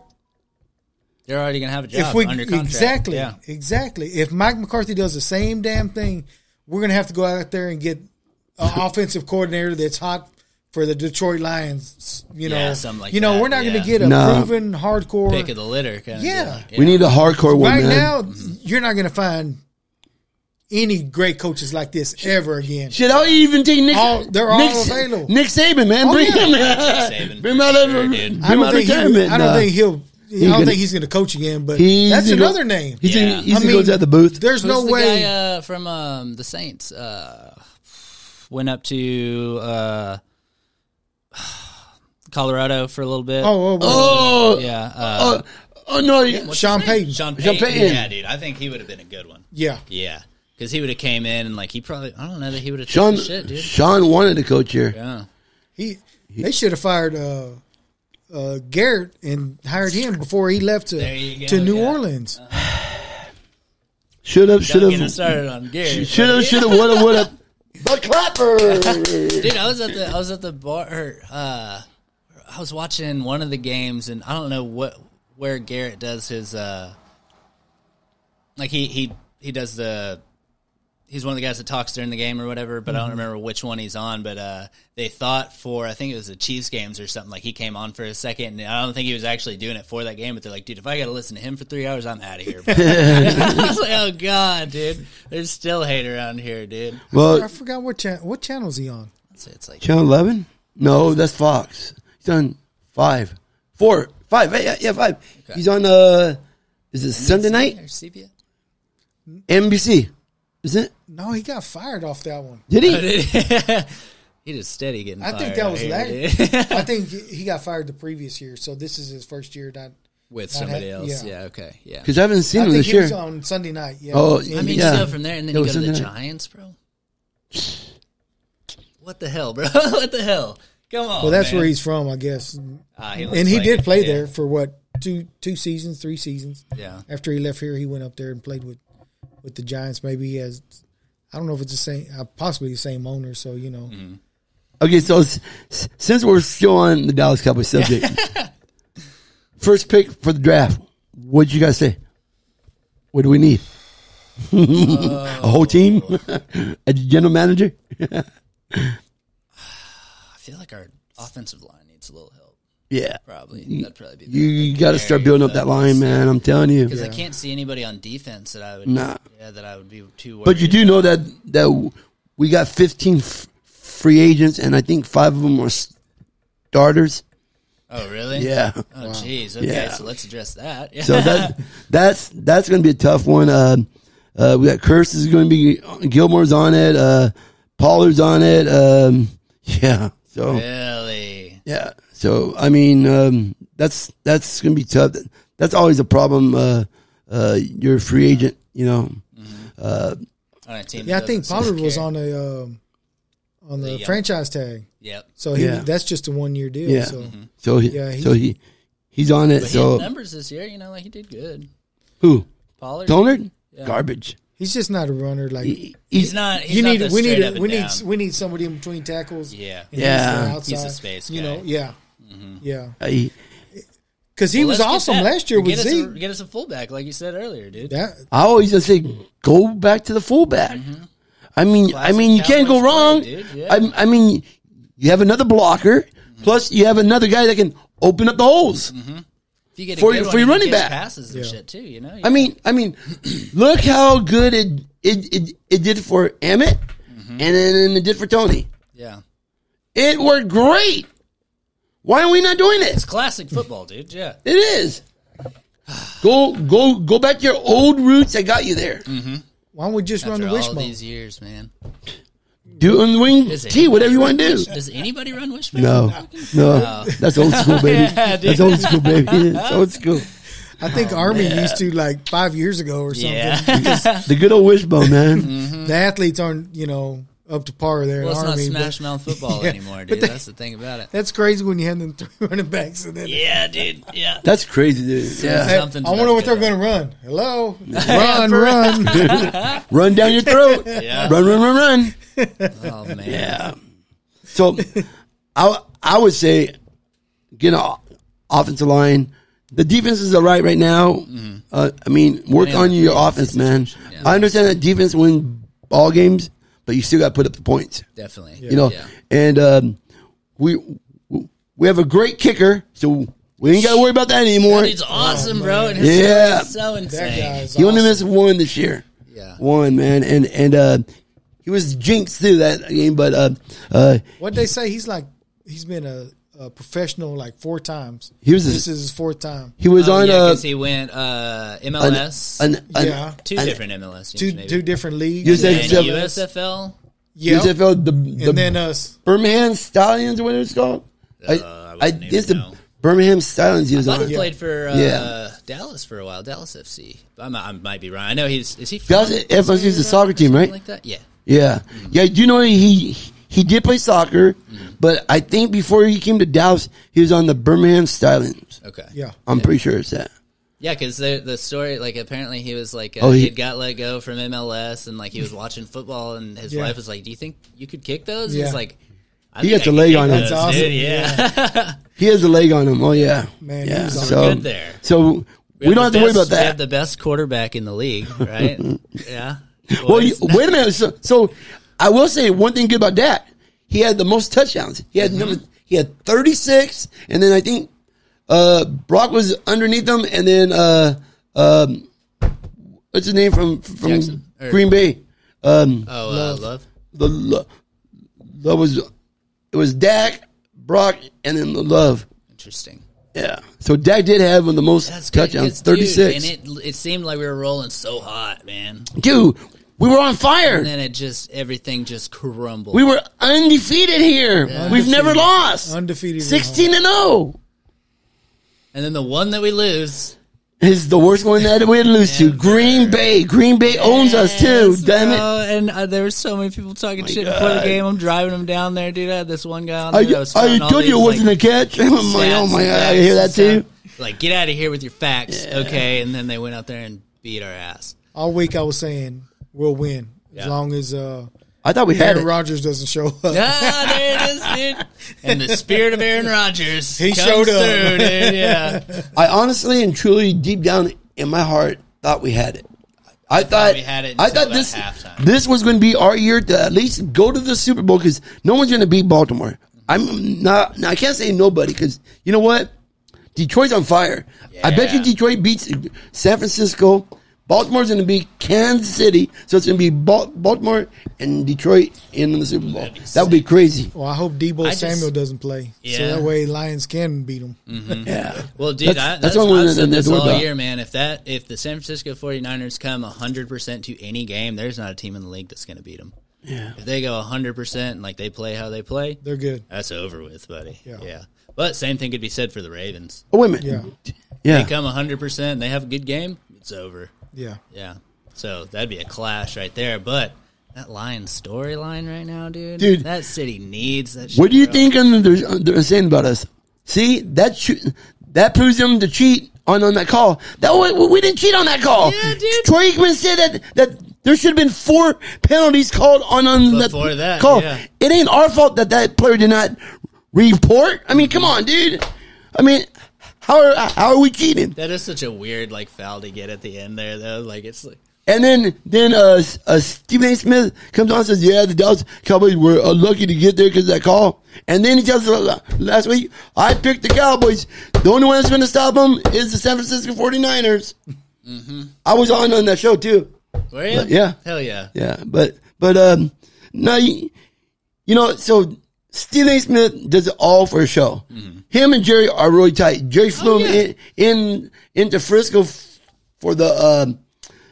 they're already gonna have a job if we under contract exactly, yeah exactly, if Mike McCarthy does the same damn thing, we're gonna have to go out there and get an offensive coordinator that's hot for the Detroit Lions. You know, Yeah, something like you know, that, we're not yeah. gonna get a No. proven hardcore. pick of the litter kind of Yeah. we need a hardcore one, right man. now, you're not gonna find any great coaches like this ever again. Should I'll even take Nick. All- they're all Nick, available. Nick Saban, man, Oh, bring yeah. him, Saban, bring him out of, sure, bring him I don't out of think he, retirement. I don't Nah. think he'll. I don't gonna- think he's going to coach again, but that's gonna go- another name. He's Yeah. gonna, he's I gonna go to the booth. There's Who's no the way. guy uh, from um, the Saints uh, went up to uh, Colorado for a little bit. oh, oh, oh. Oh, yeah. Uh, oh, oh no, he- what's Sean his name? Payton. Sean Sean Payton. Payton. Yeah, dude. I think he would have been a good one. yeah. Yeah, because he would have came in and like he probably I don't know that he would have Sean, shit, dude. Sean wanted to coach here. Yeah. He they should have fired uh, uh, Garrett and hired him before he left to, go, to New yeah. Orleans. Should have, should Don't get us have, started on Gary. should have, should have, would have, would have. The clapper. Dude, I was at the I was at the bar. Or, uh, I was watching one of the games, and I don't know what where Garrett does his. Uh, like he he he does the. He's one of the guys that talks during the game or whatever, but I don't remember which one he's on. But uh, they thought for I think it was the Chiefs games or something. Like he came on for a second, and I don't think he was actually doing it for that game. But they're like, dude, if I got to listen to him for three hours, I'm out of here. I was like, oh god, dude, there's still hate around here, dude. Well, I forgot what cha- what channel is he on. So it's like Channel 11? No, that's Fox. He's on five, four, five. Yeah, yeah, five. He's on, uh, is it Sunday night? Or CBS? NBC. Is it? No, he got fired off that one. Did he? he just steady getting. I think that was that. I think he got fired the previous year, so this is his first year. Not. with Not somebody ha- else. yeah. Yeah. Okay. Yeah. Because I haven't seen I him think this he year. was on Sunday night. Yeah. Oh, In- I mean, Yeah. you go from there, and then It you was go to the night. Giants, bro. What the hell, bro? what the hell? Come on. well, that's man. where he's from, I guess. Ah, he and he like did it, play yeah. there for what two two seasons, three seasons. Yeah. After he left here, he went up there and played with with the Giants. Maybe he has. I don't know if it's the same, uh, possibly the same owner. So you know, Okay, so s- s- since we're still on the Dallas Cowboys subject, first pick for the draft. What did you guys say? What do we need? A whole team, a general manager. I feel like our offensive line needs a little help. Yeah, Probably that'd probably be you, you got to start building up that line, man. I'm telling you. because I can't see anybody on defense that I would Nah. yeah that I would be too worried. But you do know that that we got 15 f- free agents, and I think five of them are starters. Oh really? Yeah. Oh jeez. Okay, Yeah. so let's address that. Yeah. So that that's that's going to be a tough one. Uh, uh, we got Curse is going to be Gilmore's on it. Uh, Pollard's on it. Um, yeah. So really. yeah. So I mean, um, that's that's going to be tough. That's always a problem. Uh, uh, you're a free agent, you know. On a team yeah, I think Pollard was on a um, on the Yeah. franchise tag. Yep. So he Yeah. that's just a one year deal. Yeah. So So he, Yeah, he- so he he's on it. But he had so numbers this year. You know, like he did good. who Pollard. Donald? Yeah. Garbage. He's just not a runner. Like He- He's not. He's you not need the we need up and we need we need somebody in between tackles. Yeah. Yeah. the He's a space Guy. You know, yeah, mm-hmm. yeah. Uh, he- Because he Well, was awesome that. last year with get us, a, Zeke. get us a fullback, like you said earlier, dude. That I always just say go back to the fullback. Mm-hmm. I mean, I mean, you can't go Cowboys play, wrong. Yeah. I, I mean, you have another blocker, mm-hmm. plus you have another guy that can open up the holes. If you get a For good your- one, for your you running back. passes and Yeah. shit too. You know. I mean, I mean, look how good it it it, it did for Emmett, mm-hmm. and then it did for Tony. yeah. It worked great. Why are we not doing it? It's classic football, dude. Yeah. It is. Go go go back to your old roots that got you there. Mm-hmm. why don't we just run After the all wishbone? these years, man. Do and wing Does T, whatever you want to do. wish- Does anybody run wishbone? No, no, that's old school, baby. Yeah, that's old school, baby. It's old school. I think Army used to like five years ago or something. Yeah. The good old wishbone, man. Mm-hmm. The athletes aren't you know up to par there well, in it's not Army. but smash mouth football Yeah, anymore, dude. they- That's the thing about it. That's crazy when you have them three running backs and then Yeah, dude. Yeah. That's crazy, dude. Yeah, Hey, Something I wonder what they're going to run. Hello, run, run. run down your throat. Yeah. Run, run, run, run. Oh man. Yeah. So, I I would say, get an offensive line. The defense is all right right now. Uh, I mean, work Yeah, on your offense, man. yeah. I understand that defense win ball games, but you still got to put up the points. Definitely. You know, Yeah. and um, we we have a great kicker, so we ain't got to worry about that anymore. He's dude's awesome, bro. And his Yeah. is so That insane. is He only awesome. missed one this year. Yeah. One man, and and uh, he was jinxed through that game, but uh, uh, What they say? He's like he's been a, a professional like four times. He was a- this is his fourth time. he was Oh, on yeah, uh, 'cause he went uh, MLS, an, an, Yeah. two an- different MLS teams, Two maybe. two different leagues. You said and seven- USFL. yeah, USFL, the, the and then uh, us. Birmingham Stallions, what it's called. I, I I, wouldn't it's the even know. Birmingham Stallions he was I thought on. he played for uh, Yeah. Dallas for a while, Dallas FC. I might, I might be wrong. I know he's is he Dallas FC is a soccer team, right? Like that, yeah. Yeah, yeah. Do you know he he did play soccer, but I think before he came to Dallas, he was on the Birmingham Stallions. Okay, Yeah, I'm pretty sure it's that. yeah. Because the the story, like apparently he was like uh, Oh, he, he- had got let go from MLS, and like he was watching football, and his Yeah. wife was like, "Do you think you could kick those?" Yeah. He's like, I He think gets I a leg on him. those, That's awesome. dude. Yeah, He has a leg on him. Oh yeah, Man, he yeah. was so good there. So we, have don't have the to worry best- about We have that. the best quarterback in the league, right? yeah. Well, you, wait a minute. So, so I will say one thing good about Dak. He had the most touchdowns. He had Mm-hmm. number. He had 36, and then I think uh, Brock was underneath him, and then uh, um, what's his name from from Jackson, or- Green Bay? Um, oh, uh, love. the lo- that was it was Dak, Brock, and then the Love. Interesting. Yeah. So Dak did have one of the most That's touchdowns, dude, 36. and it it seemed like we were rolling so hot, man. Dude, we were on fire. And then it just everything just crumbled. We were undefeated here. We've never lost. undefeated. 16 and 0 and then the one that we lose. is the worst one that we had to lose to. Green Bay. Green Bay owns us too. Yes, Damn it. bro. And uh, there were so many people talking shit before the God. game. I'm driving them down there, dude. I had this one guy on I, there that was I throwing all told you it these, wasn't like, a catch. Oh my, oh stats my and God. I facts hear and that too. stuff. like, get out of here with your facts, okay? And then they went out there and beat our ass. All week I was saying we'll win as Yeah. long as uh, I thought we had Aaron it. Rodgers doesn't show up. Ah, there it is, dude. And the spirit of Aaron Rodgers He comes showed up. through, dude. Yeah, I honestly and truly, deep down in my heart, thought we had it. I thought we had it I until thought about this halftime. this was going to be our year to at least go to the Super Bowl because no one's going to beat Baltimore. I'm not. Now I can't say nobody because you know what? Detroit's on fire. I bet you Yeah. Detroit beats San Francisco. Baltimore's going to beat Kansas City, so it's going to be Bal- Baltimore and Detroit in the Super Bowl. That would be crazy. Well, I hope Deebo I just- Samuel doesn't play, so that way Lions can beat him. Mm-hmm. Yeah. Well, dude, That's- I, that's that's, what I've said this all year, man. If that, if the San Francisco 49ers come 100% to any game, there's not a team in the league that's going to beat them. Yeah. If they go 100% and like they play how they play, They're good. that's over with, buddy. Yeah. Yeah. But same thing could be said for the Ravens. Oh, wait a minute. Yeah, Yeah. They come 100% and they have a good game, it's over. Yeah. Yeah. So that'd be a clash right there. But that Lions storyline right now, dude, Dude. that city needs that. What do you shit, think they're, uh, they're saying about us? See, that sh- that proves them to cheat on, on that call. That wa- we didn't cheat on that call. Yeah, dude. Troy Aikman said that that there should have been four penalties called on on Before that, call. yeah. It ain't our fault that that player did not report. I mean, come on, dude. I mean, how are how are we cheating? That is such a weird like foul to get at the end there, though. Like it's like. And then then uh, uh Stephen A. Smith comes on and says, "Yeah, the Dallas Cowboys were uh, lucky to get there because that call." And then he tells us uh, last week, "I picked the Cowboys. The only one that's going to stop them is the San Francisco 49ers." I was on on that show too. Were you? But, yeah. Hell yeah. Yeah, but but um, no, you, you know, so Stephen A. Smith does it all for a show. Him and Jerry are really tight. Jerry flew him yeah. in, in into Frisco for the um,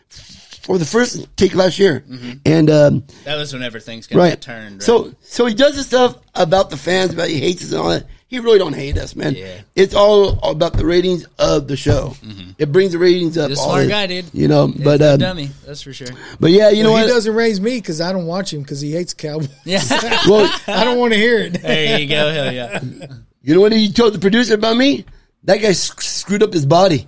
for the first take last year, and um, That was whenever things kind right. turned. Right? So so he does the stuff about the fans, about he hates us and all that. He really don't hate us, man. Yeah. Mm-hmm. It's all about the ratings of the show. It brings the ratings up. He's a smart the- guy, dude. You know, He's but a um, dummy, that's for sure. but yeah, you know Well, he what? doesn't raise me because I don't watch him because he hates Cowboys. Yeah. well, I don't want to hear it. there you go. Hell yeah. You know what he told the producer about me? That guy sc- screwed up his body.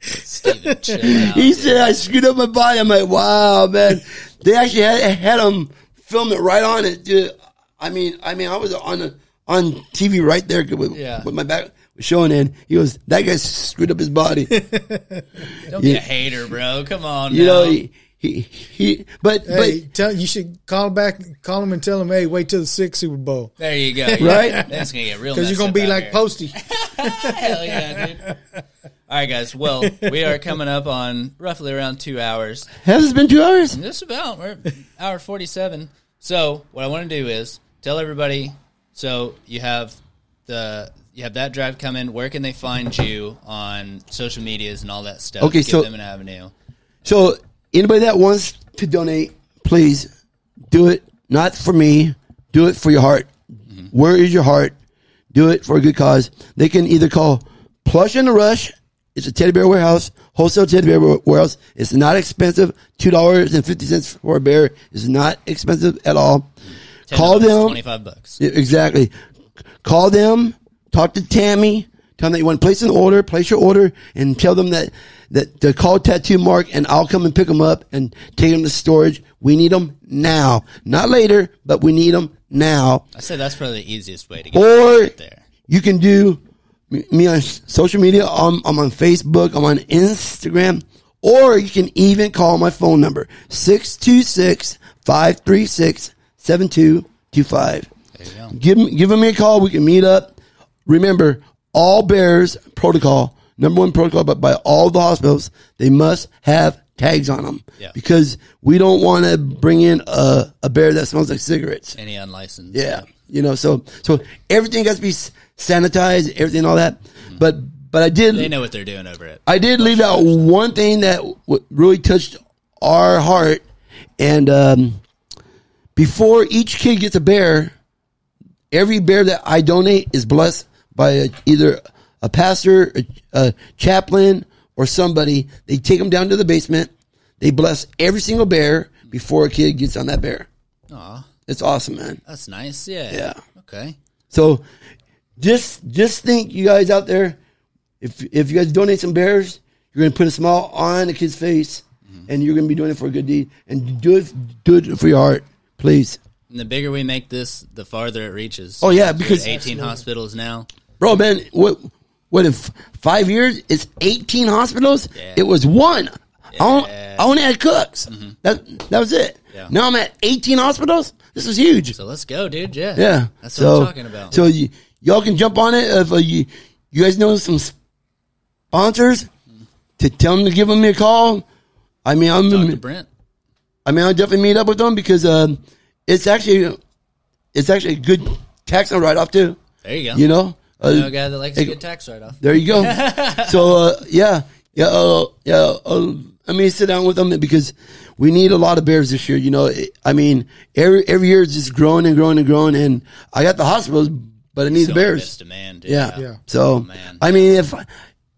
Stephen, chill out. He said I screwed up my body. I'm like, wow, man. They actually had, had him film it right on it. Dude. I mean, I mean, I was on the, on TV right there with, Yeah. with my back showing in. He goes, that guy screwed up his body. Don't be a hater, bro. Come on. you now. know, he, he, he but, Hey, but, tell you should call back, call him and tell him, hey, wait till the sixth Super Bowl there you go. Right? That's gonna get real. because you're gonna be like here. Posty. Hell yeah, dude. All right, guys. Well, we are coming up on roughly around two hours. has it been two hours? Just about. We're hour 47. So, what I want to do is tell everybody so you have the you have that drive coming. Where can they find you on social medias and all that stuff? Okay, Give so- them an avenue. So anybody that wants to donate, please do it. Not for me. Do it for your heart. Mm-hmm. Where is your heart? Do it for a good cause. They can either call Plush and the Rush. It's a teddy bear warehouse, wholesale teddy bear warehouse. It's not expensive. Two dollars and fifty cents for a bear is not expensive at all. $10, Call them. 25 bucks. Yeah, Exactly. Call them, talk to Tammy, tell them that you want to place an order, place your order, and tell them that, that to call Tattoo Mark and I'll come and pick them up and take them to storage. We need them now. Not later, but we need them now. I say that's probably the easiest way to get Or there. you can do me on social media. I'm, I'm on Facebook. I'm on Instagram. Or you can even call my phone number, 626-536-7225. There you go. Give, me- give me a call. We can meet up. Remember, all bears protocol, number one protocol, but by all the hospitals, they must have tags on them. Yeah. Because we don't want to bring in a, a bear that smells like cigarettes. Any unlicensed. Yeah, you know, so so everything has to be sanitized, everything, all that. But but I did. They know what they're doing over it. I did leave out one thing that w- really touched our heart, and um, before each kid gets a bear, every bear that I donate is blessed by a, either a pastor, a, a chaplain, or somebody. They take them down to the basement. They bless every single bear before a kid gets on that bear. Aw, It's awesome, man. that's nice. Yeah. Yeah. Okay. So just just think, you guys out there, if if you guys donate some bears, you're gonna put a smile on a kid's face, mm-hmm. and you're gonna be doing it for a good deed, and do it do it for your heart, please, And the bigger we make this, the farther it reaches. Oh, yeah, because- 18 hospitals now. bro, man. What what in f- five years? It's 18 hospitals. Yeah. It was one. I, on- Yeah. I only had Cook's. That that was it. Yeah. Now I'm at 18 hospitals. This is huge. So let's go, dude. Yeah. Yeah, That's so, what I'm talking about. So y- y'all can jump on it if uh, you you guys know some sponsors to tell them to give them a call. I mean, I'm Dr. Brent. I mean, I'll definitely meet up with them because um, it's actually it's actually a good tax write off too. There you go. You know, uh, I know a guy that likes hey, to get tax write off. there you go. so uh, yeah, yeah, uh, yeah. Uh, let me sit down with them because we need a lot of bears this year. You know, I mean, every every year is just growing and growing and growing, and I got the hospitals, but I need the bears. demand. dude. Yeah. Yeah. So Oh, man. I mean, if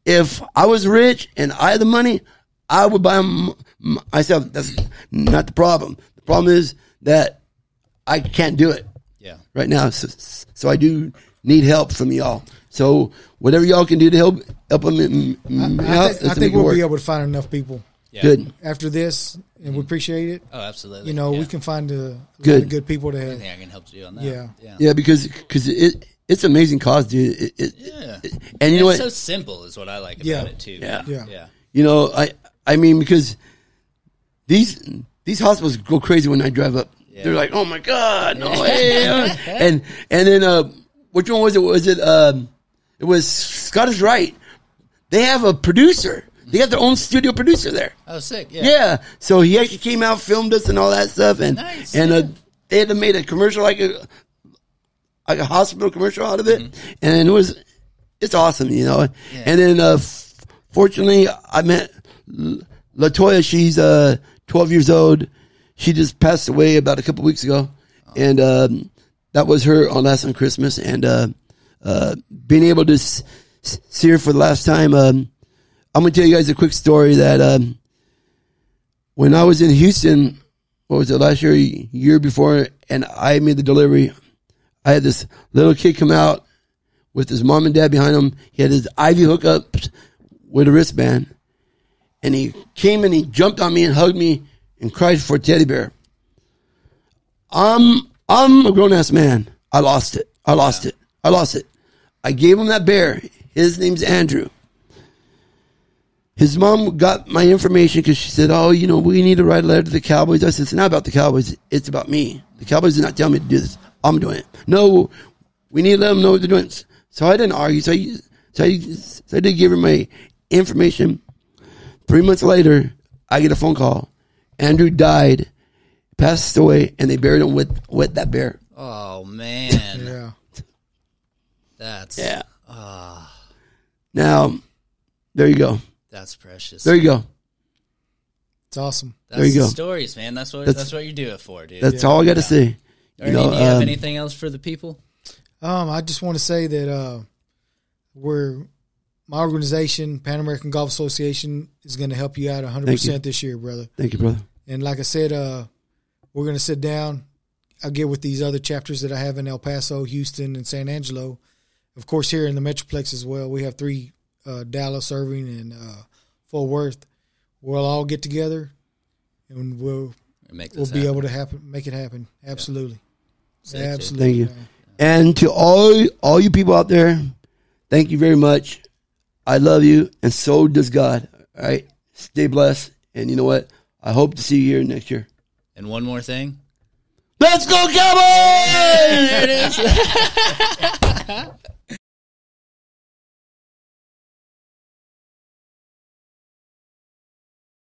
if I was rich and I had the money, I would buy them m- myself. That's not the problem. The problem is that I can't do it Yeah. right now. So, so I do need help from y'all. So whatever y'all can do to help help them I, out, I, think, I think we'll be able to find enough people Yeah. Good. after this, and we appreciate it. Oh, absolutely. You know, yeah. we can find a, a lot Good. of good people to have. Anything I can help you on that. Yeah. Yeah. Yeah, because because it it's amazing cause, dude. It, it, Yeah. and you know it's what? so simple is what I like about Yeah. it too. Yeah. Yeah. Yeah. You know, I I mean because these these hospitals go crazy when I drive up. Yeah. They're like, "Oh my god, no way!" and and then uh, which one was it? Was it um, it was Scottish Rite? They have a producer. They got their own studio producer there. Oh, sick. Yeah. Yeah. So he actually came out, filmed us, and all that stuff, and Nice, and uh, they had to made a commercial like a like a hospital commercial out of it, and it was it's awesome, you know. And then uh, f- fortunately, I met Latoya. She's uh 12 years old. She just passed away about a couple weeks ago, and um, that was her on last on Christmas. And uh, uh, being able to s- see her for the last time, um, I'm gonna tell you guys a quick story that. Um, when I was in Houston, what was it last year, year before, and I made the delivery, I had this little kid come out with his mom and dad behind him. He had his IV hookup with a wristband, and he came and he jumped on me and hugged me and cried for a teddy bear. I'm I'm a grown ass man. I lost it. I lost it. I lost it. I gave him that bear. His name's Andrew his mom got my information because she said, "Oh, you know, we need to write a letter to the Cowboys." I said, "It's not about the Cowboys. It's about me. The Cowboys did not tell me to do this. I'm doing it. No, we need to let them know what they're doing." So I didn't argue. So I, so I, so I did give her my information. Three months later, I get a phone call. Andrew died, passed away, and they buried him with with that bear. Oh man. Yeah. That's Yeah. Now, there you go. that's precious. There you go. It's awesome. That's there you go. stories, man. That's what That's- that's, what you do it for, dude. That's all I got to say. Or You know, do you have um, anything else for the people? Um, I just want to say that uh, we're my organization, Pan American Golf Association, is going to help you out 100 Thank you. percent this year, brother. Thank you, brother. And like I said, uh, we're going to sit down. I'll get with these other chapters that I have in El Paso, Houston, and San Angelo. Of course, here in the Metroplex as well. We have three: uh, Dallas, Irving, and uh, Fort Worth. We'll all get together, and we'll Make we'll be happen. able to happen, make it happen. Absolutely, Sick, dude. absolutely. Thank you. man. And to all all you people out there, thank you very much. I love you, and so does God. All right, stay blessed, and you know what? I hope to see you here next year. And one more thing. Let's go, Cowboys!